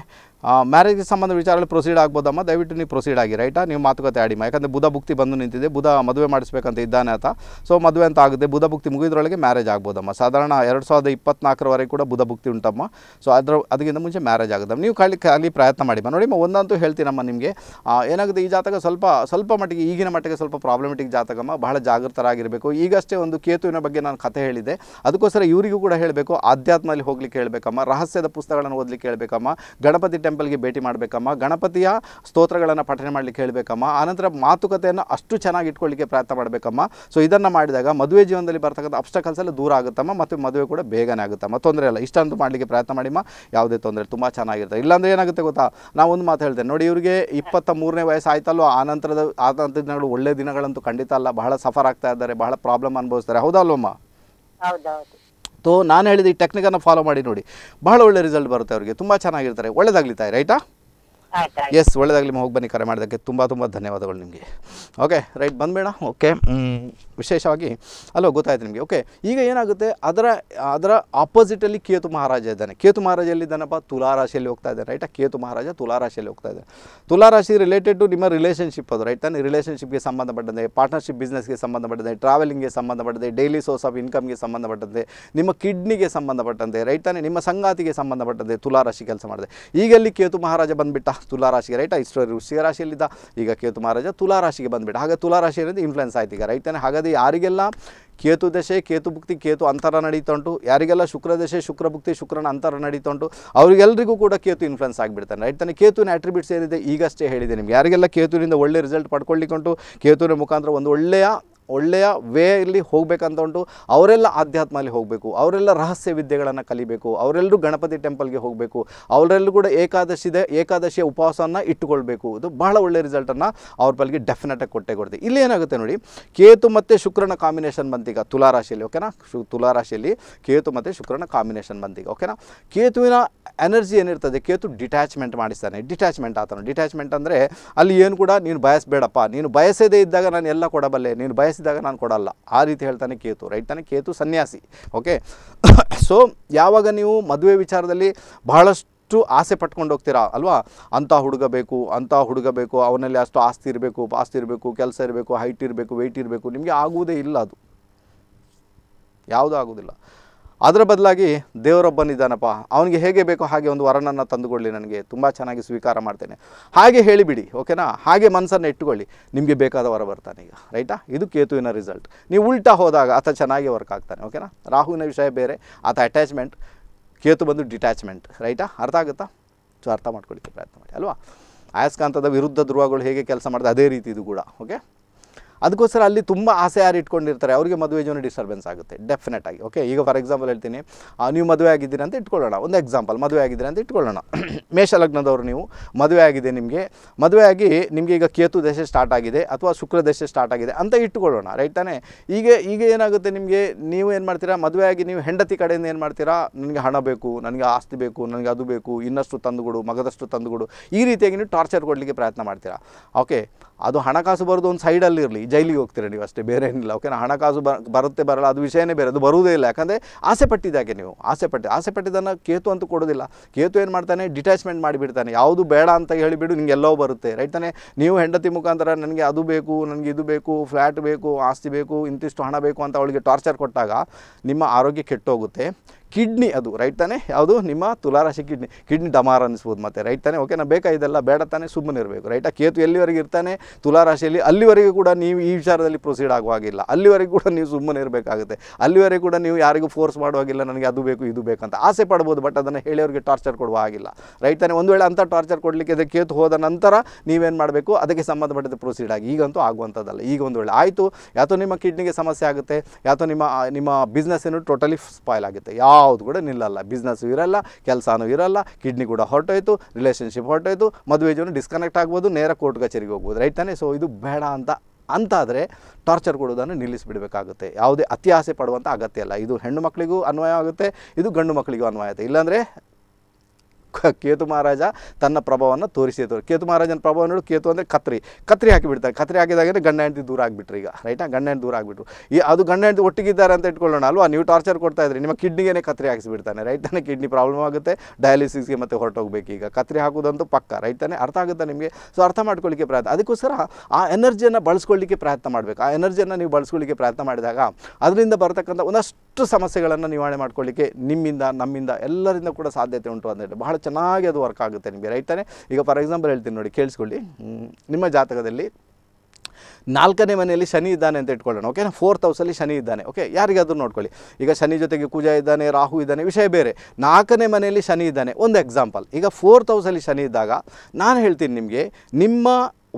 ಮ್ಯಾರೇಜ್ಗೆ ಸಂಬಂಧ ವಿಚಾರದಲ್ಲಿ ಪ್ರೊಸೀಡ್ ಆಗ್ಬೋದಮ್ಮ? ದಯವಿಟ್ಟು ನೀವು ಪ್ರೊಸೀಡ್ ಆಗಿ ರೈಟಾ ನೀವು ಮಾತುಕತೆ ಆಡಿಮ್ಮ ಯಾಕಂದರೆ ಬುಧ ಭುಕ್ತಿ ಬಂದು ನಿಂತಿದೆ, ಬುಧ ಮದುವೆ ಮಾಡಿಸ್ಬೇಕಂತ ಇದ್ದಾನೆ ಆತ. ಸೊ ಮದುವೆ ಅಂತ ಆಗುತ್ತೆ, ಬುಧ ಭುಕ್ತಿ ಮುಗಿದ್ರೊಳಗೆ ಮ್ಯಾರೇಜ್ ಆಗ್ಬೋದಮ್ಮ. ಸಾಧಾರಣ ಎರಡು ಸಾವಿರದ ಇಪ್ಪತ್ನಾಲ್ಕರವರೆಗೆ ಕೂಡ ಬುಧ ಭುಕ್ತಿ ಉಂಟಮ್ಮ. ಸೊ ಅದರ, ಅದಕ್ಕಿಂತ ಮುಂಚೆ ಮ್ಯಾರೇಜ್ ಆಗುತ್ತೆ ನೀವು ಖಾಲಿ ಖಾಲಿ ಪ್ರಯತ್ನ ಮಾಡಿಮ್ಮ ನೋಡಿಮ್ಮ, ಒಂದಂತೂ ಹೇಳ್ತೀನಮ್ಮ ನಿಮಗೆ. ಏನಾಗುತ್ತೆ, ಈ ಜಾತಕ ಸ್ವಲ್ಪ ಸ್ವಲ್ಪ ಮಟ್ಟಿಗೆ, ಈಗಿನ ಮಟ್ಟಿಗೆ ಸ್ವಲ್ಪ ಪ್ರಾಬ್ಲಮೆಟಿಕ್ ಜಾತಕಮ್ಮ. ಬಹಳ ಜಾಗೃತರಾಗಿರಬೇಕು. ಈಗಷ್ಟೇ ಒಂದು ಕೇತುವಿನ ಬಗ್ಗೆ ನಾನು ಕಥೆ ಹೇಳಿದೆ ಅದಕ್ಕೋಸ್ಕರ ಇವರಿಗೂ ಕೂಡ ಹೇಳಬೇಕು. ಆಧ್ಯಾತ್ಮದಲ್ಲಿ ಹೋಗ್ಲಿಕ್ಕೆ ಹೇಳಬೇಕಮ್ಮ. ರಹಸ್ಯದ ಪುಸ್ತಕಗಳನ್ನು ಓದಲಿಕ್ಕೆ ಹೇಳಬೇಕಮ್ಮ. ಗಣಪತಿ ಟೆಂಪಲ್ಗೆ ಭೇಟಿ ಮಾಡಬೇಕಮ್ಮ. ಗಣಪತಿಯ ಸ್ತೋತ್ರಗಳನ್ನು ಪಠನೆ ಮಾಡಲಿಕ್ಕೆ ಹೇಳಬೇಕಮ್ಮ. ಆನಂತರ ಮಾತುಕತೆಯನ್ನು ಅಷ್ಟು ಚೆನ್ನಾಗಿ ಇಟ್ಕೊಳ್ಳಿಕ್ಕೆ ಪ್ರಯತ್ನ ಮಾಡಬೇಕಮ್ಮ. ಸೊ ಇದನ್ನು ಮಾಡಿದಾಗ ಮದುವೆ ಜೀವನದಲ್ಲಿ ಬರ್ತಕ್ಕಂಥ ಅಬ್ಸ್ಟಕಲ್ಸ್ ಎಲ್ಲ ದೂರ ಆಗುತ್ತಮ್ಮ, ಮತ್ತು ಮದುವೆ ಕೂಡ ಬೇಗನೆ ಆಗುತ್ತಮ್ಮ. ತೊಂದರೆ ಇಲ್ಲ ಇಷ್ಟಂತೂ ಮಾಡಲಿಕ್ಕೆ ಪ್ರಯತ್ನ ಮಾಡಿಮ್ಮ. ಯಾವುದೇ ತೊಂದರೆ ತುಂಬ ಚೆನ್ನಾಗಿರುತ್ತೆ. ಇಲ್ಲಾಂದ್ರೆ ಏನಾಗುತ್ತೆ ಗೊತ್ತಾ? ನಾವು ಒಂದು ಮಾತು ಹೇಳ್ತೇನೆ. ನೋಡಿ, ಇವರಿಗೆ ಇಪ್ಪತ್ತ ಮೂರನೇ ವಯಸ್ಸು ಆ ನಂತರದ ಆ ನಂತರದ ದಿನಗಳು ಒಳ್ಳೆ ದಿನಗಳಂತೂ ಖಂಡಿತ ಅಲ್ಲ. ಬಹಳ ಸಫರ್ ಆಗ್ತಾ ಇದ್ದಾರೆ, ಬಹಳ ಪ್ರಾಬ್ಲಮ್ ಅನುಭವಿಸ್ತಾರೆ. ಹೌದಾ ಅಲ್ವಮ್ಮ? ಹೌದೌದು. ತೋ, ನಾನು ಹೇಳಿದ ಈ ಟೆಕ್ನಿಕನ್ನು ಫಾಲೋ ಮಾಡಿ ನೋಡಿ. ಬಹಳ ಒಳ್ಳೆ ರಿಸಲ್ಟ್ ಬರುತ್ತೆ ಅವರಿಗೆ. ತುಂಬ ಚೆನ್ನಾಗಿರ್ತಾರೆ. ಒಳ್ಳೇದಾಗ್ಲಿ ತಾಯಿ ರೈಟಾ ಎಸ್ ಒಳ್ಳೇದಾಗಲಿ ಹೋಗಿ ಬನ್ನಿ, ಕರೆ ಮಾಡೋದಕ್ಕೆ ತುಂಬ ತುಂಬ ಧನ್ಯವಾದಗಳು ನಿಮಗೆ. ಓಕೆ ರೈಟ್ ಬಂದ್ಬೇಡ ಓಕೆ ವಿಶೇಷವಾಗಿ ಅಲ್ವ ಗೊತ್ತಾಯ್ತು ನಿಮಗೆ. ಓಕೆ ಈಗ ಏನಾಗುತ್ತೆ? ಅದರ ಅದರ ಆಪೋಸಿಟಲ್ಲಿ ಕೇತು ಮಹಾರಾಜ ಇದ್ದಾನೆ. ಕೇತು ಮಹಾರಾಜ ಎಲ್ಲಿದ್ದಾನಪ್ಪ? ತುಲಾ ರಾಶಿಯಲ್ಲಿ ಹೋಗ್ತಾ ಇದ್ದಾನೆ ರೈಟಾ ಕೇತು ಮಹಾರಾಜ ತುಲಾ ರಾಶಿಯಲ್ಲಿ ಹೋಗ್ತಾ ಇದ್ದಾನೆ. ತುಲಾ ರಾಶಿ ರಿಲೇಟೆಡ್ ಟು ನಿಮ್ಮ ರಿಲೇಷನ್ಶಿಪ್ ಅದು ರೈಟ್ ತಾನೆ ರಿಲೇಷನ್ಶಿಪ್ಗೆ ಸಂಬಂಧಪಟ್ಟಂತೆ ಪಾರ್ಟ್ನರ್ಶಿಪ್ ಬಿಸ್ನೆಸ್ಗೆ ಸಂಬಂಧಪಟ್ಟಂತೆ ಟ್ರಾವೆಲಿಂಗ್ಗೆ ಸಂಬಂಧಪಟ್ಟಂತೆ ಡೈಲಿ ಸೋರ್ಸ್ ಆಫ್ ಇನ್ಕಮ್ಗೆ ಸಂಬಂಧಪಟ್ಟಂತೆ, ನಿಮ್ಮ ಕಿಡ್ನಿಗೆ ಸಂಬಂಧಪಟ್ಟಂತೆ ರೈಟ್ ತಾನೆ ನಿಮ್ಮ ಸಂಗಾತಿಗೆ ಸಂಬಂಧಪಟ್ಟಂತೆ ತುಲಾ ರಾಶಿ ಕೆಲಸ ಮಾಡಿದೆ. ಈಗಲ್ಲಿ ಕೇತು ಮಹಾರಾಜ ಬಂದುಬಿಟ್ಟ? ತುಲಾ ರಾಶಿಗೆ ರೈಟ್ ಇಷ್ಟು ರಾಶಿಯಲ್ಲಿದ್ದ, ಈಗ ಕೇತು ಮಹಾರಾಜ ತುಲಾ ರಾಶಿಗೆ ಬಂದುಬಿಟ್ಟ. ಹಾಗೆ ತುಲಾ ರಾಶಿ ಅನ್ನೋದು ಇನ್ಫ್ಲುಯೆನ್ಸ್ ಆಯ್ತು ಈಗ ರೈಟ್ ತಾನೆ ಹಾಗಾದ್ರೆ ಯಾರಿಗೆಲ್ಲ ಕೇತು ದಶೆ, ಕೇತು ಭುಕ್ತಿ, ಕೇತು ಅಂತರ ನಡೀತಾ ಉಂಟು ಯಾರಿಗೆಲ್ಲ ಶುಕ್ರ ದಶೆ, ಶುಕ್ರ ಭುಕ್ತಿ, ಶುಕ್ರನ ಅಂತರ ನಡೀತಾ ಉಂಟು ಅವರಿಗೆಲ್ಲರಿಗೂ ಕೂಡ ಕೇತು ಇನ್ಫ್ಲುಯೆನ್ಸ್ ಆಗಿಬಿಡ್ತಾನೆ. ರೈಟ್, ತಾನೆ ಕೇತುವಿನ ಆಟ್ರಿಬ್ಯೂಟ್ಸ್ ಏನಿದೆ ಈಗಷ್ಟೇ ಹೇಳಿದೆ ನಿಮ್ಗೆ. ಯಾರಿಗೆಲ್ಲ ಕೇತುವಿನಿಂದ ಒಳ್ಳೆ ರಿಸಲ್ಟ್ ಪಡ್ಕೊಳ್ಳಿಕ್ಕೆ ಉಂಟು ಕೇತುವಿನ ಮುಖಾಂತರ ಒಂದು ಒಳ್ಳೆಯ ಒಳ್ಳೆಯ ವೇಯಲ್ಲಿ ಹೋಗಬೇಕಂತ ಉಂಟು. ಅವರೆಲ್ಲ ಆಧ್ಯಾತ್ಮಲ್ಲಿ ಹೋಗಬೇಕು. ಅವರೆಲ್ಲ ರಹಸ್ಯ ವಿದ್ಯೆಗಳನ್ನು ಕಲಿಬೇಕು. ಅವರೆಲ್ಲರೂ ಗಣಪತಿ ಟೆಂಪಲ್ಗೆ ಹೋಗಬೇಕು. ಅವರೆಲ್ಲರೂ ಕೂಡ ಏಕಾದಶಿದೆ ಏಕಾದಶಿಯ ಉಪವಾಸವನ್ನು ಇಟ್ಟುಕೊಳ್ಬೇಕು. ಇದು ಬಹಳ ಒಳ್ಳೆಯ ರಿಸಲ್ಟನ್ನು ಅವ್ರ ಬಳಿಗೆ ಡೆಫಿನೆಟಾಗಿ ಕೊಟ್ಟೆ ಕೊಡ್ತೀವಿ ಇಲ್ಲಿ ಏನಾಗುತ್ತೆ ನೋಡಿ, ಕೇತು ಮತ್ತು ಶುಕ್ರನ ಕಾಂಬಿನೇಷನ್ ಬಂತೀಗ ತುಲಾ ರಾಶಿಯಲ್ಲಿ ಓಕೆನಾ ಶು ತುಲಾ ರಾಶಿಯಲ್ಲಿ ಕೇತು ಮತ್ತು ಶುಕ್ರನ ಕಾಂಬಿನೇಷನ್ ಬಂತೀಗ ಓಕೆನಾ ಕೇತುವಿನ ಎನರ್ಜಿ ಏನಿರ್ತದೆ? ಕೇತು ಡಿಟ್ಯಾಚ್ಮೆಂಟ್ ಮಾಡಿಸ್ತಾನೆ. ಡಿಟ್ಯಾಚ್ಮೆಂಟ್ ಆತನು. ಡಿಟ್ಯಾಚ್ಮೆಂಟ್ ಅಂದರೆ ಅಲ್ಲಿ ಏನು ಕೂಡ ನೀನು ಬಯಸಬೇಡಪ್ಪ. ನೀನು ಬಯಸದೇ ಇದ್ದಾಗ ನಾನು ಎಲ್ಲ ಕೊಡಬಲ್ಲೆ. ನೀನು ಬಯಸಿದಾಗ ನಾನು ಕೊಡಲ್ಲ. ಆ ರೀತಿ ಹೇಳ್ತಾನೆ ಕೇತು. ರೈಟ್ ತಾನೆ? ಕೇತು ಸನ್ಯಾಸಿ. ಓಕೆ ಸೊ ಯಾವಾಗ ನೀವು ಮದುವೆ ವಿಚಾರದಲ್ಲಿ ಬಹಳಷ್ಟು ಆಸೆ ಪಟ್ಕೊಂಡು ಹೋಗ್ತೀರಾ? ಅಲ್ವಾ? ಅಂಥ ಹುಡುಗ ಬೇಕು, ಅಂಥ ಹುಡುಗ ಬೇಕು, ಅವನಲ್ಲಿ ಅಷ್ಟು ಆಸ್ತಿ ಇರಬೇಕು ಪಾಸ್ತಿ ಇರಬೇಕು, ಕೆಲಸ ಇರಬೇಕು ಹೈಟ್ ಇರಬೇಕು ವೆಯ್ಟ್ ಇರಬೇಕು. ನಿಮಗೆ ಆಗುವುದೇ ಇಲ್ಲ ಅದು. ಯಾವುದೂ ಆಗೋದಿಲ್ಲ ಅದರ ಬದಲಾಗಿ ದೇವರೊಬ್ಬನಿದ್ದಾನಪ್ಪ ಅವನಿಗೆ ಹೇಗೆ ಬೇಕೋ ಹಾಗೆ ಒಂದು ವರನನ್ನು ತಂದುಕೊಳ್ಳಿ ನನಗೆ, ತುಂಬ ಚೆನ್ನಾಗಿ ಸ್ವೀಕಾರ ಮಾಡ್ತೇನೆ. ಹಾಗೆ ಹೇಳಿಬಿಡಿ, ಓಕೆನಾ? ಹಾಗೆ ಮನಸ್ಸನ್ನು ಇಟ್ಟುಕೊಳ್ಳಿ. ನಿಮಗೆ ಬೇಕಾದ ವರ ಬರ್ತಾನೆ ಈಗ, ರೈಟಾ? ಇದು ಕೇತುವಿನ ರಿಸಲ್ಟ್ ನೀವು ಉಲ್ಟಾ ಹೋದಾಗ ಆತ ಚೆನ್ನಾಗಿ ವರ್ಕ್ ಆಗ್ತಾನೆ, ಓಕೆನಾ? ರಾಹುವಿನ ವಿಷಯ ಬೇರೆ, ಆತ ಅಟ್ಯಾಚ್ಮೆಂಟ್ ಕೇತು ಬಂದು ಡಿಟ್ಯಾಚ್ಮೆಂಟ್ ರೈಟಾ? ಅರ್ಥ ಆಗುತ್ತಾ? ಸೊ, ಅರ್ಥ ಮಾಡ್ಕೊಳ್ಳಿಕ್ಕೆ ಪ್ರಯತ್ನ ಮಾಡಿ, ಅಲ್ವಾ? ಆಯಸ್ಕಾಂತದ ವಿರುದ್ಧ ಧ್ರುವಗಳು ಹೇಗೆ ಕೆಲಸ ಮಾಡಿದೆ ಅದೇ ರೀತಿ ಇದು ಕೂಡ, ಓಕೆ? ಅದಕ್ಕೋಸ್ಕರ ಅಲ್ಲಿ ತುಂಬ ಆಸೆ ಯಾರು ಇಟ್ಕೊಂಡಿರ್ತಾರೆ, ಅವರಿಗೆ ಮದುವೆ ಜೀವನ ಡಿಸ್ಟರ್ಬೆನ್ಸ್ ಆಗುತ್ತೆ ಡೆಫಿನೆಟ್ ಆಗಿ. ಓಕೆ ಈಗ ಫಾರ್ ಎಕ್ಸಾಂಪಲ್ ಹೇಳ್ತೀನಿ ನೀವು ಮದುವೆ ಆಗಿದ್ದೀರಿ ಅಂತ ಇಟ್ಕೊಳ್ಳೋಣ. ಒಂದು ಎಕ್ಸಾಂಪಲ್ ಮದುವೆ ಆಗಿದ್ದೀರಿ ಅಂತ ಇಟ್ಕೊಳ್ಳೋಣ. ಮೇಷ ಲಗ್ನದವರು ನೀವು, ಮದುವೆ ಆಗಿದೆ ನಿಮಗೆ, ಮದುವೆ ಆಗಿ ನಿಮಗೆ ಈಗ ಕೇತು ದಶೆ ಸ್ಟಾರ್ಟ್ ಆಗಿದೆ ಅಥವಾ ಶುಕ್ರ ದಶೆ ಸ್ಟಾರ್ಟ್ ಆಗಿದೆ ಅಂತ ಇಟ್ಕೊಳ್ಳೋಣ ರೈಟ್ ತಾನೇ? ಈಗ ಈಗ ಏನಾಗುತ್ತೆ ನಿಮಗೆ, ನೀವು ಏನು ಮಾಡ್ತೀರಾ, ಮದುವೆ ಆಗಿ ನೀವು ಹೆಂಡತಿ ಕಡೆಯಿಂದ ಏನು ಮಾಡ್ತೀರಾ, ನನಗೆ ಹಣ ಬೇಕು, ನನಗೆ ಆಸ್ತಿ ಬೇಕು, ನನಗೆ ಅದು ಬೇಕು, ಇನ್ನಷ್ಟು ತಂದುಕೊಡು, ಮಗದಷ್ಟು ತಂದುಕೊಡು, ಈ ರೀತಿಯಾಗಿ ನೀವು ಟಾರ್ಚರ್ ಕೊಡಲಿಕ್ಕೆ ಪ್ರಯತ್ನ ಮಾಡ್ತೀರಾ. ಓಕೆ ಅದು ಹಣಕಾಸು ಬರೋದು ಒಂದು ಸೈಡಲ್ಲಿ ಇರಲಿ. ಜೈಲಿಗೆ ಹೋಗ್ತೀರಾ ನೀವು ಅಷ್ಟೇ, ಬೇರೆ ಏನಿಲ್ಲ. ಓಕೆನಾ ಹಣಕಾಸು ಬರುತ್ತೆ, ಬರಲ್ಲ, ಅದು ವಿಷಯನೇ ಬೇರೆ, ಅದು ಬರುವುದೇ ಇಲ್ಲ. ಯಾಕಂದರೆ ಆಸೆ ಪಟ್ಟಿದ್ದಾಗೆ ನೀವು? ಆಸೆ ಪಟ್ಟಿ, ಆಸೆ ಪಟ್ಟಿದ್ದನ್ನು ಕೇತು ಅಂತೂ ಕೊಡೋದಿಲ್ಲ. ಕೇತು ಏನು ಮಾಡ್ತಾನೆ? ಡಿಟ್ಯಾಚ್ಮೆಂಟ್ ಮಾಡಿಬಿಡ್ತಾನೆ. ಯಾವುದು ಬೇಡ ಅಂತ ಹೇಳಿಬಿಡು ನಿಂಗೆ ಎಲ್ಲವೂ ಬರುತ್ತೆ ರೈಟ್ ತಾನೇ? ನೀವು ಹೆಂಡತಿ ಮುಖಾಂತರ ನನಗೆ ಅದು ಬೇಕು, ನನಗೆ ಇದು ಬೇಕು ಫ್ಲ್ಯಾಟ್ ಬೇಕು, ಆಸ್ತಿ ಬೇಕು, ಇಂತಿಷ್ಟು ಹಣ ಬೇಕು ಅಂತ ಅವಳಿಗೆ ಟಾರ್ಚರ್ ಕೊಟ್ಟಾಗ ನಿಮ್ಮ ಆರೋಗ್ಯ ಕೆಟ್ಟೋಗುತ್ತೆ. ಕಿಡ್ನಿ ಅದು ರೈಟ್ ತಾನೇ? ಯಾವುದು? ನಿಮ್ಮ ತುಲಾರಾಶಿ ಕಿಡ್ನಿ. ಕಿಡ್ನಿ ಡಮಾರ್ ಅನಿಸ್ಬೋದು ಮತ್ತೆ ರೈಟ್ ತಾನೇ? ಓಕೆನಾ ಬೇಕಾ ಇದೆಲ್ಲ? ಬೇಡ ತಾನೇ ಸುಮ್ಮನೆ ಇರಬೇಕು ಆ? ಕೇತು ಎಲ್ಲಿವರೆಗೆ ಇರ್ತಾನೆ? ತುಲಾರಾಶಿಯಲ್ಲಿ ಅಲ್ಲಿವರೆಗೆ ಕೂಡ ನೀವು ಈ ವಿಚಾರದಲ್ಲಿ ಪ್ರೊಸೀಡ್ ಆಗುವಾಗಿಲ್ಲ. ಅಲ್ಲಿವರೆಗೆ ಕೂಡ ನೀವು ಸುಮ್ಮನೆ ಇರಬೇಕಾಗುತ್ತೆ. ಅಲ್ಲಿವರೆಗೆ ಕೂಡ ನೀವು ಯಾರಿಗೂ ಫೋರ್ಸ್ ಮಾಡುವಾಗಿಲ್ಲ, ನನಗೆ ಅದು ಬೇಕು, ಇದು ಬೇಕಂತ ಆಸೆ ಪಡ್ಬೋದು ಬಟ್ ಅದನ್ನು ಹೇಳಿಯವ್ರಿಗೆ ಟಾರ್ಚರ್ ಕೊಡುವ ಆಗಿಲ್ಲ ರೈಟ್ ತಾನೇ? ಒಂದು ವೇಳೆ ಅಂಥ ಟಾರ್ಚರ್ ಕೊಡಲಿಕ್ಕೆ ಅದಕ್ಕೆ ಕೇತು ಹೋದ ನಂತರ ನೀವೇನು ಮಾಡಬೇಕು? ಅದಕ್ಕೆ ಸಂಬಂಧಪಟ್ಟಂತೆ ಪ್ರೊಸೀಡ್ ಆಗಿ. ಈಗಂತೂ ಆಗುವಂಥದ್ದಲ್ಲ. ಈಗ ಒಂದು ವೇಳೆ ಆಯಿತು, ಯಾತೋ ನಿಮ್ಮ ಕಿಡ್ನಿಗೆ ಸಮಸ್ಯೆ ಆಗುತ್ತೆ, ಯಾತೋ ನಿಮ್ಮ ನಿಮ್ಮ ಬಿಸ್ನೆಸ್ ಏನು ಟೋಟಲಿ ಸ್ಪಾಯ್ಲ್ ಆಗುತ್ತೆ. ಯಾವುದು ಕೂಡ ನಿಲ್ಲಲ್ಲ. ಬಿಸ್ನೆಸ್ ಇರಲ್ಲ, ಕೆಲಸನೂ ಇರಲ್ಲ ಕಿಡ್ನಿ ಕೂಡ ಹೊರಟೋಯ್ತು ರಿಲೇಷನ್ಶಿಪ್ ಹೊರಟೋಯ್ತು, ಮದುವೆ ಜೀವನ ಡಿಸ್ಕನೆಕ್ಟ್ ಆಗ್ಬೋದು, ನೇರ ಕೋರ್ಟ್ ಕಚೇರಿಗೆ ಹೋಗ್ಬೋದು ರೈಟ್ ತಾನೇ? ಸೊ ಇದು ಬೇಡ ಅಂತ, ಅಂತಾದರೆ ಟಾರ್ಚರ್ ಕೊಡೋದನ್ನು ನಿಲ್ಲಿಸಿಬಿಡಬೇಕಾಗುತ್ತೆ. ಯಾವುದೇ ಅತಿ ಆಸೆ ಪಡುವಂಥ ಅಗತ್ಯ ಇಲ್ಲ. ಇದು ಹೆಣ್ಣು ಮಕ್ಕಳಿಗೂ ಅನ್ವಯ ಆಗುತ್ತೆ, ಇದು ಗಂಡು ಮಕ್ಕಳಿಗೂ ಅನ್ವಯ ಆಗುತ್ತೆ. ಇಲ್ಲಾಂದರೆ ಕೇತು ಮಹಾರಾಜ ತನ್ನ ಪ್ರಭಾವವನ್ನು ತೋರಿಸಿದ್ರು. ತೋರಿ ಕೇತು ಮಹಾರಾಜನ ಪ್ರಭಾವ ನೋಡು, ಕೇತು ಅಂದರೆ ಕತ್ರಿ. ಕತ್ರಿ ಹಾಕಿಬಿಡ್ತಾರೆ ಕತ್ರಿ ಹಾಕಿದಾಗಲೇ ಗಂಡ ಹೆಂಡತಿ ದೂರ ಆಗಿಬಿಟ್ರು ಈಗ. ರೈಟಾ ಗಂಡ ಹೆಂಡತಿ ದೂರ ಆಗಿಬಿಟ್ರು. ಈ ಅದು ಗಂಡ ಹೆಂಡತಿ ಒಟ್ಟಿಗಿದ್ದಾರೆ ಅಂತ ಇಟ್ಕೊಳ್ಳೋಣ. ಅಲ್ವಾ? ನೀವು ಟಾರ್ಚರ್ ಕೊಡ್ತಾ ಇದ್ರಿ. ನಿಮ್ಮ ಕಿಡ್ನಿಗೆ ಕತ್ರಿ ಹಾಕಿಸ್ಬಿಡ್ತಾನೆ. ರೈಟ್ ಕಿಡ್ನಿ ಪ್ರಾಬ್ಲಮ್ ಆಗುತ್ತೆ. ಡಯಾಲಿಸಿಸ್ಗೆ ಮತ್ತೆ ಹೊರಟೋಗ್ಬೇಕು ಈಗ. ಕತ್ರಿ ಹಾಕೋದಂತೂ ಪಕ್ಕ. ರೈಟ್ ಅರ್ಥ ಆಗುತ್ತೆ ನಿಮಗೆ? ಸೊ ಅರ್ಥ ಮಾಡ್ಕೊಳ್ಳಿಕ್ಕೆ ಪ್ರಯತ್ನ. ಅದಕ್ಕೋಸ್ಕರ ಆ ಎನರ್ಜಿಯನ್ನು ಬಳಸ್ಕೊಳ್ಳಿಕ್ಕೆ ಪ್ರಯತ್ನ ಮಾಡಬೇಕು. ಆ ಎನರ್ಜಿಯನ್ನು ನೀವು ಬಳಸ್ಕೊಳ್ಳಿಕ್ಕೆ ಪ್ರಯತ್ನ ಮಾಡಿದಾಗ ಅದರಿಂದ ಬರತಕ್ಕಂಥ ಒಂದಷ್ಟು ಸಮಸ್ಯೆಗಳನ್ನು ನಿವಾರಣೆ ಮಾಡ್ಕೊಳ್ಳಿಕ್ಕೆ ನಿಮ್ಮಿಂದ, ನಮ್ಮಿಂದ, ಎಲ್ಲರಿಂದ ಕೂಡ ಸಾಧ್ಯತೆ ಉಂಟು ಅಂತ ಹೇಳಿ ಬಹಳ ಚೆನ್ನಾಗಿ ಅದು ವರ್ಕ್ ಆಗುತ್ತೆ ನಿಮಗೆ ರೈಟ್ ಈಗ ಫಾರ್ ಎಕ್ಸಾಂಪಲ್ ಹೇಳ್ತೀನಿ ನೋಡಿ, ಕೇಳಿಸ್ಕೊಳ್ಳಿ. ನಿಮ್ಮ ಜಾತಕದಲ್ಲಿ ನಾಲ್ಕನೇ ಮನೆಯಲ್ಲಿ ಶನಿ ಇದ್ದಾನೆ ಅಂತ ಇಟ್ಕೊಳ್ಳೋಣ ಓಕೆನಾ ಫೋರ್ತ್ ಹೌಸಲ್ಲಿ ಶನಿ ಇದ್ದಾನೆ ಓಕೆ ಯಾರಿಗಾದರೂ ನೋಡ್ಕೊಳ್ಳಿ. ಈಗ ಶನಿ ಜೊತೆಗೆ ಕುಜ ಇದ್ದಾನೆ, ರಾಹು ಇದ್ದಾನೆ, ವಿಷಯ ಬೇರೆ. ನಾಲ್ಕನೇ ಮನೆಯಲ್ಲಿ ಶನಿ ಇದ್ದಾನೆ, ಒಂದು ಎಕ್ಸಾಂಪಲ್ ಈಗ ಫೋರ್ತ್ ಹೌಸಲ್ಲಿ ಶನಿ ಇದ್ದಾಗ, ನಾನು ಹೇಳ್ತೀನಿ ನಿಮಗೆ, ನಿಮ್ಮ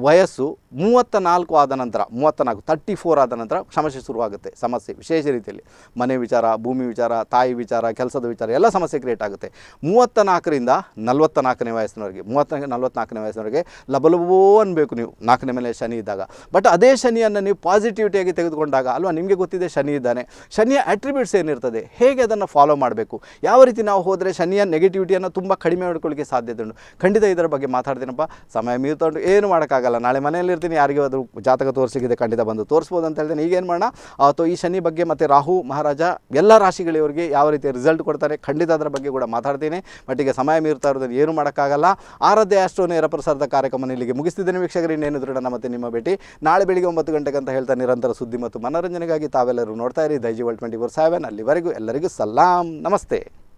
ವಯಸ್ಸು ಮೂವತ್ತ ನಾಲ್ಕು ಆದ ನಂತರ ಮೂವತ್ತ ನಾಲ್ಕು ತರ್ಟಿ ಫೋರ್ ಆದ ನಂತರ ಸಮಸ್ಯೆ ಶುರುವಾಗುತ್ತೆ. ಸಮಸ್ಯೆ ವಿಶೇಷ ರೀತಿಯಲ್ಲಿ ಮನೆ ವಿಚಾರ, ಭೂಮಿ ವಿಚಾರ, ತಾಯಿ ವಿಚಾರ, ಕೆಲಸದ ವಿಚಾರ ಎಲ್ಲ ಸಮಸ್ಯೆ ಕ್ರಿಯೇಟ್ ಆಗುತ್ತೆ. ಮೂವತ್ತ ನಾಲ್ಕರಿಂದ ನಲ್ವತ್ತ ನಾಲ್ಕನೇ ವಯಸ್ಸಿನವರೆಗೆ ಮೂವತ್ತ ನಲ್ವತ್ನಾಲ್ಕನೇ ವಯಸ್ಸಿನವರೆಗೆ ಲಬಲಬೋ ಅನ್ಬೇಕು ನೀವು. ನಾಲ್ಕನೇ ಮೇಲೆ ಶನಿ ಇದ್ದಾಗ. ಬಟ್ ಅದೇ ಶನಿಯನ್ನು ನೀವು ಪಾಸಿಟಿವಿಟಿಯಾಗಿ ತೆಗೆದುಕೊಂಡಾಗ, ಅಲ್ವಾ? ನಿಮಗೆ ಗೊತ್ತಿದೆ ಶನಿ ಇದ್ದಾನೆ. ಶನಿಯ ಅಟ್ರಿಬ್ಯೂಟ್ಸ್ ಏನಿರ್ತದೆ? ಹೇಗೆ ಅದನ್ನು ಫಾಲೋ ಮಾಡಬೇಕು? ಯಾವ ರೀತಿ ನಾವು ಹೋದರೆ ಶನಿಯ ನೆಗೆಟಿವಿಟಿಯನ್ನು ತುಂಬ ಕಡಿಮೆ ಮಾಡ್ಕೊಳ್ಳಿಕ್ಕೆ ಸಾಧ್ಯತೆ ಉಂಟು? ಖಂಡಿತ ಇದರ ಬಗ್ಗೆ ಮಾತಾಡ್ತೀನಪ್ಪ. ಸಮಯ ಮೀರ್ತೊಂಡು ಏನು ಮಾಡೋಕ್ಕಾಗಲ್ಲ. ನಾಳೆ ಮನೆಯಲ್ಲಿ ಇರ್ತೀನಿ. ಯಾರಿಗೂ ಅದು ಜಾತಕ ತೋರಿಸಿಗಿದೆ, ಖಂಡಿತ ಬಂದು ತೋರಿಸ್ಬೋದು ಅಂತ ಹೇಳ್ತೇನೆ. ಈಗೇನು ಮಾಡೋಣ? ಅಥವಾ ಈ ಶನಿ ಬಗ್ಗೆ ಮತ್ತು ರಾಹು, ಮಹಾರಾಜ, ಎಲ್ಲ ರಾಶಿಗಳಿವರಿಗೆ ಯಾವ ರೀತಿ ರಿಸಲ್ಟ್ ಕೊಡ್ತಾರೆ? ಖಂಡಿತ ಅದರ ಬಗ್ಗೆ ಕೂಡ ಮಾತಾಡ್ತೀನಿ. ಬಟ್ ಈಗ ಸಮಯ ಮೀರ್ತಾ ಇರೋದನ್ನು ಏನು ಮಾಡೋಕ್ಕಾಗಲ್ಲ. ಆರಾಧ್ಯ ಅಷ್ಟೋ ನೇರ ಪ್ರಸಾರದ ಕಾರ್ಯಕ್ರಮ ಇಲ್ಲಿಗೆ ಮುಗಿಸ್ತಿದ್ದೇನೆ ವೀಕ್ಷಕರು. ಇನ್ನೇನು ದೃಢ ಮತ್ತೆ ನಿಮ್ಮ ಭೇಟಿ. ನಾಳೆ ಬೆಳಿಗ್ಗೆ ಒಂಬತ್ತು ಗಂಟೆಗೆ ಅಂತ ಹೇಳ್ತಾ ನಿರಂತರ ಸುದ್ದಿ ಮತ್ತು ಮನೋರಂಜನೆಗಾಗಿ ತಾವೆಲ್ಲರೂ ನೋಡ್ತಾ ಇರಿ. Daijiworld twenty four seven. ಅಲ್ಲಿವರೆಗೂ ಎಲ್ಲರಿಗೂ ಸಲಾಂ. ನಮಸ್ತೆ.